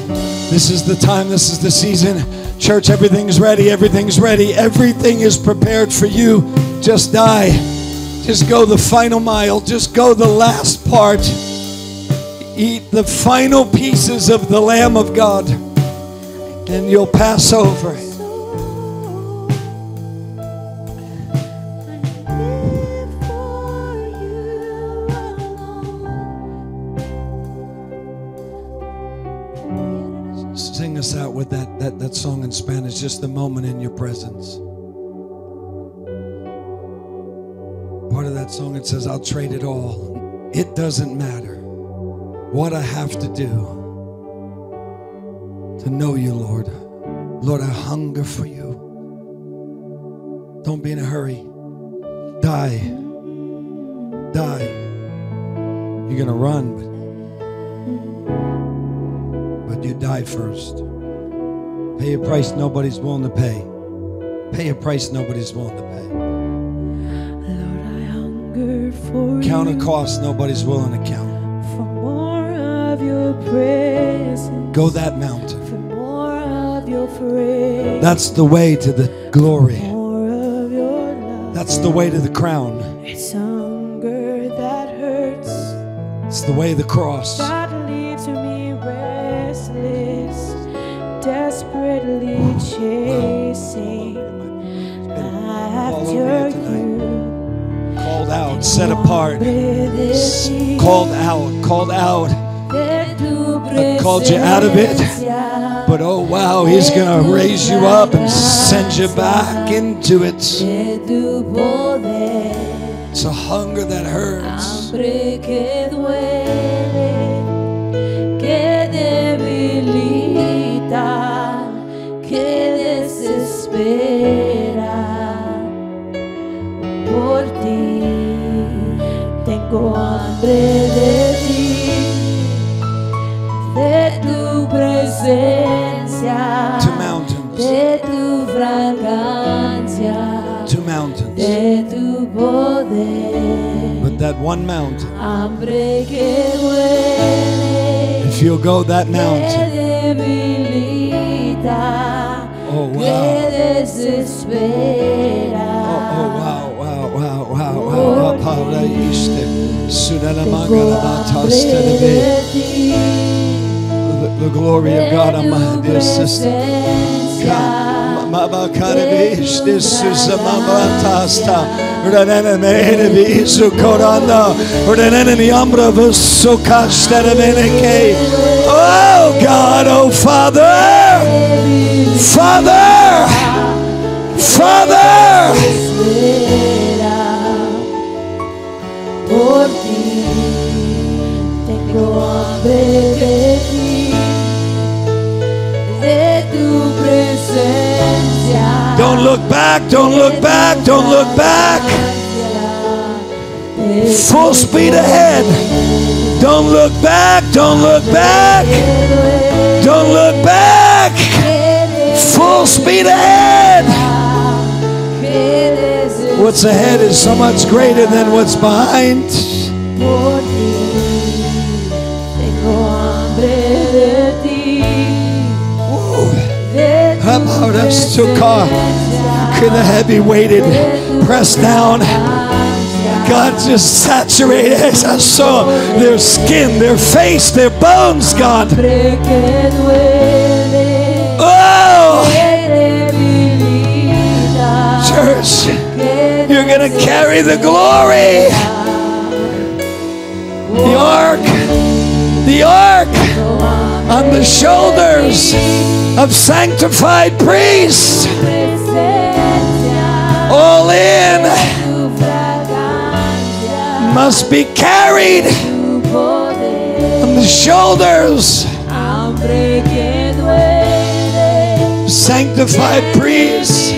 Speaker 4: This is the time, this is the season. Church, everything's ready, everything's ready, everything is prepared for you. Just die. Just go the final mile, just go the last part. Eat the final pieces of the Lamb of God, and you'll pass over. The moment in your presence. Part of that song, it says, I'll trade it all. It doesn't matter what I have to do price nobody's willing to pay. Pay a price nobody's willing to pay.
Speaker 3: Lord, I hunger for
Speaker 4: Count a cost nobody's willing to count.
Speaker 3: for more of your presence,
Speaker 4: Go that mountain.
Speaker 3: for more of your praise,
Speaker 4: That's the way to the glory.
Speaker 3: more of your love.
Speaker 4: That's the way to the crown.
Speaker 3: It's hunger that hurts,
Speaker 4: It's the way to the cross. Set apart, called out, called out.
Speaker 3: I
Speaker 4: called you out of it. But oh wow, he's gonna raise you up and send you back into it. It's a hunger that hurts.
Speaker 3: Que tengo hambre de ti, de tu presencia,
Speaker 4: To mountains,
Speaker 3: de tu fragancia.
Speaker 4: to mountains.
Speaker 3: de tu poder,
Speaker 4: But that one mountain,
Speaker 3: hambre que duele,
Speaker 4: if you'll go that mountain,
Speaker 3: debilita,
Speaker 4: oh
Speaker 3: que
Speaker 4: wow.
Speaker 3: desespera.
Speaker 4: Oh, oh wow, The, glory of God, my dear sister. Mabakarabish, this is a mamatasta. Ranana mene visu koranda. Ranana mi ambra vusu kashta meneke. Oh God, oh Father, Father, Father.
Speaker 3: Don't look back, don't look back, don't look back. Full speed ahead. Don't look back, don't look back, don't look back. Full speed ahead. What's ahead is so much greater than what's behind. About us to car?
Speaker 4: presencia.
Speaker 3: The heavy weighted, pressed down. God just saturated I saw their skin, their face, their bones, God. Oh, church, you're going to carry the glory. The ark, the ark on the shoulders of sanctified priests. All in must be carried on the shoulders. Sanctified priests.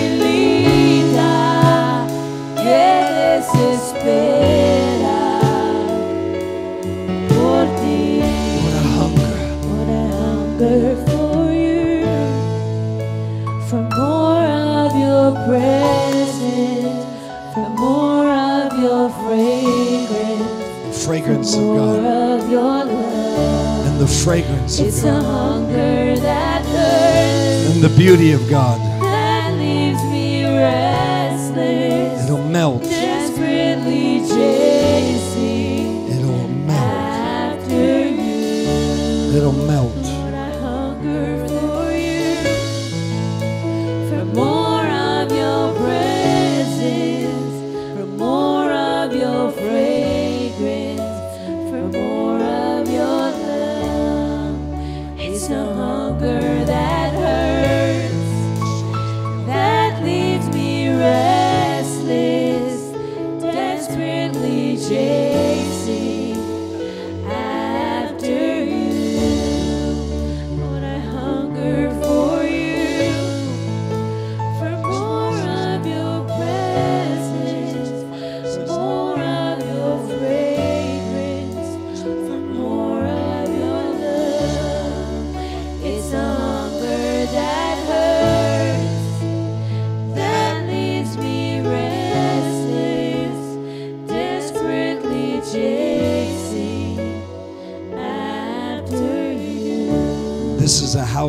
Speaker 4: Fragrance
Speaker 3: of God
Speaker 4: of your love.
Speaker 3: and the fragrance of
Speaker 4: It's a
Speaker 3: God
Speaker 4: hunger that
Speaker 3: and the beauty of God.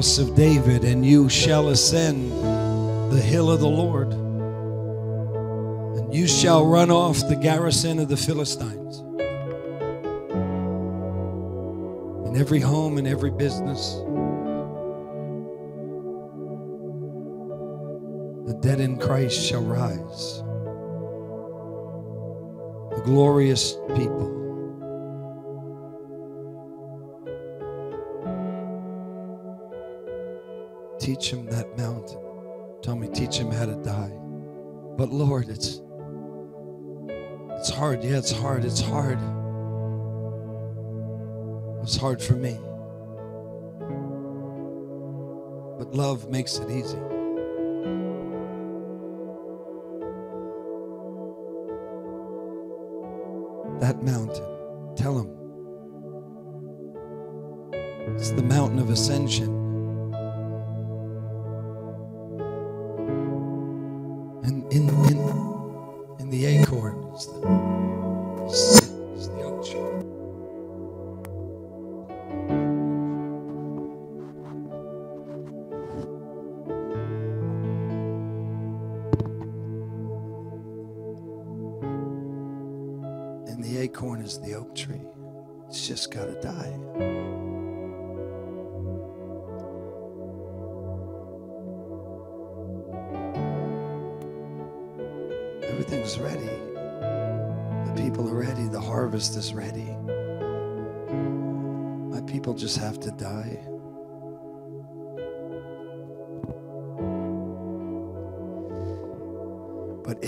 Speaker 3: House of David, and you shall ascend the hill of the Lord. And you shall run off the garrison of the Philistines. In every home and every business, the dead in Christ shall rise. The glorious people. Teach him that mountain. Tell me, teach him how to die. But Lord, it's it's hard. Yeah, it's hard. It's hard. It's hard for me. But love makes it easy. That mountain, tell him. It's the mountain of ascension. Acorn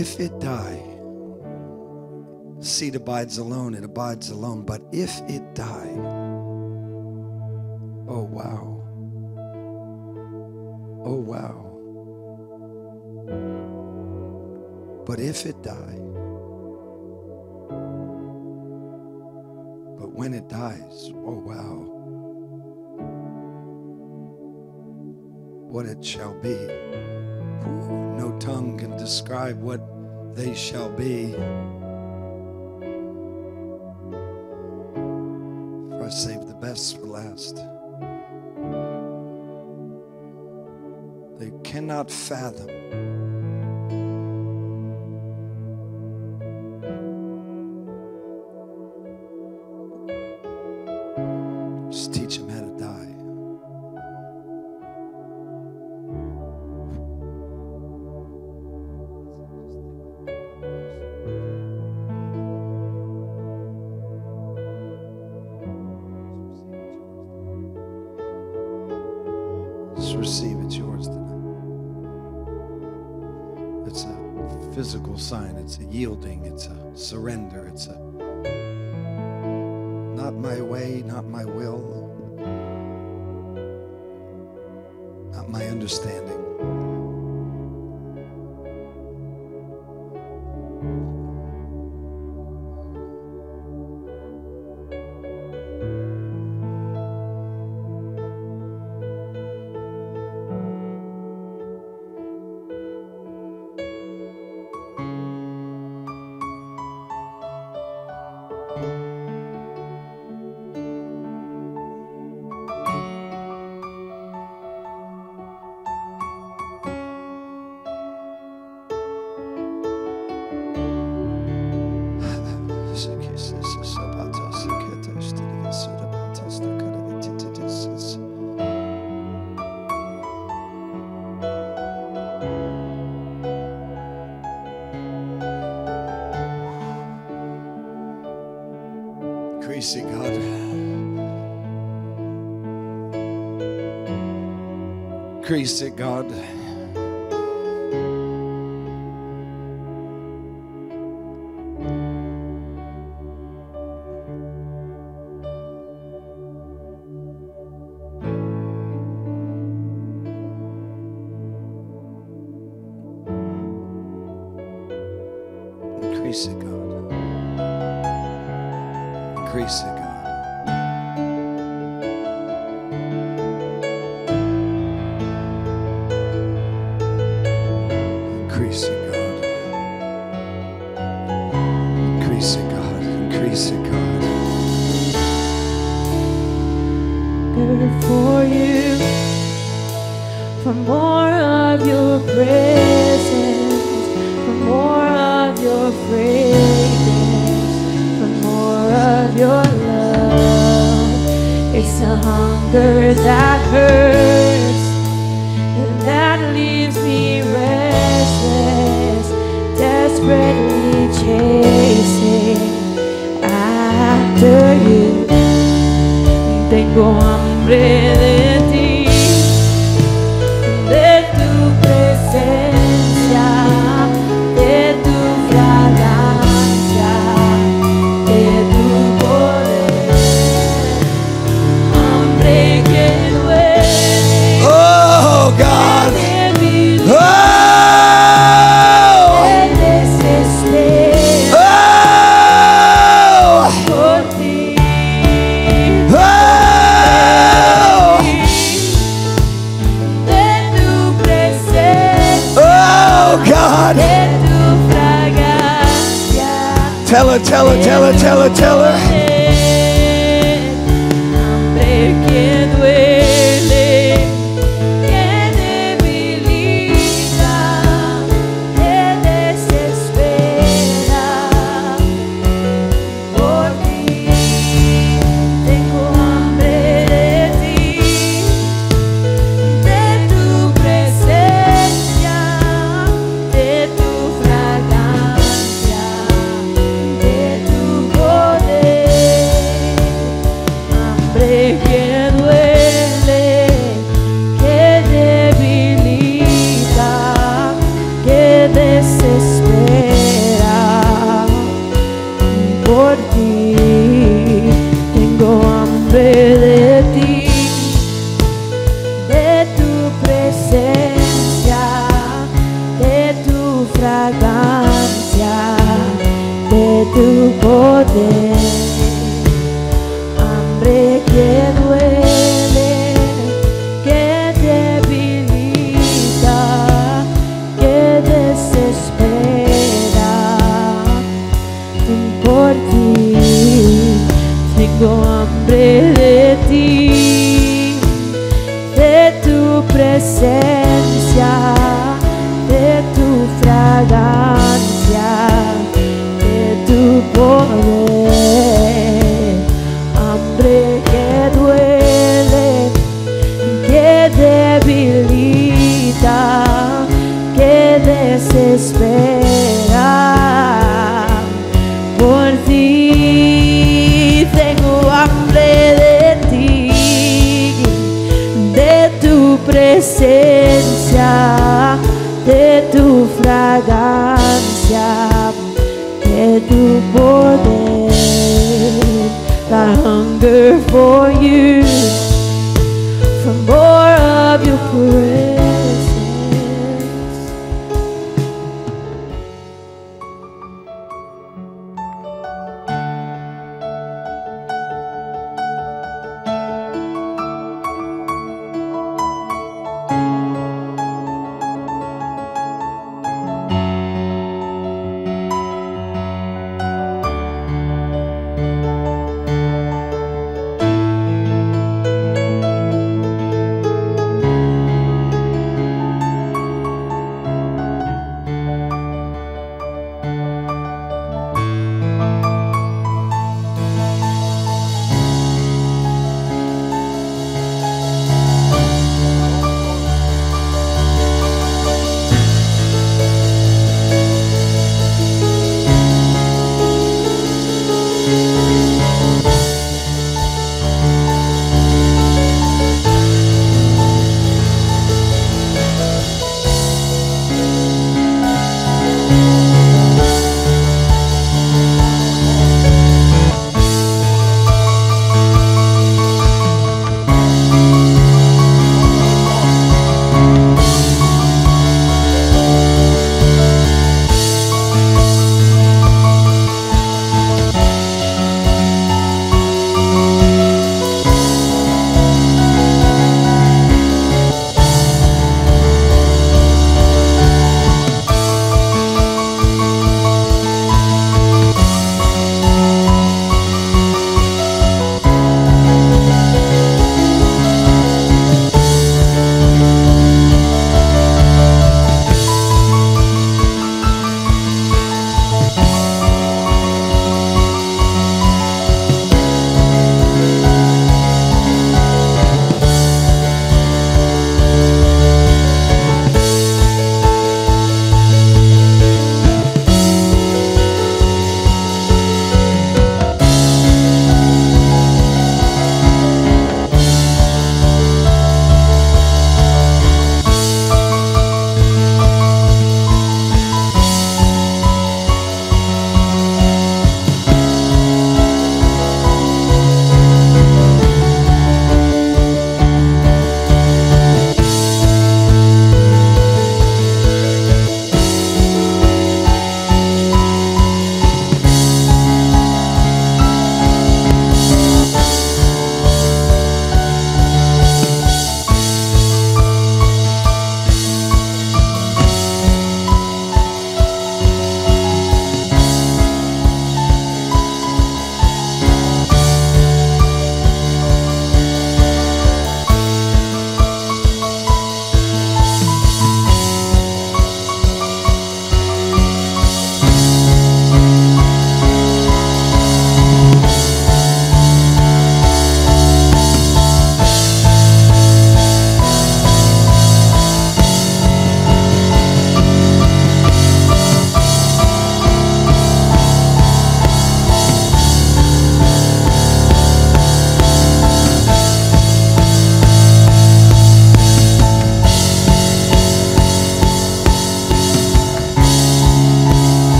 Speaker 3: if it die, seed abides alone, it abides alone. But if it die, oh wow, oh wow. But if it die, but when it dies, oh wow, what it shall be. No tongue can describe what they shall be. For I saved the best for last. They cannot fathom increase it, God.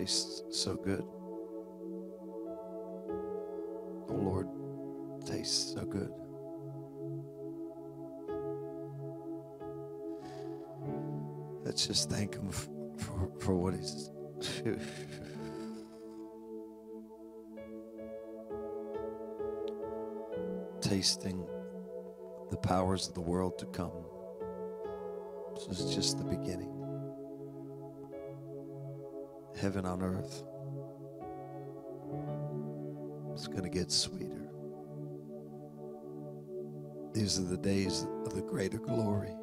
Speaker 4: Tastes so good. Oh Lord, tastes so good. Let's just thank Him for, for what He's. *laughs* Tasting the powers of the world to come. This is just the beginning. Heaven on earth. It's going to get sweeter. These are the days of the greater glory.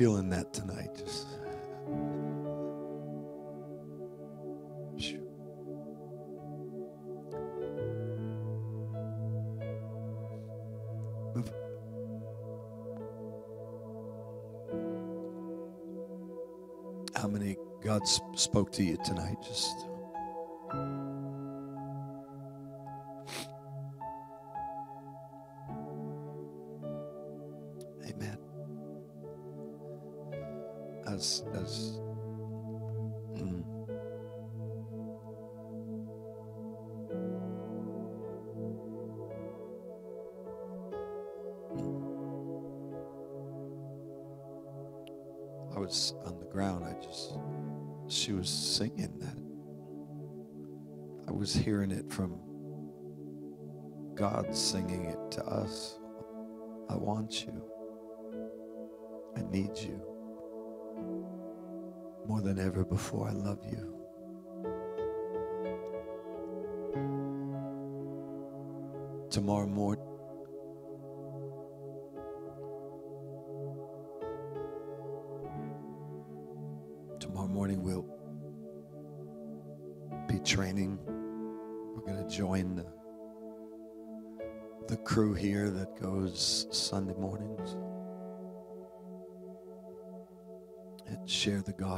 Speaker 4: Feeling that tonight? Just How many God spoke to you tonight? Just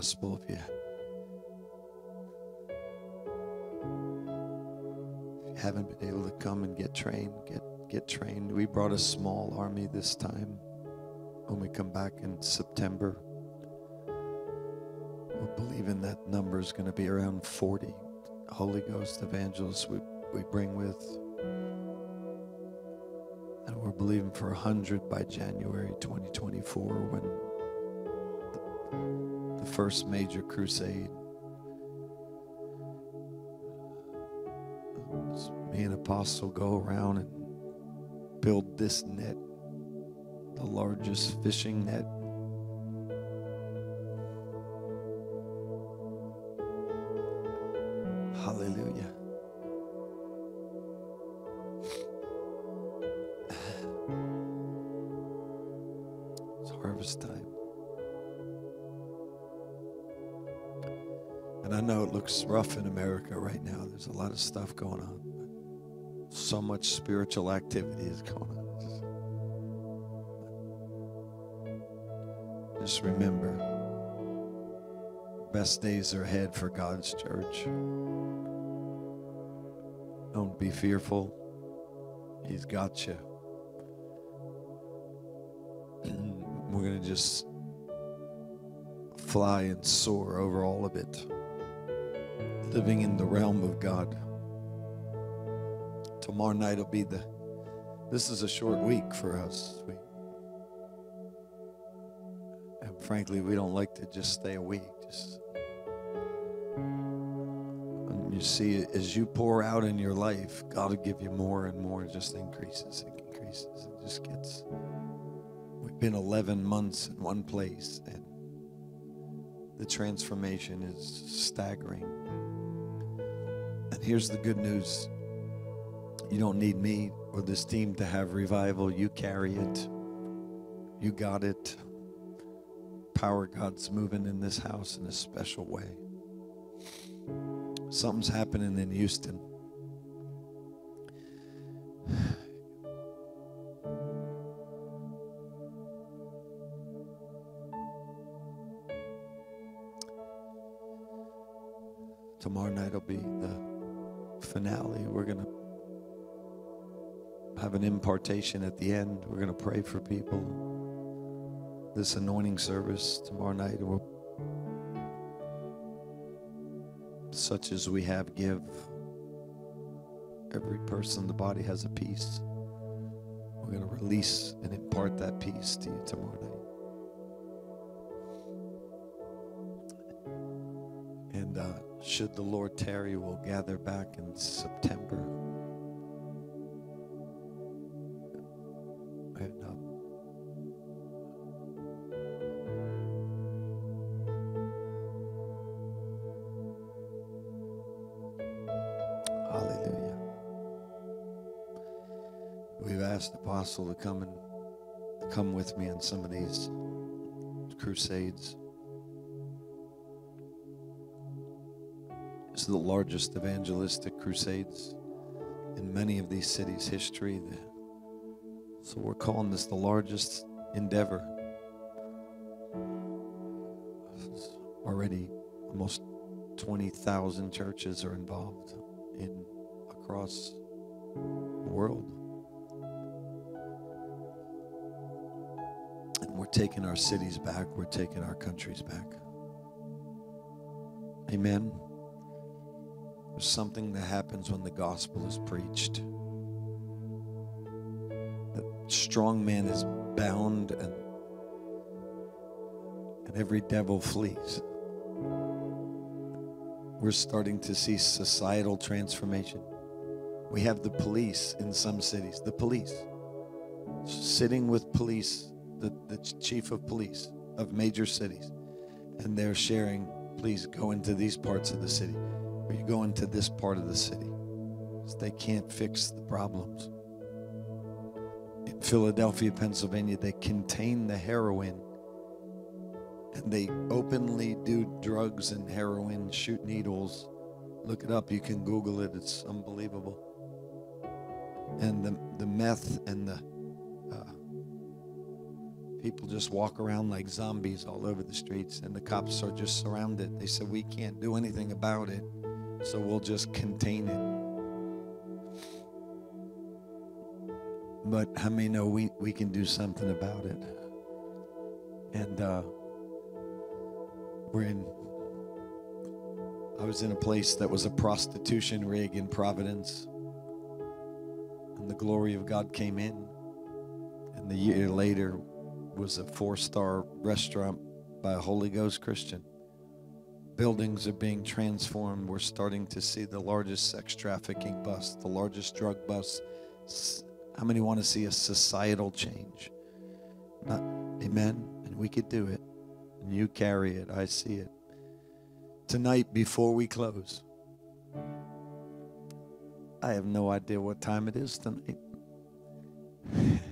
Speaker 4: gospel if you haven't been able to come and get trained get get trained. We brought a small army this time. When we come back in September we're believing that number is going to be around 40 Holy Ghost evangelists we, we bring with. And we're believing for 100 by January 2024 when first major crusade. Me and Apostle go around and build this net, the largest fishing net know it looks rough in America right now. There's a lot of stuff going on. So much spiritual activity is going on. Just remember, best days are ahead for God's church. Don't be fearful. He's got you. *clears throat* We're going to just fly and soar over all of it, living in the realm of God. Tomorrow night will be the, this is a short week for us. We, and frankly, we don't like to just stay a week. Just you see, as you pour out in your life, God will give you more and more. It just increases. It increases. It just gets. We've been 11 months in one place, and the transformation is staggering. Here's the good news you don't need me or this team to have revival. You carry it, you got it. Power God's moving in this house in a special way. Something's happening in Houston. An impartation at the end. We're going to pray for people. This anointing service tomorrow night will such as we have give. Every person in the body has a piece. We're going to release and impart that peace to you tomorrow night. And uh, should the Lord tarry, we'll gather back in September. Apostle to come and come with me on some of these crusades. Is the largest evangelistic crusades in many of these cities' history. So we're calling this the largest endeavor. Already almost 20,000 churches are involved in across the world. Taking our cities back, we're taking our countries back. Amen. There's something that happens when the gospel is preached. That strong man is bound and and every devil flees. We're starting to see societal transformation. We have the police in some cities, the police, sitting with police, the, chief of police of major cities, and they're sharing, please go into these parts of the city, or you go into this part of the city. They can't fix the problems. In Philadelphia, Pennsylvania, they contain the heroin and they openly do drugs and heroin, shoot needles. Look it up. You can Google it. It's unbelievable. And the the meth and the people just walk around like zombies all over the streets, and the cops are just surrounded. They said we can't do anything about it, so we'll just contain it. But how many know we, we can do something about it? And uh, we're in I was in a place that was a prostitution rig in Providence. And the glory of God came in. and the year later was a four star restaurant by a Holy Ghost Christian. Buildings are being transformed. We're starting to see the largest sex trafficking bust, the largest drug bust. How many want to see a societal change? Not, amen. And we could do it. And you carry it. I see it. Tonight, before we close, I have no idea what time it is tonight. *laughs*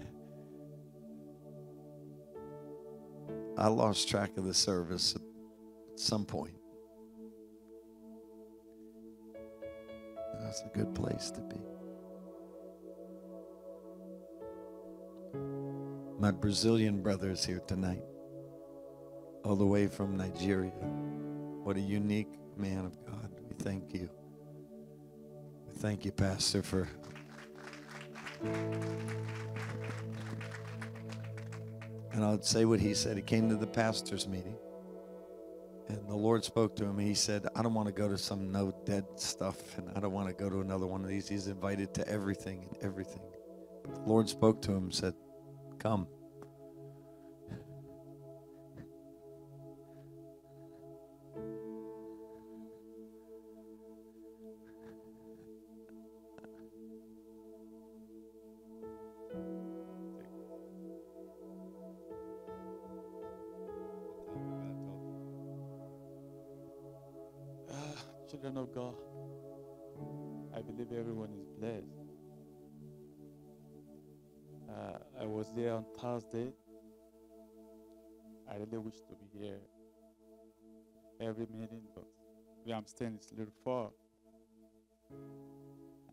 Speaker 4: I lost track of the service at some point. That's a good place to be. My Brazilian brother is here tonight, all the way from Nigeria. What a unique man of God. We thank you. We thank you, Pastor, for. And I'll say what he said. He came to the pastor's meeting. And the Lord spoke to him. He said, I don't want to go to some no dead stuff. And I don't want to go to another one of these. He's invited to everything and everything. The Lord spoke to him and said, Come.
Speaker 5: On I really wish to be here every meeting, but where I'm staying is a little far.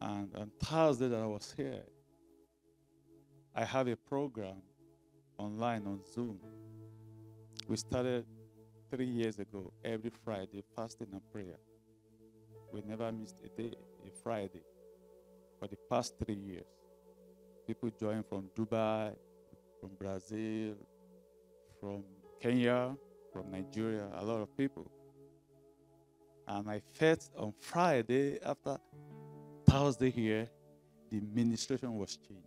Speaker 5: And on Thursday that I was here, I have a program online on Zoom. We started three years ago, every Friday, fasting and prayer. We never missed a day, a Friday, for the past three years. People join from Dubai, from Brazil, from Kenya, from Nigeria, a lot of people. And I felt on Friday, after Thursday here, the administration was changed.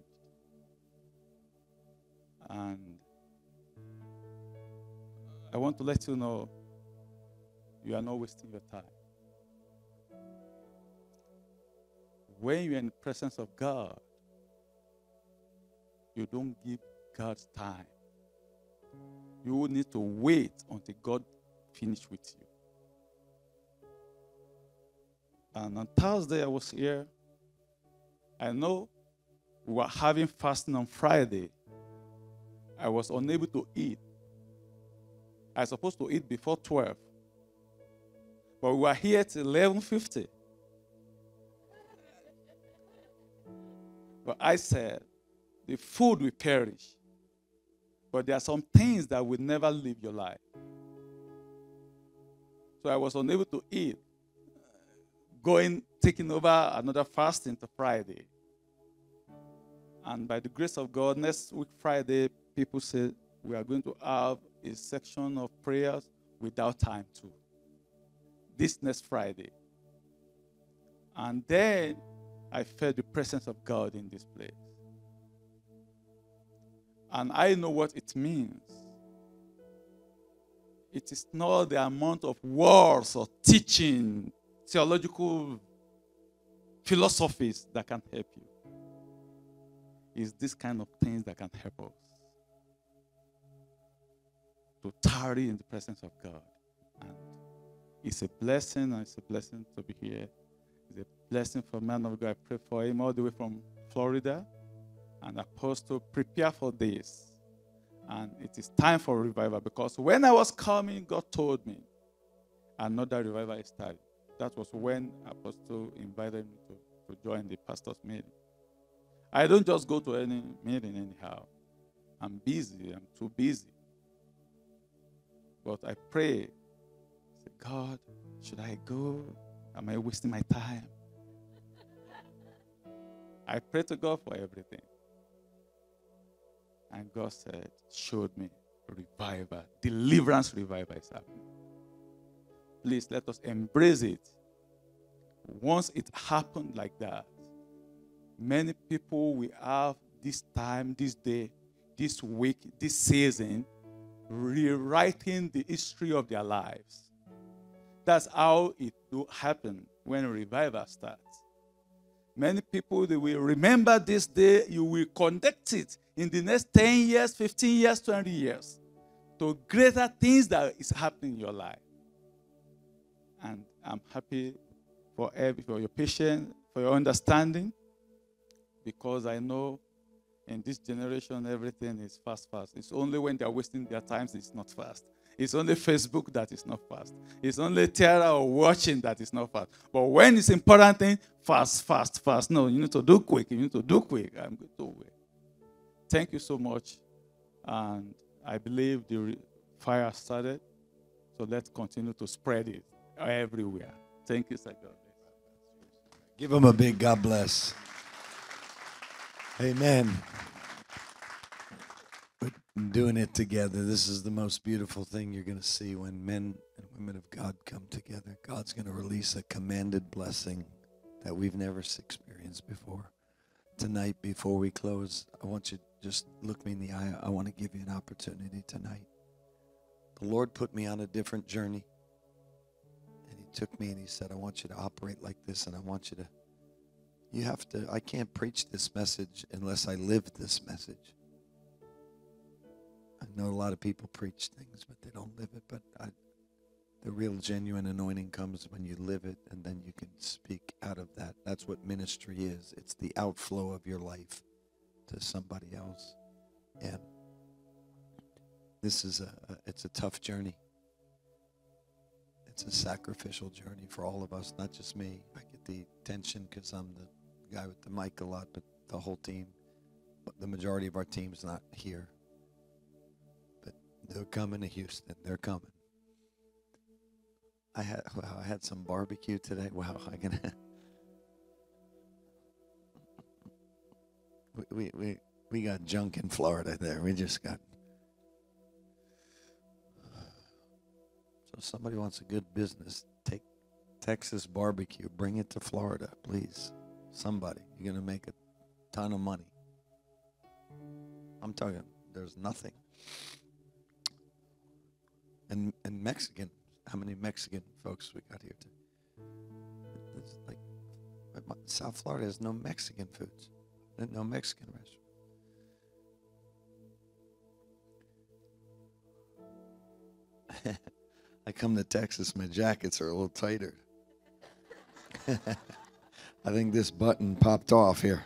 Speaker 5: And I want to let you know you are not wasting your time. When you're in the presence of God, you don't give God time. You will need to wait until God finish with you. And on Thursday, I was here. I know we were having fasting on Friday. I was unable to eat. I was supposed to eat before 12. But we were here till 11.50. But I said, the food will perish. But there are some things that will never leave your life. So I was unable to eat. Going, taking over another fasting to Friday. And by the grace of God, next week, Friday, people said we are going to have a section of prayers without time too. This next Friday. And then I felt the presence of God in this place. And I know what it means. It is not the amount of words or teaching, theological philosophies that can help you. It's this kind of things that can help us to tarry in the presence of God. And it's a blessing, and it's a blessing to be here. It's a blessing for man of God. I pray for him all the way from Florida. And Apostle, prepare for this. And it is time for revival because when I was coming, God told me another revival is starting. That was when Apostle invited me to, to join the pastor's meeting. I don't just go to any meeting anyhow. I'm busy, I'm too busy. But I pray, say, God, should I go? Am I wasting my time? I pray to God for everything. And God said, showed me revival, deliverance revival is happening. Please let us embrace it. Once it happened like that, many people will have this time, this day, this week, this season, rewriting the history of their lives. That's how it do happen when revival starts. Many people they will remember this day. You will connect it in the next 10 years, 15 years, 20 years to greater things that is happening in your life. And I'm happy for every, for your patience, for your understanding, because I know in this generation everything is fast, fast. It's only when they're wasting their times it's not fast. It's only Facebook that is not fast. It's only theater or watching that is not fast. But when it's important thing, fast, fast, fast. No, you need to do quick. You need to do quick. I'm going to wait. Thank you so much. And I believe the re- fire started. So let's continue to spread it everywhere. Thank you, Sir God.
Speaker 4: Give him a big God bless. Amen. We're doing it together. This is the most beautiful thing you're going to see when men and women of God come together. God's going to release a commanded blessing that we've never experienced before. Tonight, before we close, I want you to just look me in the eye. I want to give you an opportunity tonight. The Lord put me on a different journey. And He took me and He said, I want you to operate like this, and I want you to you have to i can't preach this message unless i live this message i know a lot of people preach things but they don't live it but I, the real genuine anointing comes when you live it and then you can speak out of that that's what ministry is it's the outflow of your life to somebody else and this is a, it's a tough journey it's a sacrificial journey for all of us, not just me. I get the attention because I'm the guy with the mic a lot, but the whole team, the majority of our team's not here. But they're coming to Houston. They're coming. I had wow, I had some barbecue today. *laughs* Wow, I can. we, we we got junk in Florida. There, we just got. So if somebody wants a good business, take Texas barbecue, bring it to Florida, please. Somebody, you're gonna make a ton of money. I'm talking. There's nothing. And and Mexican, how many Mexican folks we got here? Too? It's like South Florida has no Mexican foods, no Mexican restaurants. *laughs* I come to Texas, my jackets are a little tighter. *laughs* I think this button popped off here.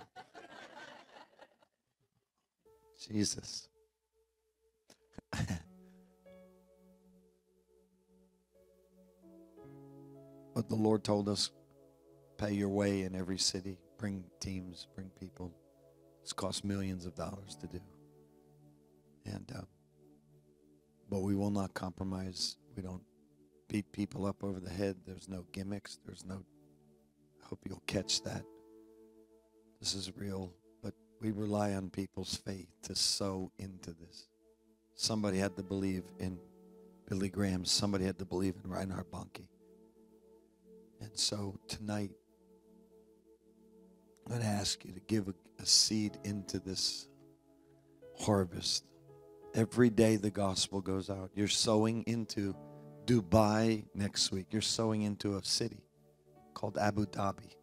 Speaker 4: Jesus. But the Lord told us pay your way in every city, bring teams, bring people. It's cost millions of dollars to do. And, uh, but we will not compromise. We don't beat people up over the head. There's no gimmicks. There's no. I hope you'll catch that. This is real, but we rely on people's faith to sow into this. Somebody had to believe in Billy Graham. Somebody had to believe in Reinhard Bonnke. And so tonight, I'm going to ask you to give a, a seed into this harvest. Every day the gospel goes out. You're sowing into Dubai next week. You're sowing into a city called Abu Dhabi.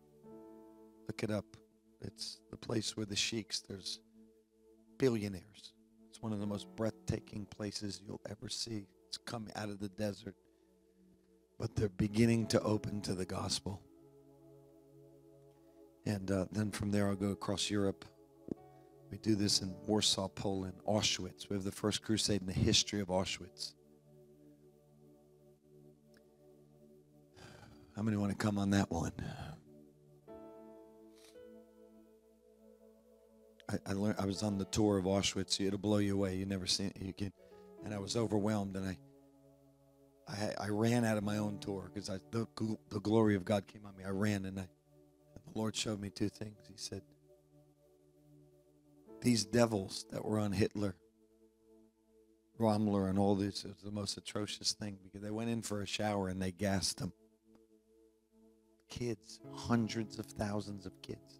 Speaker 4: Look it up. It's the place where the sheiks, there's billionaires. It's one of the most breathtaking places you'll ever see. It's coming out of the desert. But they're beginning to open to the gospel. And uh, then from there, I'll go across Europe. We do this in Warsaw, Poland, Auschwitz. We have the first crusade in the history of Auschwitz. How many want to come on that one? I, I learned. I was on the tour of Auschwitz. It'll blow you away. You never seen it. You can, and I was overwhelmed, and I, I, I ran out of my own tour because the, the glory of God came on me. I ran, and I, and the Lord showed me two things. He said, "These devils that were on Hitler, Rommler, and all this is the most atrocious thing because they went in for a shower and they gassed them." kids, hundreds of thousands of kids,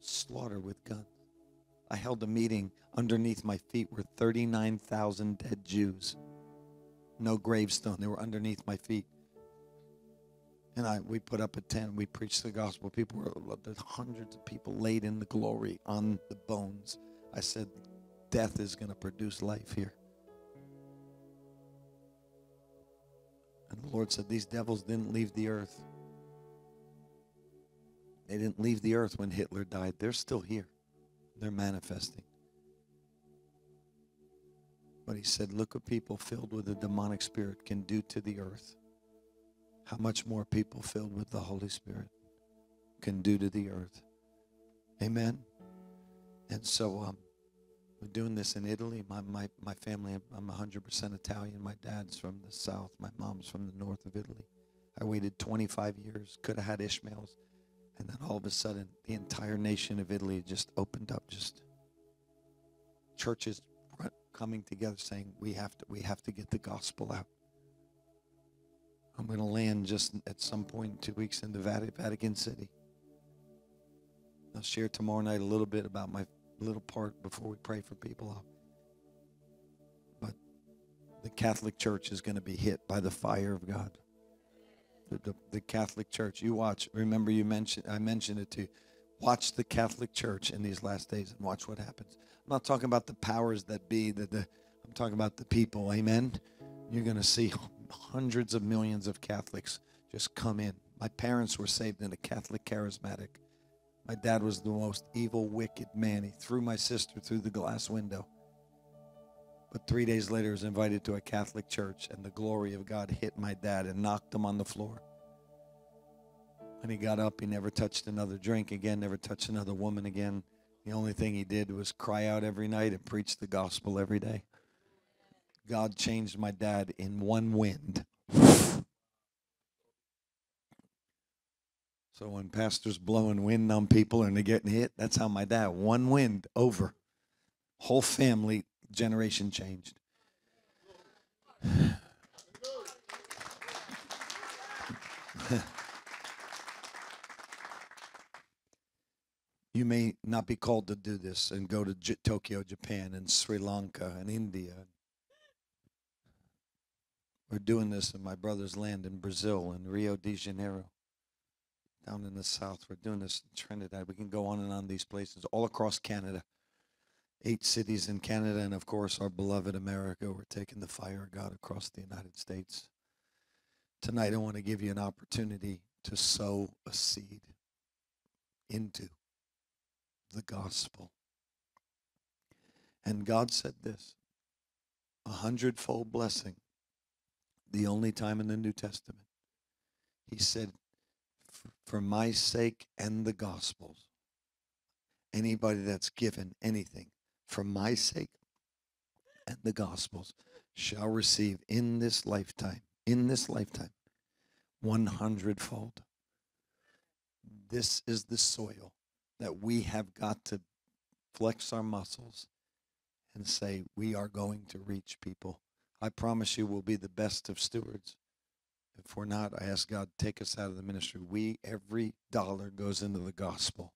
Speaker 4: slaughtered with guns. I held a meeting. Underneath my feet were 39,000 dead Jews. No gravestone. They were underneath my feet. And I, we put up a tent. We preached the gospel. People were hundreds of people laid in the glory on the bones. I said, death is going to produce life here. And the Lord said, these devils didn't leave the earth. They didn't leave the earth when Hitler died. They're still here. They're manifesting. But he said, look what people filled with the demonic spirit can do to the earth how much more people filled with the Holy Spirit can do to the earth. Amen. And so um, we're doing this in Italy. My, my, my family, I'm 100% Italian. My dad's from the south. My mom's from the north of Italy. I waited 25 years, could have had Ishmaels. And then all of a sudden, the entire nation of Italy just opened up, just churches coming together saying, we have to, we have to get the gospel out. I'm going to land just at some point in two weeks in the Vatican City. I'll share tomorrow night a little bit about my little part before we pray for people. But the Catholic Church is going to be hit by the fire of God. The, the, the Catholic Church. You watch. Remember, you mentioned I mentioned it to you. Watch the Catholic Church in these last days and watch what happens. I'm not talking about the powers that be. That the I'm talking about the people. Amen. You're going to see hundreds of millions of Catholics just come in. My parents were saved in a Catholic charismatic. My dad was the most evil, wicked man. He threw my sister through the glass window. But three days later, I was invited to a Catholic church, and the glory of God hit my dad and knocked him on the floor. When he got up, he never touched another drink again, never touched another woman again. The only thing he did was cry out every night and preach the gospel every day. God changed my dad in one wind. So when pastors blowing wind on people and they're getting hit, that's how my dad, one wind over. Whole family generation changed. You may not be called to do this and go to J- Tokyo, Japan, and Sri Lanka, and India, we're doing this in my brother's land in Brazil, in Rio de Janeiro, down in the south. We're doing this in Trinidad. We can go on and on these places, all across Canada. Eight cities in Canada, and of course, our beloved America. We're taking the fire of God across the United States. Tonight, I want to give you an opportunity to sow a seed into the gospel. And God said this a hundredfold blessing the only time in the New Testament. He said, For my sake and the Gospels, anybody that's given anything for my sake and the Gospels shall receive in this lifetime, in this lifetime, 100 fold. This is the soil that we have got to flex our muscles and say, we are going to reach people I promise you we'll be the best of stewards. If we're not, I ask God take us out of the ministry. We every dollar goes into the gospel.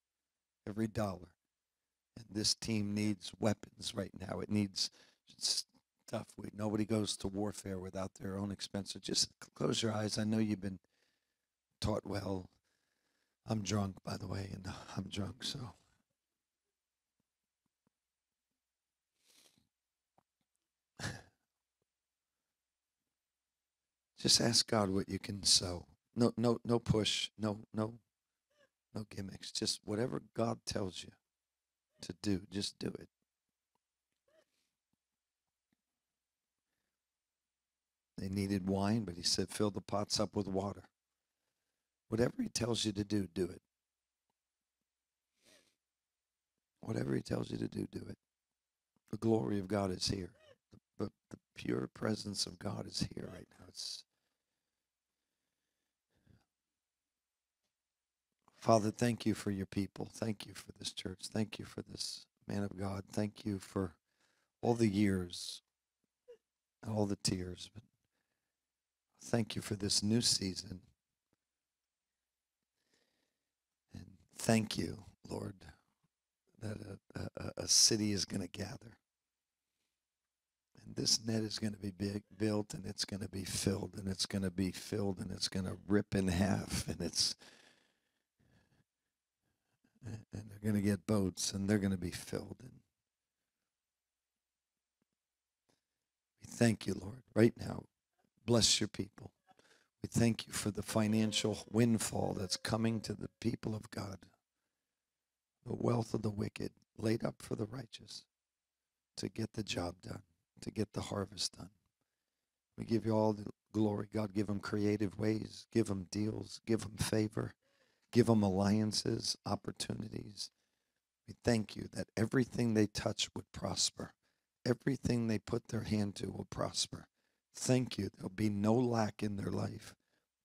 Speaker 4: Every dollar. And this team needs weapons right now. It needs stuff. We, nobody goes to warfare without their own expenses. Just close your eyes. I know you've been taught well. I'm drunk, by the way, and uh, I'm drunk, so *laughs* Just ask God what you can sow. No, no, no push. No, no, no gimmicks. Just whatever God tells you to do, just do it. They needed wine, but he said, fill the pots up with water. Whatever he tells you to do, do it. Whatever he tells you to do, do it. The glory of God is here. The, the, the pure presence of God is here right now. It's Father, thank you for your people. Thank you for this church. Thank you for this man of God. Thank you for all the years, all the tears. But thank you for this new season. And thank you, Lord, that a, a, a city is going to gather. And this net is going to be big, built and it's going to be filled and it's going to be filled and it's going to rip in half and it's and they're going to get boats and they're going to be filled and we thank you lord right now bless your people we thank you for the financial windfall that's coming to the people of god the wealth of the wicked laid up for the righteous to get the job done to get the harvest done we give you all the glory god give them creative ways give them deals give them favor give them alliances, opportunities. We thank you that everything they touch would prosper. Everything they put their hand to will prosper. Thank you. There'll be no lack in their life,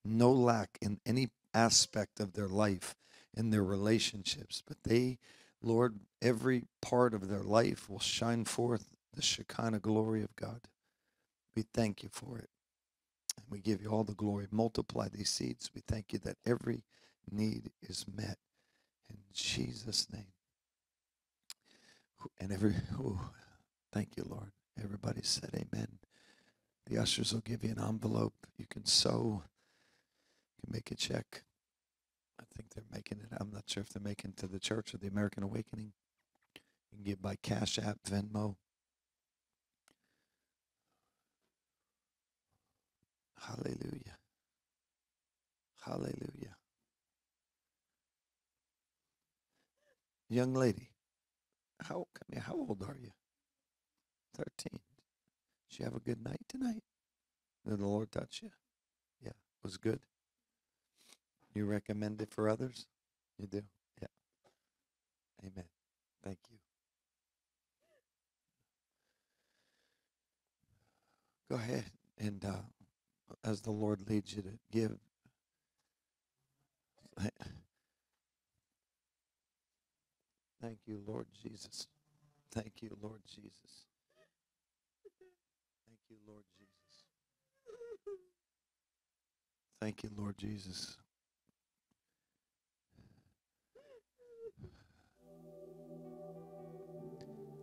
Speaker 4: no lack in any aspect of their life, in their relationships. But they, Lord, every part of their life will shine forth the Shekinah glory of God. We thank you for it. And we give you all the glory. Multiply these seeds. We thank you that every need is met in Jesus' name. And every, *laughs* ooh, thank you, Lord. Everybody said amen. The ushers will give you an envelope. You can sow. you can make a check. I think they're making it. I'm not sure if they're making it to the church or the American Awakening. You can give by Cash App, Venmo. Hallelujah. Hallelujah. Young lady, how? How old are you? Thirteen. Did you have a good night tonight? Did the Lord touch you? Yeah, it was good. You recommend it for others? You do? Yeah. Amen. Thank you. Go ahead and uh, as the Lord leads you to give. Thank you, Lord Jesus. Thank you, Lord Jesus. Thank you, Lord Jesus. Thank you, Lord Jesus.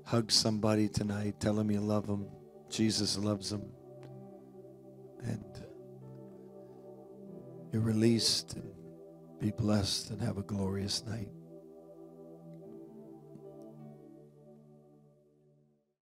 Speaker 4: Hug somebody tonight. Tell them you love them. Jesus loves them. And you're released and be blessed and have a glorious night.